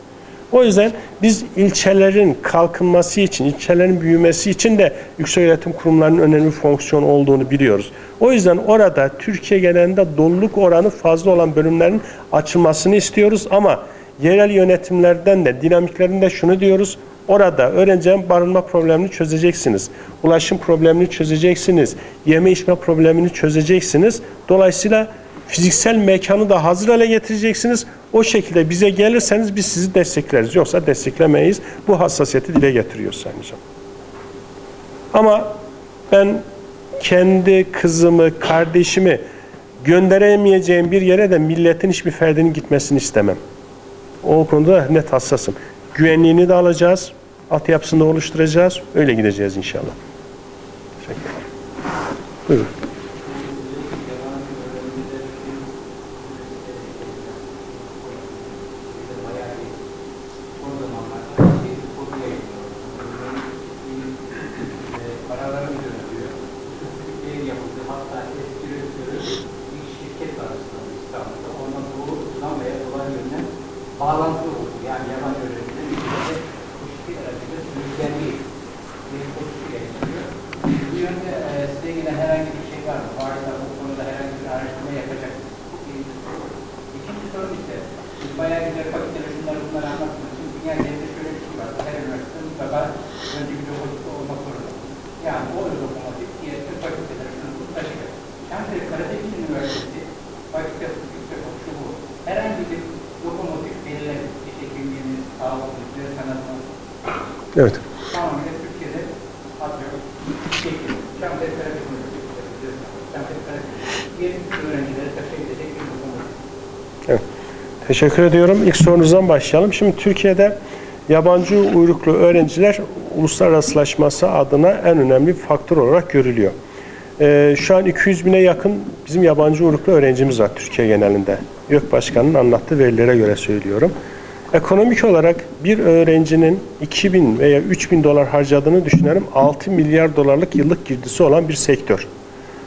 O yüzden biz ilçelerin kalkınması için, ilçelerin büyümesi için de yükseköğretim kurumlarının önemli fonksiyon olduğunu biliyoruz. O yüzden orada Türkiye genelinde doluluk oranı fazla olan bölümlerin açılmasını istiyoruz ama yerel yönetimlerden de dinamiklerinde şunu diyoruz. Orada öğrencilerin barınma problemini çözeceksiniz. Ulaşım problemini çözeceksiniz. Yeme içme problemini çözeceksiniz. Dolayısıyla fiziksel mekanı da hazır hale getireceksiniz. O şekilde bize gelirseniz biz sizi destekleriz. Yoksa desteklemeyiz. Bu hassasiyeti dile getiriyoruz Sayın Hocam. Ama ben kendi kızımı, kardeşimi gönderemeyeceğim bir yere de milletin hiçbir ferdinin gitmesini istemem. O konuda net hassasım. Güvenliğini de alacağız. Altyapısını oluşturacağız. Öyle gideceğiz inşallah. Teşekkür ederim. Buyurun. Paraların dönüyor. Türkiye'ye yapıldı. Hatta eski rektörü bir şirket var aslında İstanbul'da. Ondan doğrudan veya dolaylı yönden bağlantı oldu. Yani yabancı öğrencilerin ülkede bu şirket aracılığıyla sürüklendiği bir pozisyonu geliştiriyor. Bu yönde e, size gelen herhangi bir şey var mı? Varsa bu konuda herhangi bir araştırma yapacak mısınız? Bu birinci soru. İkinci soru ise, siz bayağı güzel fakülteler şunları bunları anlattınız. Şimdi dünya genelinde şöyle bir şey var. Her üniversite mutlaka önce bir logotipi olmak zorunda. Yani o lokomotif diğer tüm fakülteler şunu bunu taşıyor. Çankırı Karadeniz Üniversitesi fakültesi yüksek oluşu bu. Herhangi bir lokomotif belirlenmiş. İşte kimliğiniz, sağlığınız, güzel sanatınız, Evet. tamamıyla Türkiye'de atıyorum. Şekil. Çankırı Karadeniz Üniversitesi. Çankırı Karadeniz. Diğer bütün öğrencilere taşıyabilecek bir lokomotif. Teşekkür ediyorum. İlk sorunuzdan başlayalım. Şimdi Türkiye'de yabancı uyruklu öğrenciler uluslararasılaşması adına en önemli faktör olarak görülüyor. Ee, şu an 200 bine yakın bizim yabancı uyruklu öğrencimiz var Türkiye genelinde. YÖK Başkanı'nın anlattığı verilere göre söylüyorum. Ekonomik olarak bir öğrencinin 2000 veya 3000 dolar harcadığını düşünelim 6 milyar dolarlık yıllık girdisi olan bir sektör.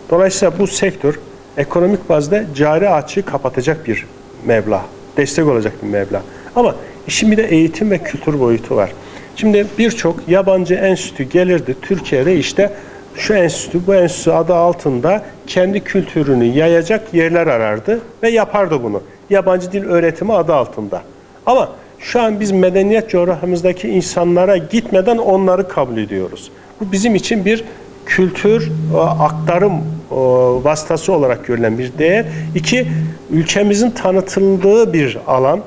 Dolayısıyla bu sektör ekonomik bazda cari açığı kapatacak bir meblağ, destek olacak bir meblağ. Ama işin bir de eğitim ve kültür boyutu var. Şimdi birçok yabancı enstitü gelirdi Türkiye'de işte şu enstitü, bu enstitü adı altında kendi kültürünü yayacak yerler arardı ve yapardı bunu. Yabancı dil öğretimi adı altında. Ama şu an biz medeniyet coğrafyamızdaki insanlara gitmeden onları kabul ediyoruz. Bu bizim için bir kültür e, aktarım e, vasıtası olarak görülen bir değer. İki, ülkemizin tanıtıldığı bir alan.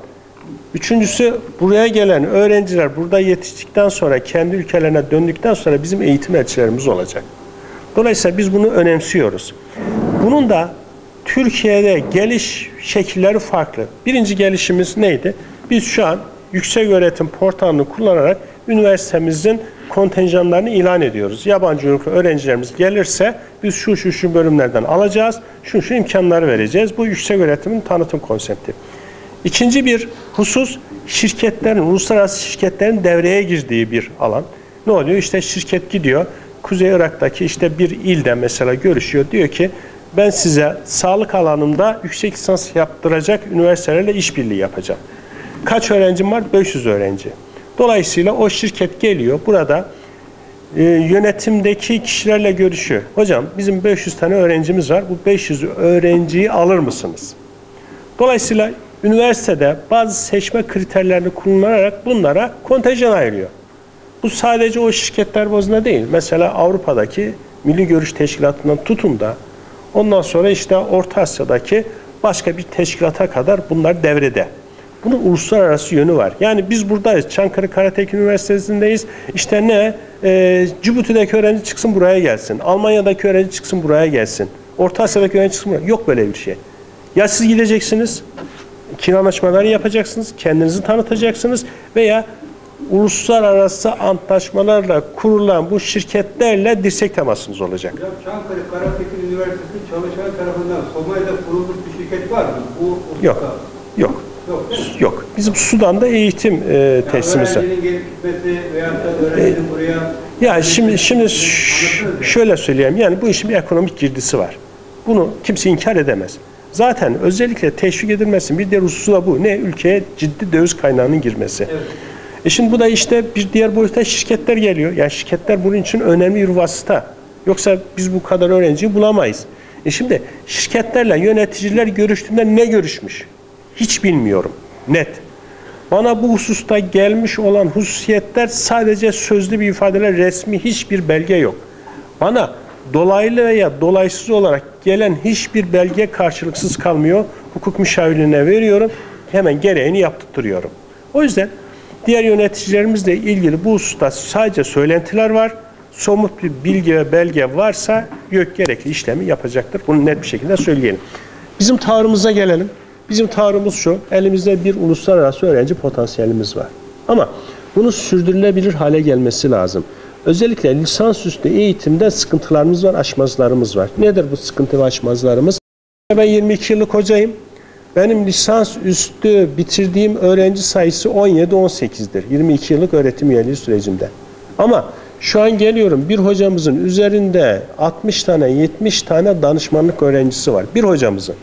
Üçüncüsü buraya gelen öğrenciler burada yetiştikten sonra kendi ülkelerine döndükten sonra bizim eğitim elçilerimiz olacak. Dolayısıyla biz bunu önemsiyoruz. Bunun da Türkiye'de geliş şekilleri farklı. Birinci gelişimiz neydi? Biz şu an yüksek öğretim portalını kullanarak üniversitemizin kontenjanlarını ilan ediyoruz. Yabancı uyruklu öğrencilerimiz gelirse biz şu şu şu bölümlerden alacağız, şu şu imkanları vereceğiz. Bu yüksek öğretimin tanıtım konsepti. İkinci bir husus şirketlerin, uluslararası şirketlerin devreye girdiği bir alan. Ne oluyor? İşte şirket gidiyor. Kuzey Irak'taki işte bir ilde mesela görüşüyor. Diyor ki ben size sağlık alanında yüksek lisans yaptıracak üniversitelerle işbirliği yapacağım. Kaç öğrencim var? 500 öğrenci. Dolayısıyla o şirket geliyor burada e, yönetimdeki kişilerle görüşüyor. Hocam bizim 500 tane öğrencimiz var. Bu 500 öğrenciyi alır mısınız? Dolayısıyla üniversitede bazı seçme kriterlerini kullanarak bunlara kontenjan ayırıyor. Bu sadece o şirketler bazında değil. Mesela Avrupa'daki Milli Görüş Teşkilatı'ndan tutun da ondan sonra işte Orta Asya'daki başka bir teşkilata kadar bunlar devrede. Bunun uluslararası yönü var. Yani biz buradayız. Çankırı Karatek Üniversitesi'ndeyiz. İşte ne? Ee, Cibuti'deki öğrenci çıksın buraya gelsin. Almanya'daki öğrenci çıksın buraya gelsin. Orta Asya'daki öğrenci çıksın buraya. Yok böyle bir şey. Ya siz gideceksiniz, ikili anlaşmaları yapacaksınız, kendinizi tanıtacaksınız veya uluslararası antlaşmalarla kurulan bu şirketlerle dirsek temasınız olacak. Hocam Çankırı Karatekin Üniversitesi çalışan tarafından Somali'de kurulmuş bir şirket var mı? Bu. Yok, yok, Yok yok. Bizim Sudan'da eğitim e, teslimimiz var. Buraya... Ya şimdi şimdi şöyle söyleyeyim. Yani bu işin bir ekonomik girdisi var. Bunu kimse inkar edemez. Zaten özellikle teşvik edilmesi bir diğer hususu da bu. Ne? Ülkeye ciddi döviz kaynağının girmesi. Evet. E şimdi bu da işte bir diğer boyutta şirketler geliyor. Yani şirketler bunun için önemli bir vasıta. Yoksa biz bu kadar öğrenciyi bulamayız. E şimdi şirketlerle yöneticiler görüştüğünde ne görüşmüş? Hiç bilmiyorum. Net. Bana bu hususta gelmiş olan hususiyetler sadece sözlü bir ifadeler, resmi hiçbir belge yok. Bana dolaylı veya dolaysız olarak gelen hiçbir belge karşılıksız kalmıyor. Hukuk müşavirliğine veriyorum. Hemen gereğini yaptırıyorum. O yüzden diğer yöneticilerimizle ilgili bu hususta sadece söylentiler var. Somut bir bilgi ve belge varsa yok gerekli işlemi yapacaktır. Bunu net bir şekilde söyleyelim. Bizim tavrımıza gelelim. Bizim tavrımız şu, elimizde bir uluslararası öğrenci potansiyelimiz var. Ama bunu sürdürülebilir hale gelmesi lazım. Özellikle lisansüstü eğitimde sıkıntılarımız var, aşmazlarımız var. Nedir bu sıkıntı ve aşmazlarımız? Ben 22 yıllık hocayım. Benim lisans üstü bitirdiğim öğrenci sayısı 17-18'dir. 22 yıllık öğretim üyeliği sürecimde. Ama şu an geliyorum bir hocamızın üzerinde 60 tane 70 tane danışmanlık öğrencisi var. Bir hocamızın.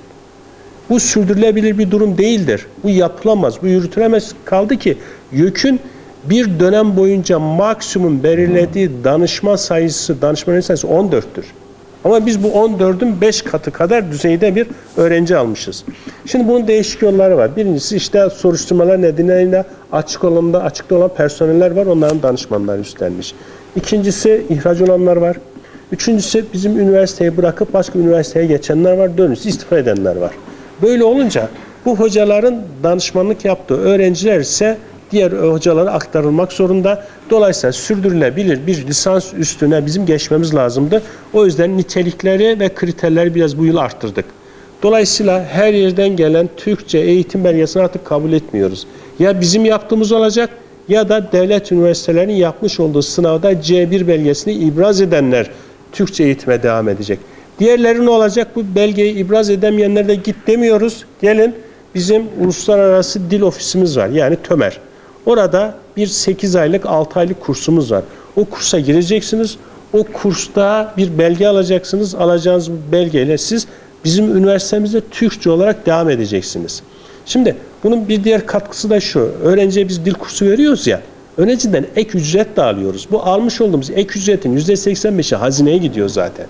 Bu sürdürülebilir bir durum değildir. Bu yapılamaz, bu yürütülemez. Kaldı ki YÖK'ün bir dönem boyunca maksimum belirlediği danışman sayısı, danışman sayısı 14'tür. Ama biz bu 14'ün 5 katı kadar düzeyde bir öğrenci almışız. Şimdi bunun değişik yolları var. Birincisi işte soruşturmalar nedeniyle açık olanda açıkta olan personeller var. Onların danışmanları üstlenmiş. İkincisi ihraç olanlar var. Üçüncüsü bizim üniversiteyi bırakıp başka üniversiteye geçenler var. Dönüşü istifa edenler var. Böyle olunca bu hocaların danışmanlık yaptığı öğrenciler ise diğer hocalara aktarılmak zorunda. Dolayısıyla sürdürülebilir bir lisans üstüne bizim geçmemiz lazımdı. O yüzden nitelikleri ve kriterleri biraz bu yıl arttırdık. Dolayısıyla her yerden gelen Türkçe eğitim belgesini artık kabul etmiyoruz. Ya bizim yaptığımız olacak ya da devlet üniversitelerinin yapmış olduğu sınavda C1 belgesini ibraz edenler Türkçe eğitime devam edecek. Diğerleri ne olacak? Bu belgeyi ibraz edemeyenlere de git demiyoruz. Gelin bizim uluslararası dil ofisimiz var. Yani TÖMER. Orada bir 8 aylık 6 aylık kursumuz var. O kursa gireceksiniz. O kursta bir belge alacaksınız. Alacağınız bu belgeyle siz bizim üniversitemizde Türkçe olarak devam edeceksiniz. Şimdi bunun bir diğer katkısı da şu. Öğrenciye biz dil kursu veriyoruz ya. Öğrenciden ek ücret de alıyoruz. Bu almış olduğumuz ek ücretin %85'i hazineye gidiyor zaten.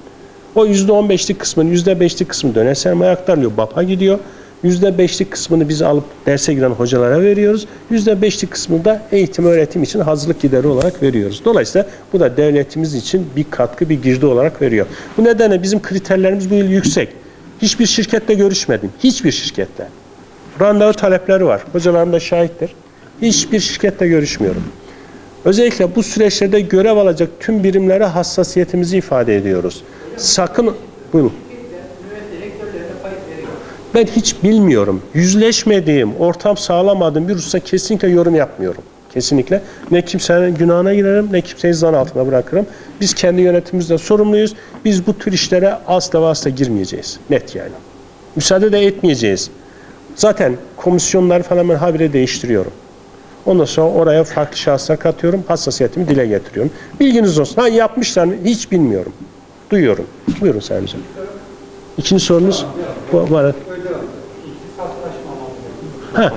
O %15'lik kısmının %5'lik kısmı döner sermaye aktarılıyor. BAP'a gidiyor. %5'lik kısmını biz alıp derse giren hocalara veriyoruz. %5'lik kısmını da eğitim öğretim için hazırlık gideri olarak veriyoruz. Dolayısıyla bu da devletimiz için bir katkı, bir girdi olarak veriyor. Bu nedenle bizim kriterlerimiz bu yıl yüksek. Hiçbir şirkette görüşmedim. Hiçbir şirkette. Randevu talepleri var. Hocalarım da şahittir. Hiçbir şirkette görüşmüyorum. Özellikle bu süreçlerde görev alacak tüm birimlere hassasiyetimizi ifade ediyoruz. Sakın, buyurun. Ben hiç bilmiyorum. Yüzleşmediğim, ortam sağlamadığım bir hususa kesinlikle yorum yapmıyorum. Kesinlikle. Ne kimsenin günahına girerim, ne kimseyi zan altına bırakırım. Biz kendi yönetimimizde sorumluyuz. Biz bu tür işlere asla asla girmeyeceğiz. Net yani. Müsaade de etmeyeceğiz. Zaten komisyonları falan ben habire değiştiriyorum. Ondan sonra oraya farklı şahıslar katıyorum. Hassasiyetimi dile getiriyorum. Bilginiz olsun. Ha yapmışlar mı? Hiç bilmiyorum. Duyuyorum. Buyurun Sayın Hocam. İkinci sorunuz bu var. Ha,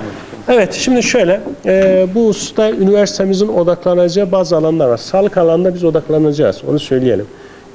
evet şimdi şöyle e, bu hususta üniversitemizin odaklanacağı bazı alanlar var. Sağlık alanında biz odaklanacağız. Onu söyleyelim.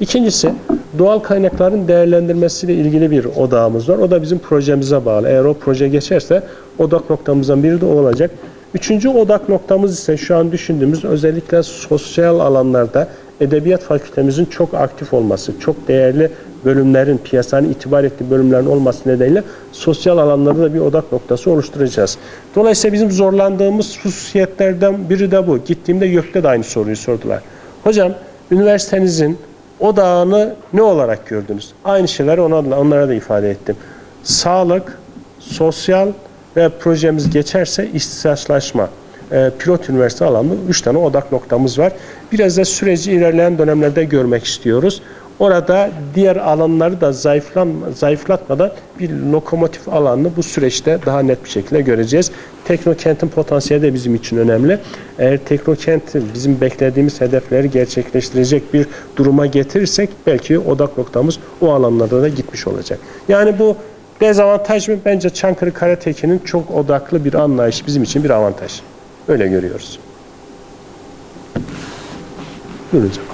İkincisi doğal kaynakların değerlendirmesiyle ilgili bir odağımız var. O da bizim projemize bağlı. Eğer o proje geçerse odak noktamızdan biri de o olacak. Üçüncü odak noktamız ise şu an düşündüğümüz özellikle sosyal alanlarda edebiyat fakültemizin çok aktif olması, çok değerli bölümlerin, piyasanın itibar ettiği bölümlerin olması nedeniyle sosyal alanlarda da bir odak noktası oluşturacağız. Dolayısıyla bizim zorlandığımız hususiyetlerden biri de bu. Gittiğimde YÖK'te de aynı soruyu sordular. Hocam üniversitenizin odağını ne olarak gördünüz? Aynı şeyleri ona, onlara da ifade ettim. Sağlık, sosyal ve projemiz geçerse ihtisaslaşma e, pilot üniversite alanında 3 tane odak noktamız var. Biraz da süreci ilerleyen dönemlerde görmek istiyoruz. Orada diğer alanları da zayıflan, zayıflatmadan bir lokomotif alanını bu süreçte daha net bir şekilde göreceğiz. Teknokentin potansiyeli de bizim için önemli. Eğer teknokentin bizim beklediğimiz hedefleri gerçekleştirecek bir duruma getirirsek belki odak noktamız o alanlarda da gitmiş olacak. Yani bu dezavantaj mı? Bence Çankırı Karatekin'in çok odaklı bir anlayış bizim için bir avantaj. Öyle görüyoruz. Buyurun hocam.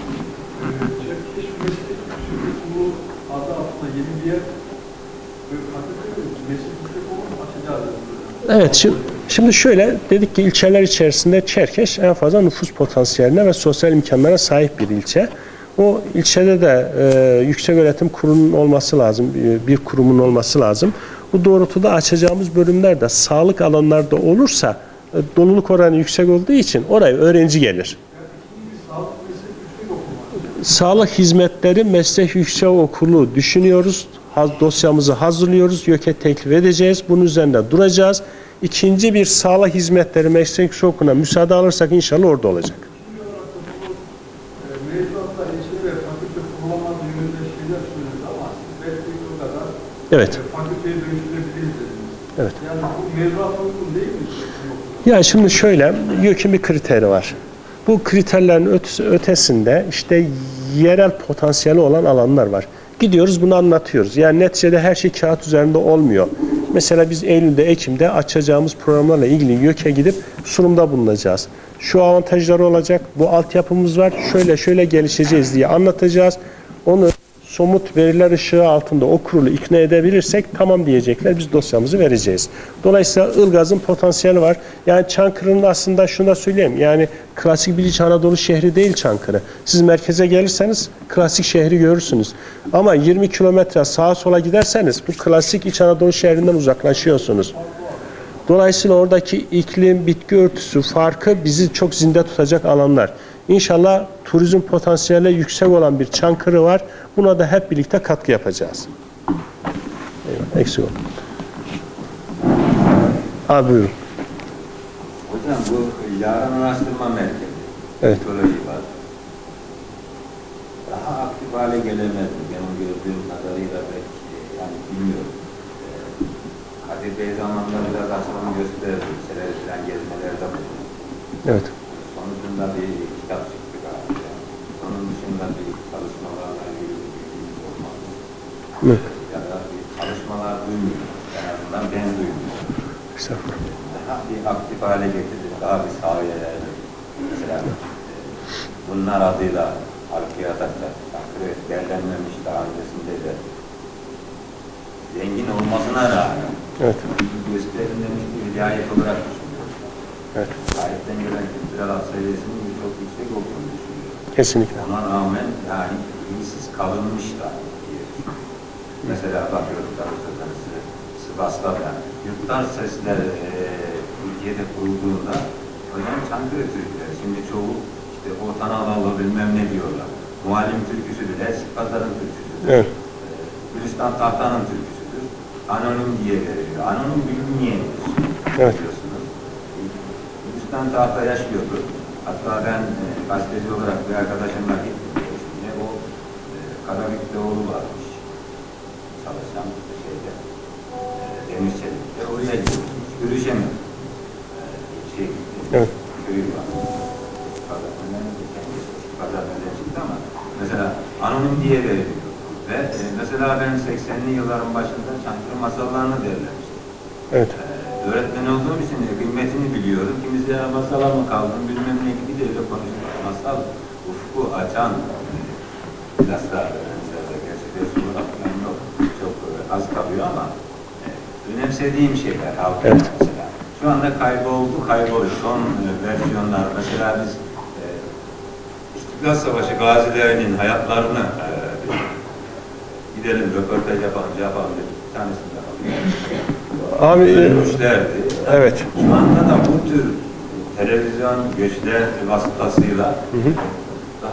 Evet, şimdi Şimdi şöyle dedik ki ilçeler içerisinde Çerkeş en fazla nüfus potansiyeline ve sosyal imkanlara sahip bir ilçe. O ilçede de e, yüksek öğretim kurumunun olması lazım, e, bir kurumun olması lazım. Bu doğrultuda açacağımız bölümler de sağlık alanlarda olursa doluluk oranı yüksek olduğu için oraya öğrenci gelir. Sağlık Hizmetleri Meslek Yüksek Okulu düşünüyoruz. Dosyamızı hazırlıyoruz. YÖK'e teklif edeceğiz. Bunun üzerinde duracağız. İkinci bir sağlık hizmetleri meslek yüksek okuluna müsaade alırsak inşallah orada olacak. E, Evet. e. Evet. Yani bu? Ya şimdi şöyle, YÖK'ün bir kriteri var. Bu kriterlerin ötesi- ötesinde işte yerel potansiyeli olan alanlar var. Gidiyoruz bunu anlatıyoruz. Yani neticede her şey kağıt üzerinde olmuyor. Mesela biz Eylül'de, Ekim'de açacağımız programlarla ilgili YÖK'e gidip sunumda bulunacağız. Şu avantajları olacak, bu altyapımız var, şöyle şöyle gelişeceğiz diye anlatacağız. Onu somut veriler ışığı altında o kurulu ikna edebilirsek tamam diyecekler. Biz dosyamızı vereceğiz. Dolayısıyla Ilgaz'ın potansiyeli var. Yani Çankırı'nın aslında şunu da söyleyeyim. Yani klasik bir İç Anadolu şehri değil Çankırı. Siz merkeze gelirseniz klasik şehri görürsünüz. Ama 20 kilometre sağa sola giderseniz bu klasik İç Anadolu şehrinden uzaklaşıyorsunuz. Dolayısıyla oradaki iklim, bitki örtüsü farkı bizi çok zinde tutacak alanlar. İnşallah turizm potansiyeli yüksek olan bir Çankırı var. Buna da hep birlikte katkı yapacağız. Eyvallah, eksik olma. Abi buyurun. Hocam bu yarın araştırma merkezi, Evet. ekoloji var. Daha aktif hale gelemez mi? Benim gördüğüm kadarıyla belki yani bilmiyorum. Ee, Kadir Bey zamanında biraz açılımı gösterdi. Ülkeleri falan gezmelerde bulundu. Evet. Sonucunda bir kitap çıktı galiba. Onun dışında bir çalışmalarla ilgili bir bilgimiz olmadı. Evet. Ya da bir çalışmalar duymuyorum. En azından ben duymuyorum. Estağfurullah. daha bir aktif hale getirdi, daha bir yayıldı. Mesela e, bunlar adıyla halkaya takacak, takdir değerlenmemiş daha öncesinde de zengin olmasına rağmen Evet. gösterim demiş ki vilayet olarak düşünüyor. Evet. Gayetten gelen kültürel seviyesinin çok yüksek olduğunu düşünüyor. Kesinlikle. Ona rağmen yani iyisiz kalınmış da düşünüyorum. Mesela bakıyorum sözlerinizi Sivas'ta da yurttaş sesler e, Türkiye'de kurulduğunda hocam Çankırı Türkleri şimdi çoğu işte Orta Anadolu bilmem ne diyorlar. Muallim türküsü bile Pazar'ın türküsüdür. Evet. E, Gülistan Tahtan'ın türküsüdür. Anonim diye veriliyor. Anonim bilinmeyendir. Evet. Biliyorsunuz. Gülistan Tahta yaşıyordu. Hatta ben e, gazeteci olarak bir arkadaşımla gittim. Yine o e, Karabük'te oğlu varmış. Çalışan bir şeyde. E, Demir Çelik'te. Oraya. Hiç görüşemedim. E, şey, Evet. Köyü var. Pazardan Pazardan çıktı ama mesela anonim diye veriliyor. Ve e, mesela ben 80'li yılların başında Çankırı masallarını derlemiştim. Evet. Ee, öğretmen olduğum için de kıymetini biliyorum. Kimisi ya masala mı kaldın bilmem ne gibi de öyle konuşuyor. Masal ufku açan bilhassa öğrencilerde gerçi ders olarak falan yok. Çok e, az kalıyor ama e, önemsediğim şeyler halkın Evet. mesela. Şu anda kayboldu, kayboluyor. Son e, versiyonlar mesela biz e, İstiklal Savaşı gazilerinin hayatlarını e, gidelim röportaj yapalım, şey yapalım dedik. Bir tanesini yapalım. Abi Ölmüşlerdi. evet. Şu anda da bu tür televizyon göçler vasıtasıyla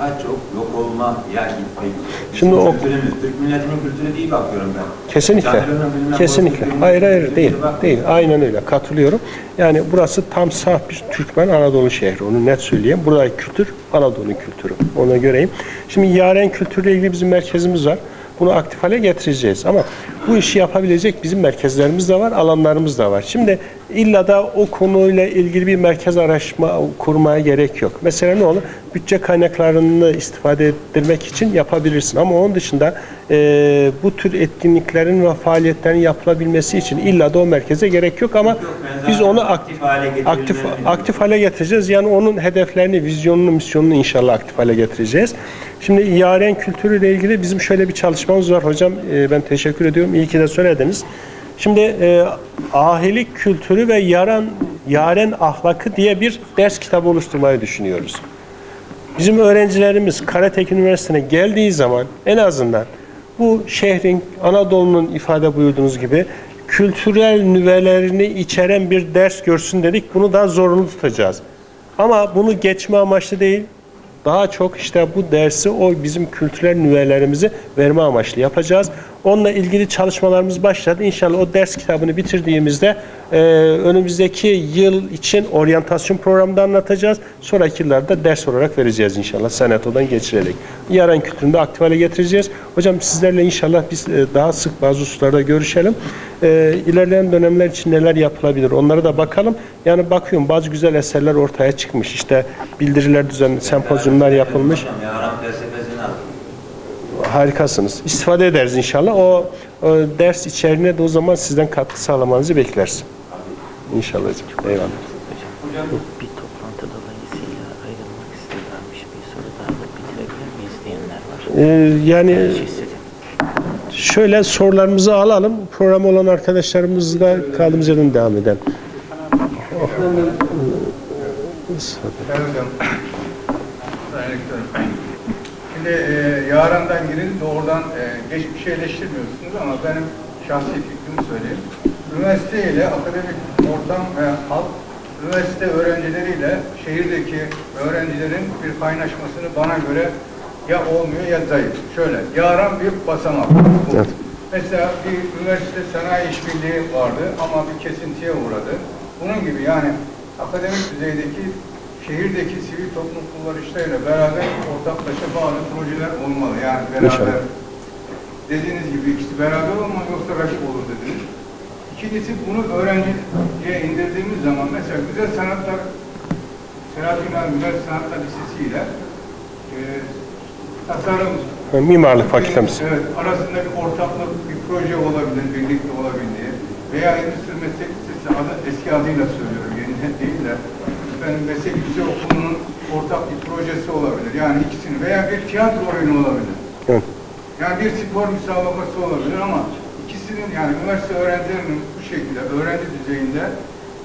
daha çok yok olmaya gitmek. Şimdi Bizim o- kültürümüz, Türk milletinin kültürü değil bakıyorum ben. Kesinlikle. Bilmem Kesinlikle. Hayır hayır kültürü değil. Değil. Aynen öyle. Katılıyorum. Yani burası tam saf bir Türkmen Anadolu şehri. Onu net söyleyeyim. Buradaki kültür Anadolu kültürü. Ona göreyim. Şimdi yaren kültürle ilgili bizim merkezimiz var. Bunu aktif hale getireceğiz. Ama bu işi yapabilecek bizim merkezlerimiz de var, alanlarımız da var. Şimdi illa da o konuyla ilgili bir merkez araştırma kurmaya gerek yok. Mesela ne olur? Bütçe kaynaklarını istifade ettirmek için yapabilirsin. Ama onun dışında e, bu tür etkinliklerin ve faaliyetlerin yapılabilmesi için illa da o merkeze gerek yok ama Yok, biz onu aktif hale aktif aktif hale getireceğiz. Yani onun hedeflerini, vizyonunu, misyonunu inşallah aktif hale getireceğiz. Şimdi yaren kültürüyle ilgili bizim şöyle bir çalışmamız var hocam. Ee, ben teşekkür ediyorum. İyi ki de söylediniz. Şimdi e, ahilik kültürü ve yaran yaren ahlakı diye bir ders kitabı oluşturmayı düşünüyoruz. Bizim öğrencilerimiz Karatekin Üniversitesi'ne geldiği zaman en azından bu şehrin, Anadolu'nun ifade buyurduğunuz gibi kültürel nüvelerini içeren bir ders görsün dedik. Bunu daha zorunlu tutacağız. Ama bunu geçme amaçlı değil, daha çok işte bu dersi o bizim kültürel nüvelerimizi verme amaçlı yapacağız. Onunla ilgili çalışmalarımız başladı. İnşallah o ders kitabını bitirdiğimizde e, önümüzdeki yıl için oryantasyon programında anlatacağız. Sonraki yıllarda ders olarak vereceğiz inşallah senatodan geçirerek. Yarın kültürünü de aktif hale getireceğiz. Hocam sizlerle inşallah biz e, daha sık bazı hususlarda görüşelim. E, ilerleyen dönemler için neler yapılabilir onlara da bakalım. Yani bakıyorum bazı güzel eserler ortaya çıkmış. İşte bildiriler düzenli, sempozyumlar yapılmış. Felsefesini aldım. Harikasınız. İstifade ederiz inşallah. O, o ders içeriğine de o zaman sizden katkı sağlamanızı bekleriz. İnşallah hocam. Eyvallah. Bir toplantı dolayısıyla ayrılmak istiyorlarmış. Bir soru daha da bitirebilir miyiz diyenler var. Ee, yani Şey şöyle sorularımızı alalım. Program olan arkadaşlarımızla kaldığımız yerden devam edelim. Sayın Hocam, Sayın Şimdi e, yarından girin doğrudan e, geçmişi eleştirmiyorsunuz ama benim şahsi fikrimi söyleyeyim. Üniversite ile akademik ortam ve halk, üniversite öğrencileriyle şehirdeki öğrencilerin bir kaynaşmasını bana göre ya olmuyor ya zayıf. Şöyle, yaran bir basamak. Bu. Evet. Mesela bir üniversite sanayi işbirliği vardı ama bir kesintiye uğradı. Bunun gibi yani akademik düzeydeki şehirdeki sivil toplum kuruluşlarıyla beraber ortaklaşa bazı projeler olmalı. Yani beraber İnşallah. dediğiniz gibi ikisi beraber olmalı yoksa rakip olur dediniz. İkincisi bunu öğrenciye indirdiğimiz zaman mesela Güzel Sanatlar Selahattin Güzel Sanatlar Lisesi ile e, tasarım Mimarlık fakültemiz. Evet, arasında bir ortaklık, bir proje olabilir, birlikte olabildiği veya Endüstri Meslek Lisesi adı, eski adıyla söylüyorum, yeni değil de efendim, meslek yüksek okulunun ortak bir projesi olabilir. Yani ikisini veya bir tiyatro oyunu olabilir. Evet. Yani bir spor müsabakası olabilir ama ikisinin yani üniversite öğrencilerinin bu şekilde öğrenci düzeyinde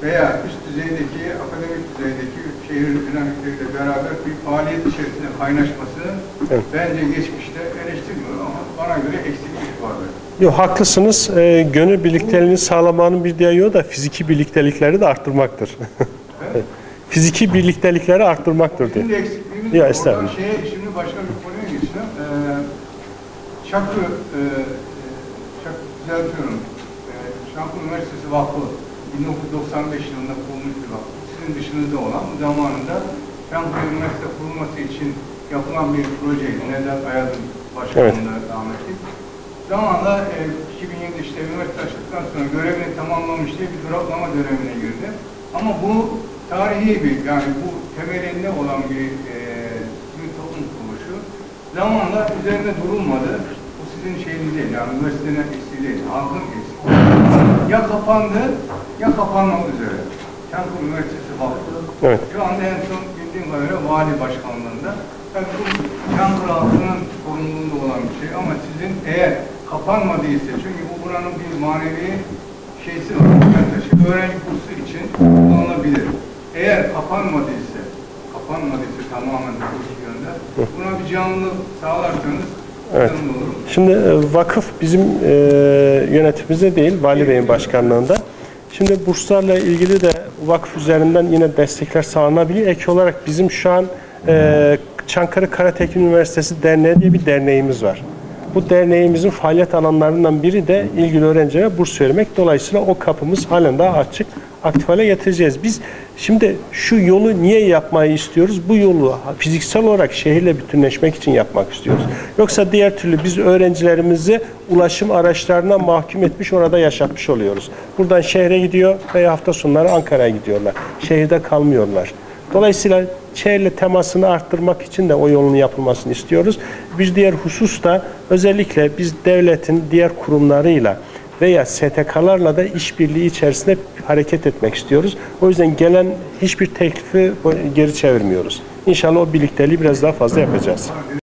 veya üst düzeydeki, akademik düzeydeki şehir dinamikleriyle beraber bir faaliyet içerisinde kaynaşması Evet. bence geçmişte eleştirmiyorum ama bana göre eksiklik vardı. Yok haklısınız. Ee, gönül birlikteliğini sağlamanın bir diğer yolu da fiziki birliktelikleri de arttırmaktır. fiziki birliktelikleri arttırmaktır diye. Şimdi eksikliğimiz Ya, estağfurullah. şeye, şimdi başka bir konuya geçeceğim. Ee, Çakı, e, Çakı düzeltiyorum. Ee, Çankı Üniversitesi Vakfı 1995 yılında kurulmuş bir vakıf. Sizin dışınızda olan zamanında Çankı Üniversite kurulması için yapılan bir projeydi. Nedat Ayaz'ın başkanlığında rahmetli. Zamanla e, 2007 işte üniversite açtıktan sonra görevini tamamlamış diye bir duraklama dönemine girdi. Ama bu tarihi bir yani bu temelinde olan bir e, sivil toplum kuruluşu zamanla üzerinde durulmadı. Bu sizin şeyiniz değil yani üniversitenin eksiği değil, halkın eksiği. Ya kapandı ya kapanmak üzere. Çankırı Üniversitesi Vakfı. Evet. Şu anda en son bildiğim kadarıyla vali başkanlığında. Tabii bu Çankırı halkının sorumluluğunda olan bir şey ama sizin eğer kapanmadıysa çünkü bu buranın bir manevi şeysi var. Öğrenci kursu için kullanılabilir. Eğer kapanmadıysa, kapanmadıysa tamamen kurs yönde buna bir canlı sağlarsanız Evet. Şimdi e, vakıf bizim e, yönetimimizde değil, Vali Bey'in başkanlığında. Şimdi burslarla ilgili de vakıf üzerinden yine destekler sağlanabiliyor. Ek olarak bizim şu an e, Çankırı Karatekin Üniversitesi Derneği diye bir derneğimiz var. Bu derneğimizin faaliyet alanlarından biri de ilgili öğrencilere burs vermek. Dolayısıyla o kapımız halen daha açık, aktif hale getireceğiz. Biz şimdi şu yolu niye yapmayı istiyoruz? Bu yolu fiziksel olarak şehirle bütünleşmek için yapmak istiyoruz. Yoksa diğer türlü biz öğrencilerimizi ulaşım araçlarına mahkum etmiş, orada yaşatmış oluyoruz. Buradan şehre gidiyor veya hafta sonları Ankara'ya gidiyorlar. Şehirde kalmıyorlar. Dolayısıyla şehirle temasını arttırmak için de o yolun yapılmasını istiyoruz. Bir diğer husus da özellikle biz devletin diğer kurumlarıyla veya STK'larla da işbirliği içerisinde hareket etmek istiyoruz. O yüzden gelen hiçbir teklifi geri çevirmiyoruz. İnşallah o birlikteliği biraz daha fazla yapacağız.